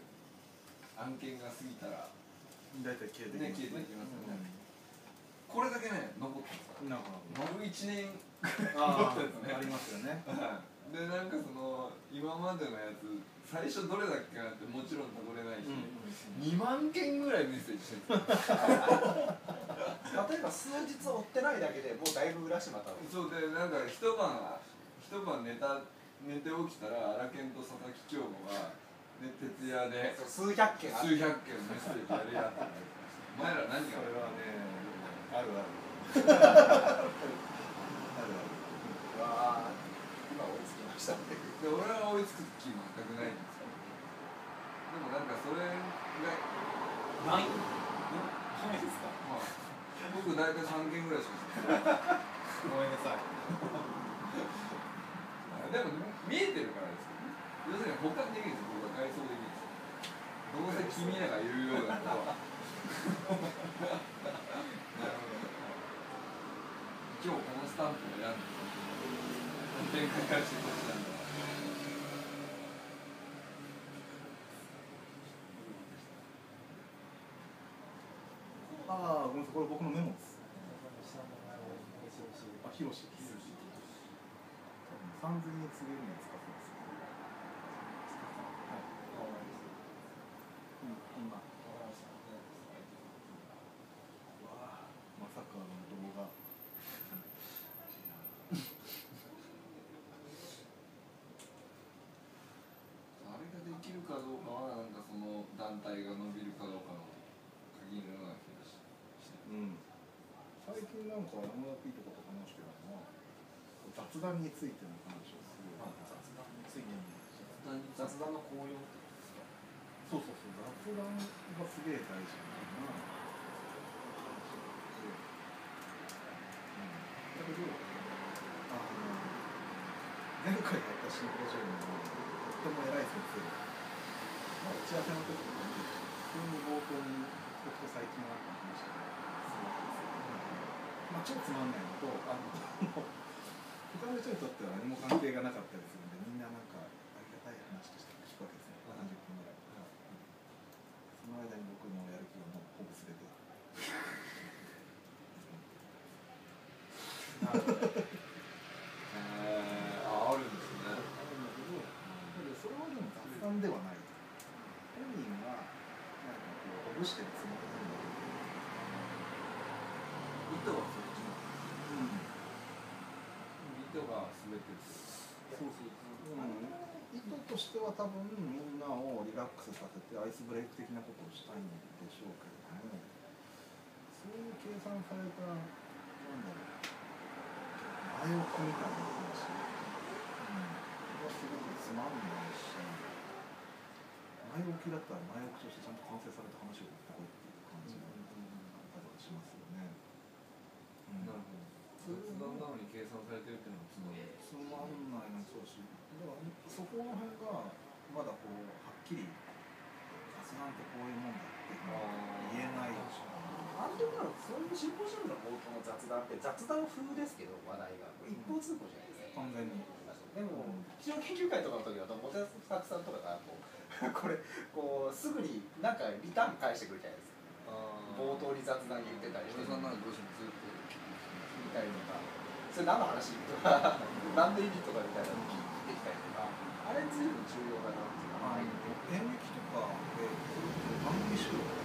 案件が過ぎたら大体消えてね。消えていきますよね、これだけね残ってます丸1年あ残ってあありますねますよね。でなんかその今までのやつ最初どれだっけなってもちろんたどれないし、2万件ぐらいメッセージしてる。んですよ例えば数日追ってないだけでもうだいぶ浦島太郎そうでなんか一晩一晩寝た寝て起きたら荒研と佐々木京吾が、ね、徹夜で。数百件ある数百件メッセージやり合って前ら何が。それはねあるあるあるわあ今追いつきましたねで俺は追いつく気全くないんですよでもなんかそれが。ないないですかまあ僕大体3件ぐらいしかしてないごめんなさいあれでも見えてるからです要するに保管できるんですよ僕は外装できるんですよどうせ君らが言うようなことは今日このスタンプを選んで展開からしてこっちなんだああごめんなさい。これ僕のメモです。あヒロシです。多分三髄に告げるのに使ってますはいうん今うわあまさかの動画あれができるかどうかはなんかその団体が伸びるかどうかの鍵のような気がしして。うん。最近なんか山田 P とかと話してるのは雑談についての話をする雑談について単に雑談の効用ってそうそうそう。雑談がすげえ大事な話で、うん、だけどあの前回やったシンポジウムのとっても偉い先生打ち合わせの時に急に冒頭に僕と最近あった話がするわけですよ、まあ、超つまんないのとあの他の人にとっては何も関係がなかったりするんでみんななんかありがたい話として聞くわけですね70分ぐらい、その間に僕のやる気をもうほぼ全てー、ああるんですねあるんだけど、だけどそれはでも雑談ではない本人がなんかこうほぐしてるつもりなんだけ意図はそっちなのど、意図が全てそうそうそう、うん、意図としては多分みん。なをリラックスさせてアイスブレイク的なことをしたいん。でしょうけれどもそういう計算されたなん。だろう前置きみたいな話、うん、これはすごくつまん。ないし前置きだったら前置きとしてちゃん。と完成された話を言ってこいっていう感じがあったりはしますよね。うん。なるほど雑談なのに計算されてるっていうのがつまりつまんないのもそうしだからそこの辺がまだこうはっきり雑談ってこういうもんだって言えないなんでなのそういうシンポジウムの冒頭の雑談って雑談風ですけど話題が一方通行じゃないですか、完全に。でも基調研究会とかの時だとモテサクさんとかがこうこれこうすぐになんかリターン返してくるじゃないですか冒頭に雑談言ってたりして。俺さん。ならどうしてもずっとみたいとかそれ何の話？と か何で意味とかみたいなの聞いてきたりとかあれ随分重要だなっていうのはあの演劇とかで番組収録。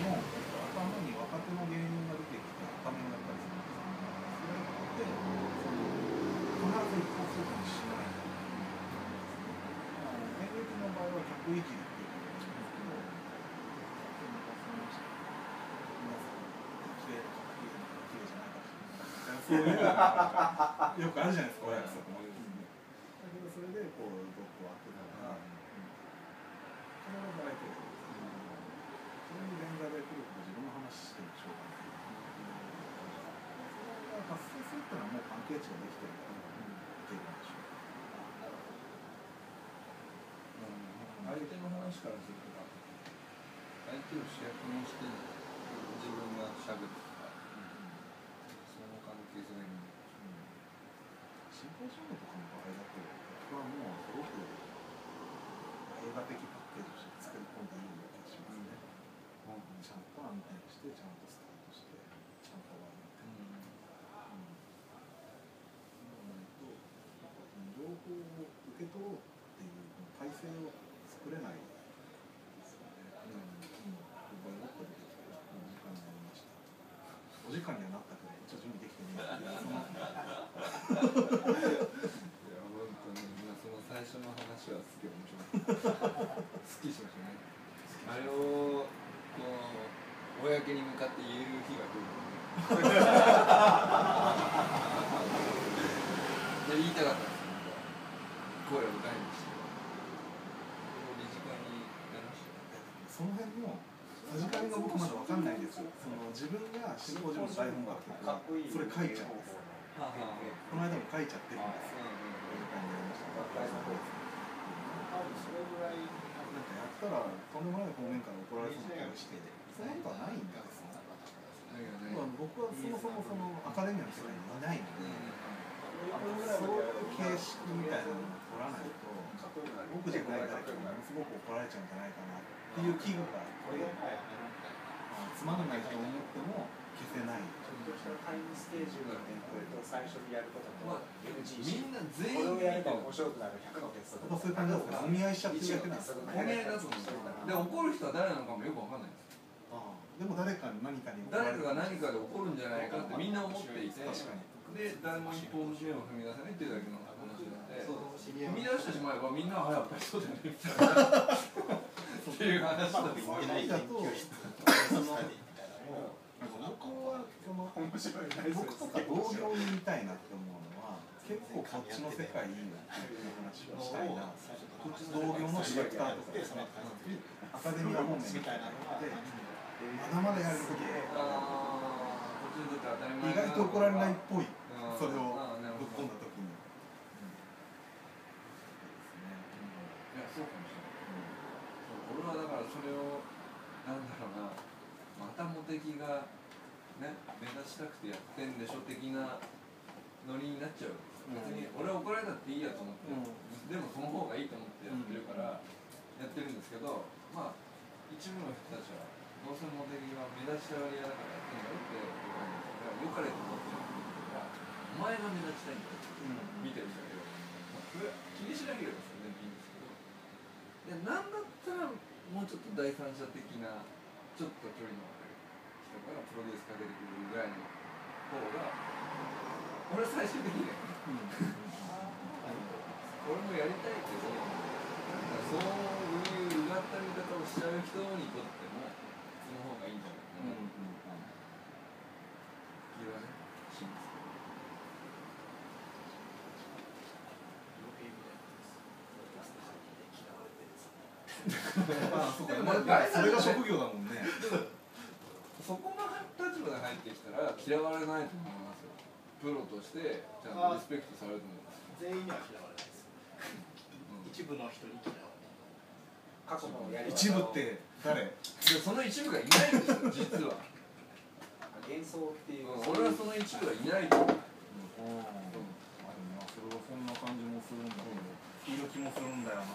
の頭に若手の芸人が出てきて画面がやったりするんですよそれってその必ず一方通行にしない。演劇の場合は客いじりっていうことをしますけど綺麗なか綺麗な綺麗じゃないかそういうよくあるじゃないですかお約束も。だけどそれでこうどっこを当てながら、それはバラエティーです。それに連座で来ると自分の話してもしょうがない。それが発生するっていうのはもう関係値ができてるから、いけるんでしょう。相手の話からすると相手を主役にして自分がしゃべるの関係性がいいシンポジウムとかの場合だと、僕はもうすごく映画的パッケージとして作り込んでいいような気がしますね。ちゃんと安定して、ちゃんとスタートして、ちゃんと終わるっていう。うん。そうないと、なんか情報を受け取ろうっていうこの体制を作れないですよね。うん。うん。僕はよく出てきて、お時間になりました。お時間にはなったけど、一応準備できてねえっていうそのいや本当にまあその最初の話はすげえ面白かった好きしましたねあれをこう公に向かって言える日が来るで言いたかったんです声を大にしてになりましたよ。その辺のさじ加減が僕まだわかんないんですよ。その自分がシンポジウムの台本があってかっこいいそれ書いちゃうこの間も書いちゃってるんです多分それぐらいやったらとんでもない方面から怒られそうな気がしてそんなことはないんですよ、まあ、僕はそもそもそのアカデミアの世界にいないので、そういう形式みたいなのを取らないと僕じゃない誰かにものすごく怒られちゃうんじゃないかなっていう危惧があって、まあつまらないと思っても消せないタイムステージのねこれと最初にやることとまあ NGC みんな全員これをやれば面白くなる100のテストやっぱそういう感じですかお見合いしちゃってるだけなんですかお見合いだと思うんですよで怒る人は誰なのかもよくわかんないんです。よああでも誰かに何かに誰かるが何かで怒るんじゃないかってみんな思っていて。確かに。で誰も一歩も目を踏み出せないっていうだけの話なんで。踏み出してしまえばみんなはやっぱりそうだよねみたいな。っていう話だと思いなんか僕はその面白い大僕とか同僚に言いたいなって思うのは結構こっちの世界いいなっていう話をしたいな同業のディレクターとかですねアカデミア方面みたいなのでまだまだやることあーこっちにとって当たり前意外と怒られないっぽいそれをぶっ込んだ時に。いやそうかもしれない、そう俺はだからそれをなんだろうなまたモテキがね目立ちたくてやってんでしょ的なノリになっちゃうわけですよ。別に俺は怒られたっていいやと思って、でもその方がいいと思ってやってるからやってるんですけどまあ一部の人たちはどうせモテキが目立ちたがり屋だからやってんだろっていう感じでよかれと思ってやってるからお前が目立ちたいんだよって見てるんだけど、まあ、それは気にしなければそれでいいんですけど。でなんだったらもうちょっと第三者的なちょっと距離の人からプロデュースかけてくるぐらいの方が俺は最終的には俺もやりたいけどなんかそういううがった見方をしちゃう人にとってもその方がいいんじゃないかな気はね。しますあそうかまあそれが職業だもんね。そこの立場で入ってきたら嫌われないと思いますよ。プロとしてちゃんとリスペクトされると思います。全員には嫌われないです一部の人に嫌われ過去のやり一部って誰？でその一部がいないんですよ実は、幻想っていう。うん俺はその一部がいないと思う。あでもまあそれはそんな感じもするんだけどいい気もするんだよな。い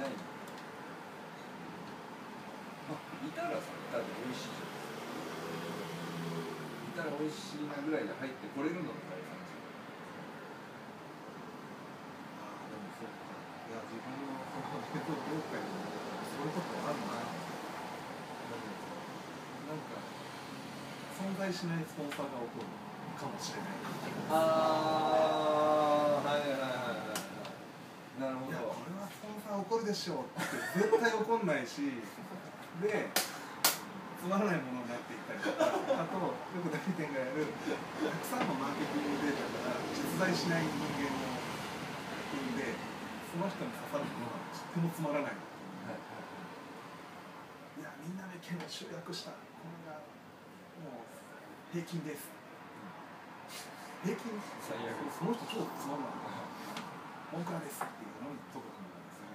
ないまあいたらさだって美味しいじゃんいたら美味しいなぐらいで入ってこれるのが第三者あーでもそうかいや自分のその業界でもそういうことあるななんか存在しないスポンサーが起こるかもしれないああはいはいはいはい。なるほいやどこれはスポンサー怒るでしょって絶対怒んないし でつまらないものになっていったりとかあとよく代理店がやるたくさんのマーケティングデータから実在しない人間を生んでその人に刺さるものがとってもつまらない。いやみんなで剣を集約した。これがもう平均です。平均？最悪その人超つまらない。文句らですっていうのに届くものなんですよ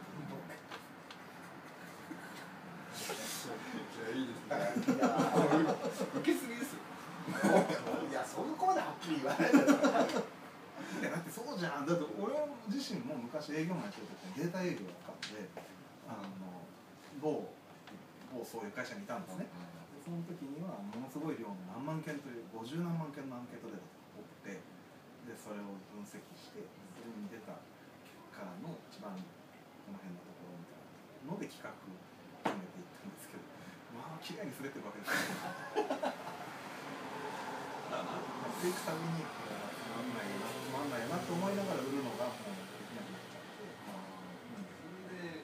いやいいですね。受けすぎですよ。いやそこまではっきり言わない。でしょいやだってそうじゃん。だって俺自身も昔営業マンやってる時にデータ営業があってあの某某そういう会社にいたんですね。でその時にはものすごい量の何万件という50何万件のアンケートデータが多くてでそれを分析してそれに出た結果の一番この辺のところみたいなので企画決めていったんですけどまあ綺麗に滑ってるわけです。よっていくたびにつまんないなつまんないなと思いながら売るのがもうできなくなっちゃって、それで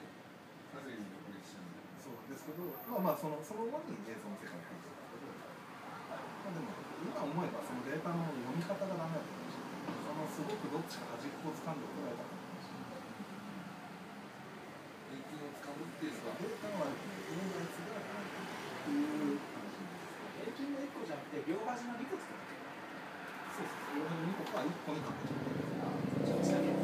稼ぎに独立したんでそうですけどまあまあそのその後に映像の世界に入ってたけど、まあ、でも今思えばそのデータの読み方がダメだったかもしれないそのすごくどっちか端っこを掴んで怒られたかもしれない平均を使うっていうのがデータはっていう平均の1個じゃなくて両端の2個使って。そそうそう。両端の2個か1個にかけちゃうちょっと下げて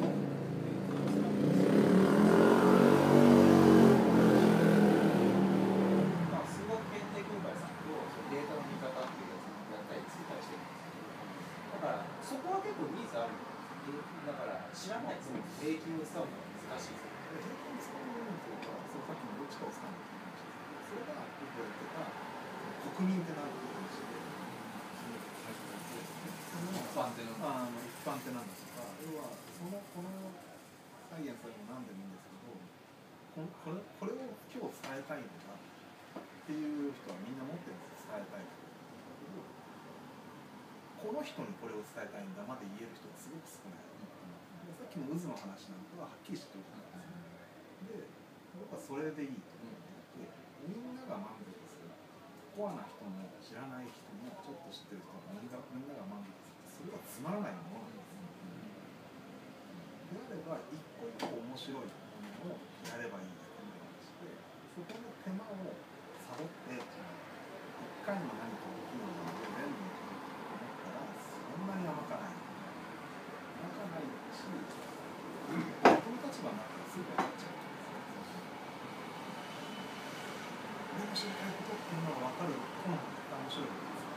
まあ数学検定協会さんとそのデータの見方っていうやつをやったり作ったりしてるんですけどだからそこは結構ニーズあるだから知らないと平均を使うのが難しいですよ平均使うのというかそうさっきのどっちかを使うのって話ですけどそれが僕が言ってた国民ってなるって話で一般的なあの一般ってなんだとか要はそのこのサイエンスでも何でもいいんですけどここれこれを今日伝えたいんだっていう人はみんな持ってるんですよ伝えたいことこの人にこれを伝えたいんだまで言える人がすごく少ない。でさっきの渦の話なんかははっきり知っておくんですよ。で僕はそれでいいと思っていてみんなが満足するコアな人も知らない人もちょっと知ってる人もみんなみんなが満足するそれはつまらないものなんですであれば一個一個面白いものをやればいいだけの話でそこの手間をサボって一回に何かできるのんなに甘かない甘かないしこの立場になったらすぐ分かっちゃうですよ俺の知りたいことっていうのは分かるこの方が面白いわけですよ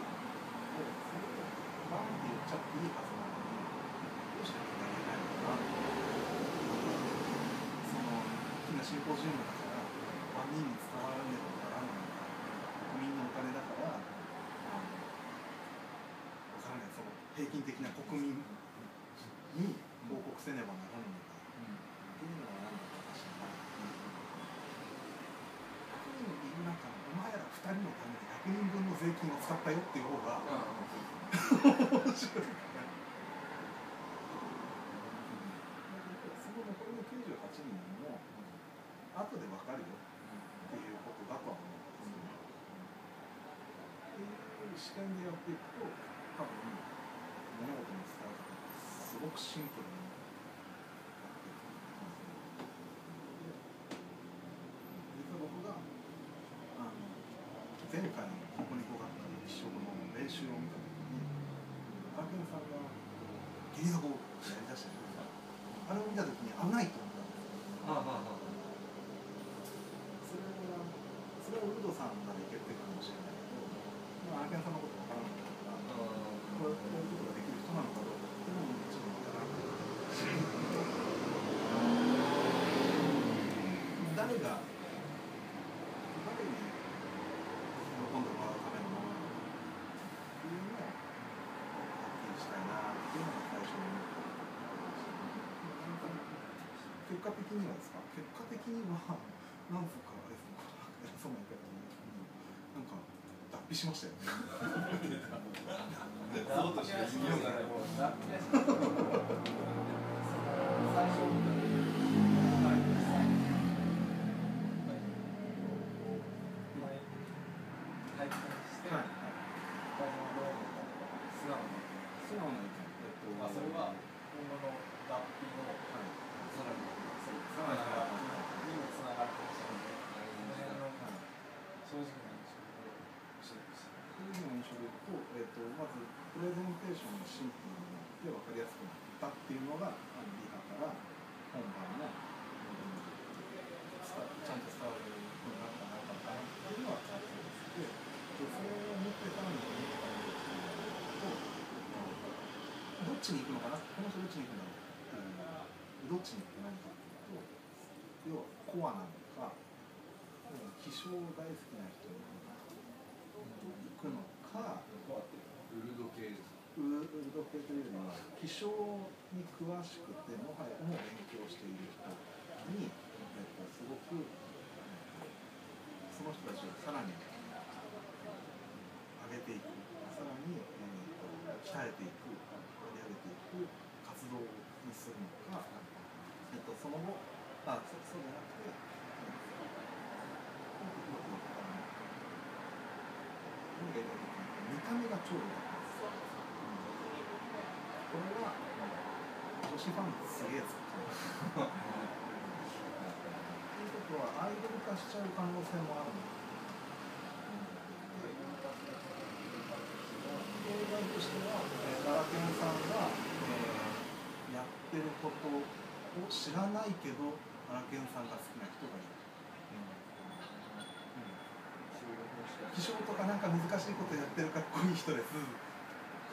でそれをバンって言っちゃっていいはずなのにどうして言ってあげないのかなその大きなシンポジウムだから万人に伝わらねばならないのか国民のお金だからあのわからないその平均的な国民に報告せねばならぬのかっていうのは何だか私は。100人いる中のお前ら2人のために100人分の税金を使ったよっていう方が面白い。その残りの98人も後で分かるよっていうことだとは思うんですよ。っていう視点でやっていくと多分物事の伝え方がすごくシンプルになっていくと思うんですよ。で実は僕があの前回のここにこがった一色の練習を見た時にアーケンさんが「ギリザゴー」ってやりだしてるあれを見た時に危ないと思ったんですよ。はあはあはあそれはそれはウルドさんまでいけてるかもしれないけど、まあ、アーケンさんのことわからないからこれこういうことができる人なのかどうかっていうのもちょっとわからないし誰が誰に喜んでもらうためのものなのかっていうのをはっきりしたいなっていうのが最初に思った結果的にはですか？結果的には何個かあれですね偉そうな言い方なんですけどなんか脱皮しましたよね そうとしか言いようがないもう脱皮です最初体験して、はい他のどう思ったのか素直に素直な意見えっとまあそれは今後の脱皮のはいさらにそうつながるにもつながるかもしれないので、その辺の正直な印象で教えてほしい。そういうの印象でいくと、えっと、まずプレゼンテーションがシンプルになって分かりやすくなったっていうのがあのリハから本番のうん伝わちゃんと伝わるようになったなかったなっていうのは感想ですででそれを持ってさらに思ったんですけどどっちに行くのかな？この人どっちに行くんだろうっていうどっちに行って何かっていうと要はコアなのか気象大好きな人に行くのかウルド系ですウルド系というのは気象に詳しくてもはやもう勉強している人に、えっと、すごく。その人たちをさらに上げていくさらに、えっと、鍛えていく。いく活動にするのか、えっと、その後あそそうじゃなくて、見た目が超良かったんですよ。これは女子ファンすげえ使ってます。ということはアイドル化しちゃう可能性もあるので、で題としては、えラケンさんが、ってることを知らないけどガラケンさんが好きな人がいる、気象とかなんか難しいことやってるかっこいい人です、か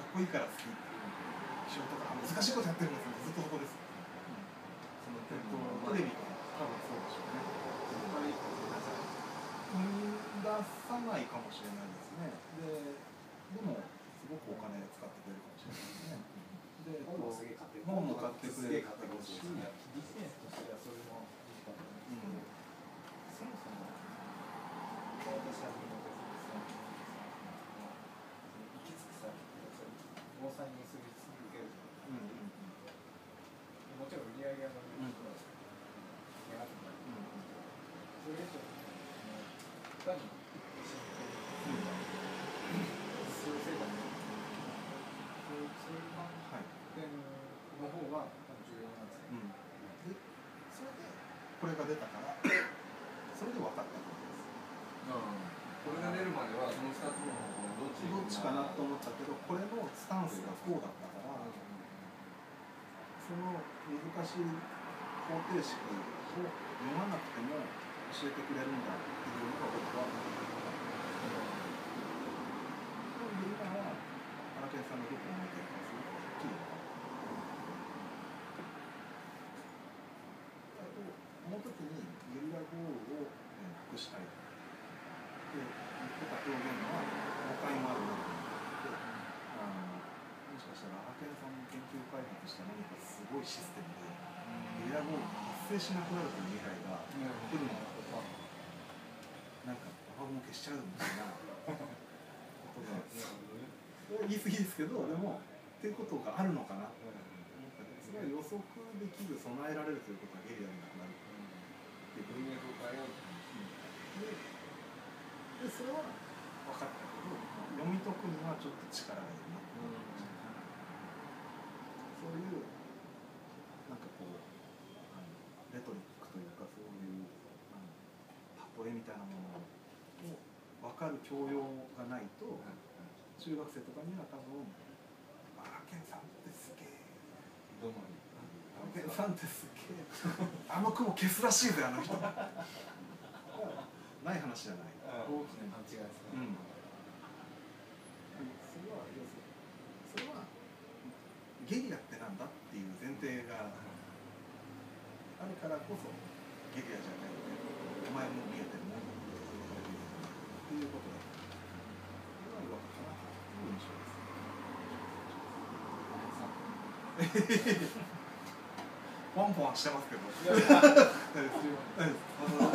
っこいいから好き。気象とか。あ難しいことやってるんですよずっとそこです、そのえっとテレビとか多分そうでしょうね。踏み出さないかもしれないですねででもすごくお金使ってくれるかもしれないですねで本もすげえ買って本も買ってくれるすげえ買ってくれるし。ビジネスとしてはそれもいにすり続けるうんうんもちろん売り上げが伸びると願ってもらうそれでちょっといかに真剣に数生活そういうそういう観はい点の方が重要なんですね。うん、でそれでこれが出たからそれで分かったってことですこれが出るまではその2つの方向どっちどっちかなと思ったけどこれのスタンスがこうだったからその難しい方程式を読まなくても教えてくれるんだっていうのが僕はそういう意味で今は荒研さんのどこを見てるかすごくはっきり分かる。あとこの時にゲリラ豪雨を、えーなくしたい表現は誤解もあるなと思ってあのもしかしたら荒研さん。の研究開発した何かすごいシステムでゲリラ豪雨が発生しなくなるという未来が来るのだとかなん。か母も消しちゃうみたいなことが言い過ぎですけどでもっていうことがあるのかなと思ったん。でそれは予測できる備えられるということはゲリラでなくなる文明と変えようででそれは分かったけど読み解くにはちょっと力がいるなって思いましたそういうなんかこうあのレトリックというかそういうあの例えみたいなものを分かる教養がないと中学生とかには多分「あらけんさんってすげえ」どのにあのケンさんってすげえ。あの雲消すらしいぜあの人 ない話じゃない。大きな勘違いですね。うん。それは要するにそれはゲリラってなんだっていう前提があるからこそゲリラじゃないお前もう見えてるもんっていうことだ。それは分かなという印象です ポンポンしてますけど大丈夫です大丈夫ですその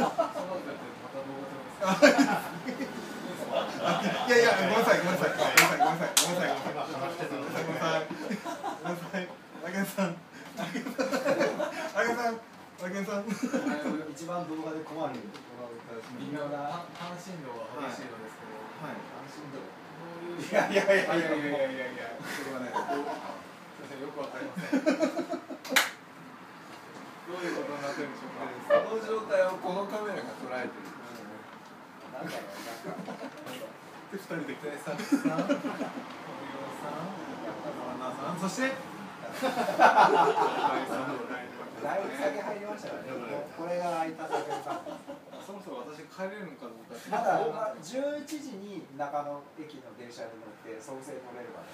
後や。いやいや、ごめんなさい、ごめんなさい、ごめんなさい、ごめんなさい、ごめんなさい、ごめんなさい、ごめんなさい、ごめんなさい、ごめんなさい、あげんさん、あげんさん、あげんさん、一番動画で困る微妙な関心度は激しいのですけど、はい関心度いやいやいやいやいやいやいやいやそれはね、先生よくわかりません。どういうことになってるんでしょうか？この状態をこのカメラが捉えてる。なんだろうなんかで、二人で来て、さん、さん、さん、そして。だいぶ下げ入りました。からねこれが空いた。だけさそもそも私帰れるのかどうか。まだまあ11時に中野駅の電車に乗って創生取れるかね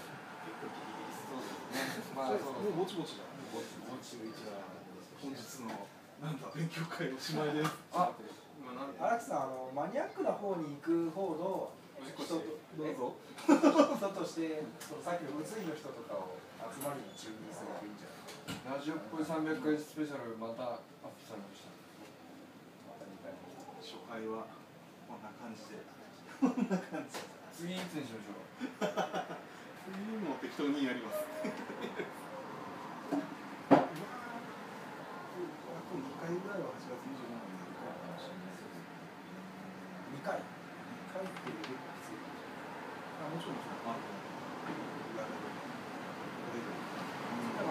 結構ギリギリそうですねまあそうもうぼちぼちだ。ぼちぼち11は本日の、なんだ、勉強会おしまいです。あ、今なんで。荒木さんあのマニアックな方に行くほど人とどうぞ。人としてそのさっきの物理の人とかを集まりに注入するといいんじゃない？ラジオっぽい300回スペシャルまたアップされましたまた2回初回は、こんな感じで。こんな感じ。次いつにしましょう？そういうのを適当にやります。回ぐらいは8月27日にやるかもしれないですけど。2回2回っていうのは結構きついかもしれないあ、もちろん、もちろん。あの、やれる。これぐら。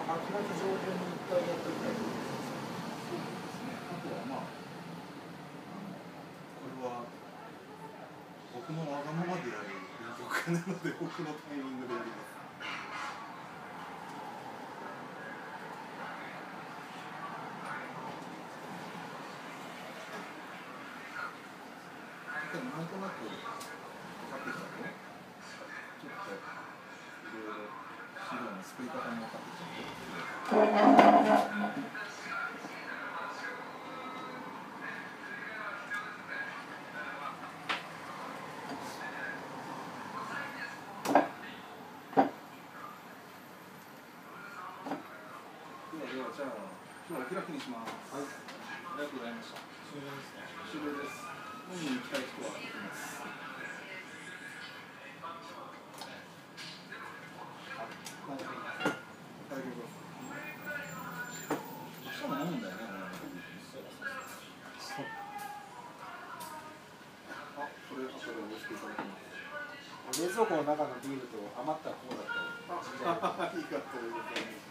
8月上旬に1回やっときたいそうですね。あとはまあ、あのこれは僕のわがままでやる勉強会なので僕のタイミングでもなんとなく分かってきたねちょっといろいろ資料の作り方も分かってきたんでではではあ今日はい。ありがとうございました。終了です終了です。飲みに行きたい人は？蔵庫の中のビールと余ったコーラと あ、ありがとうございます。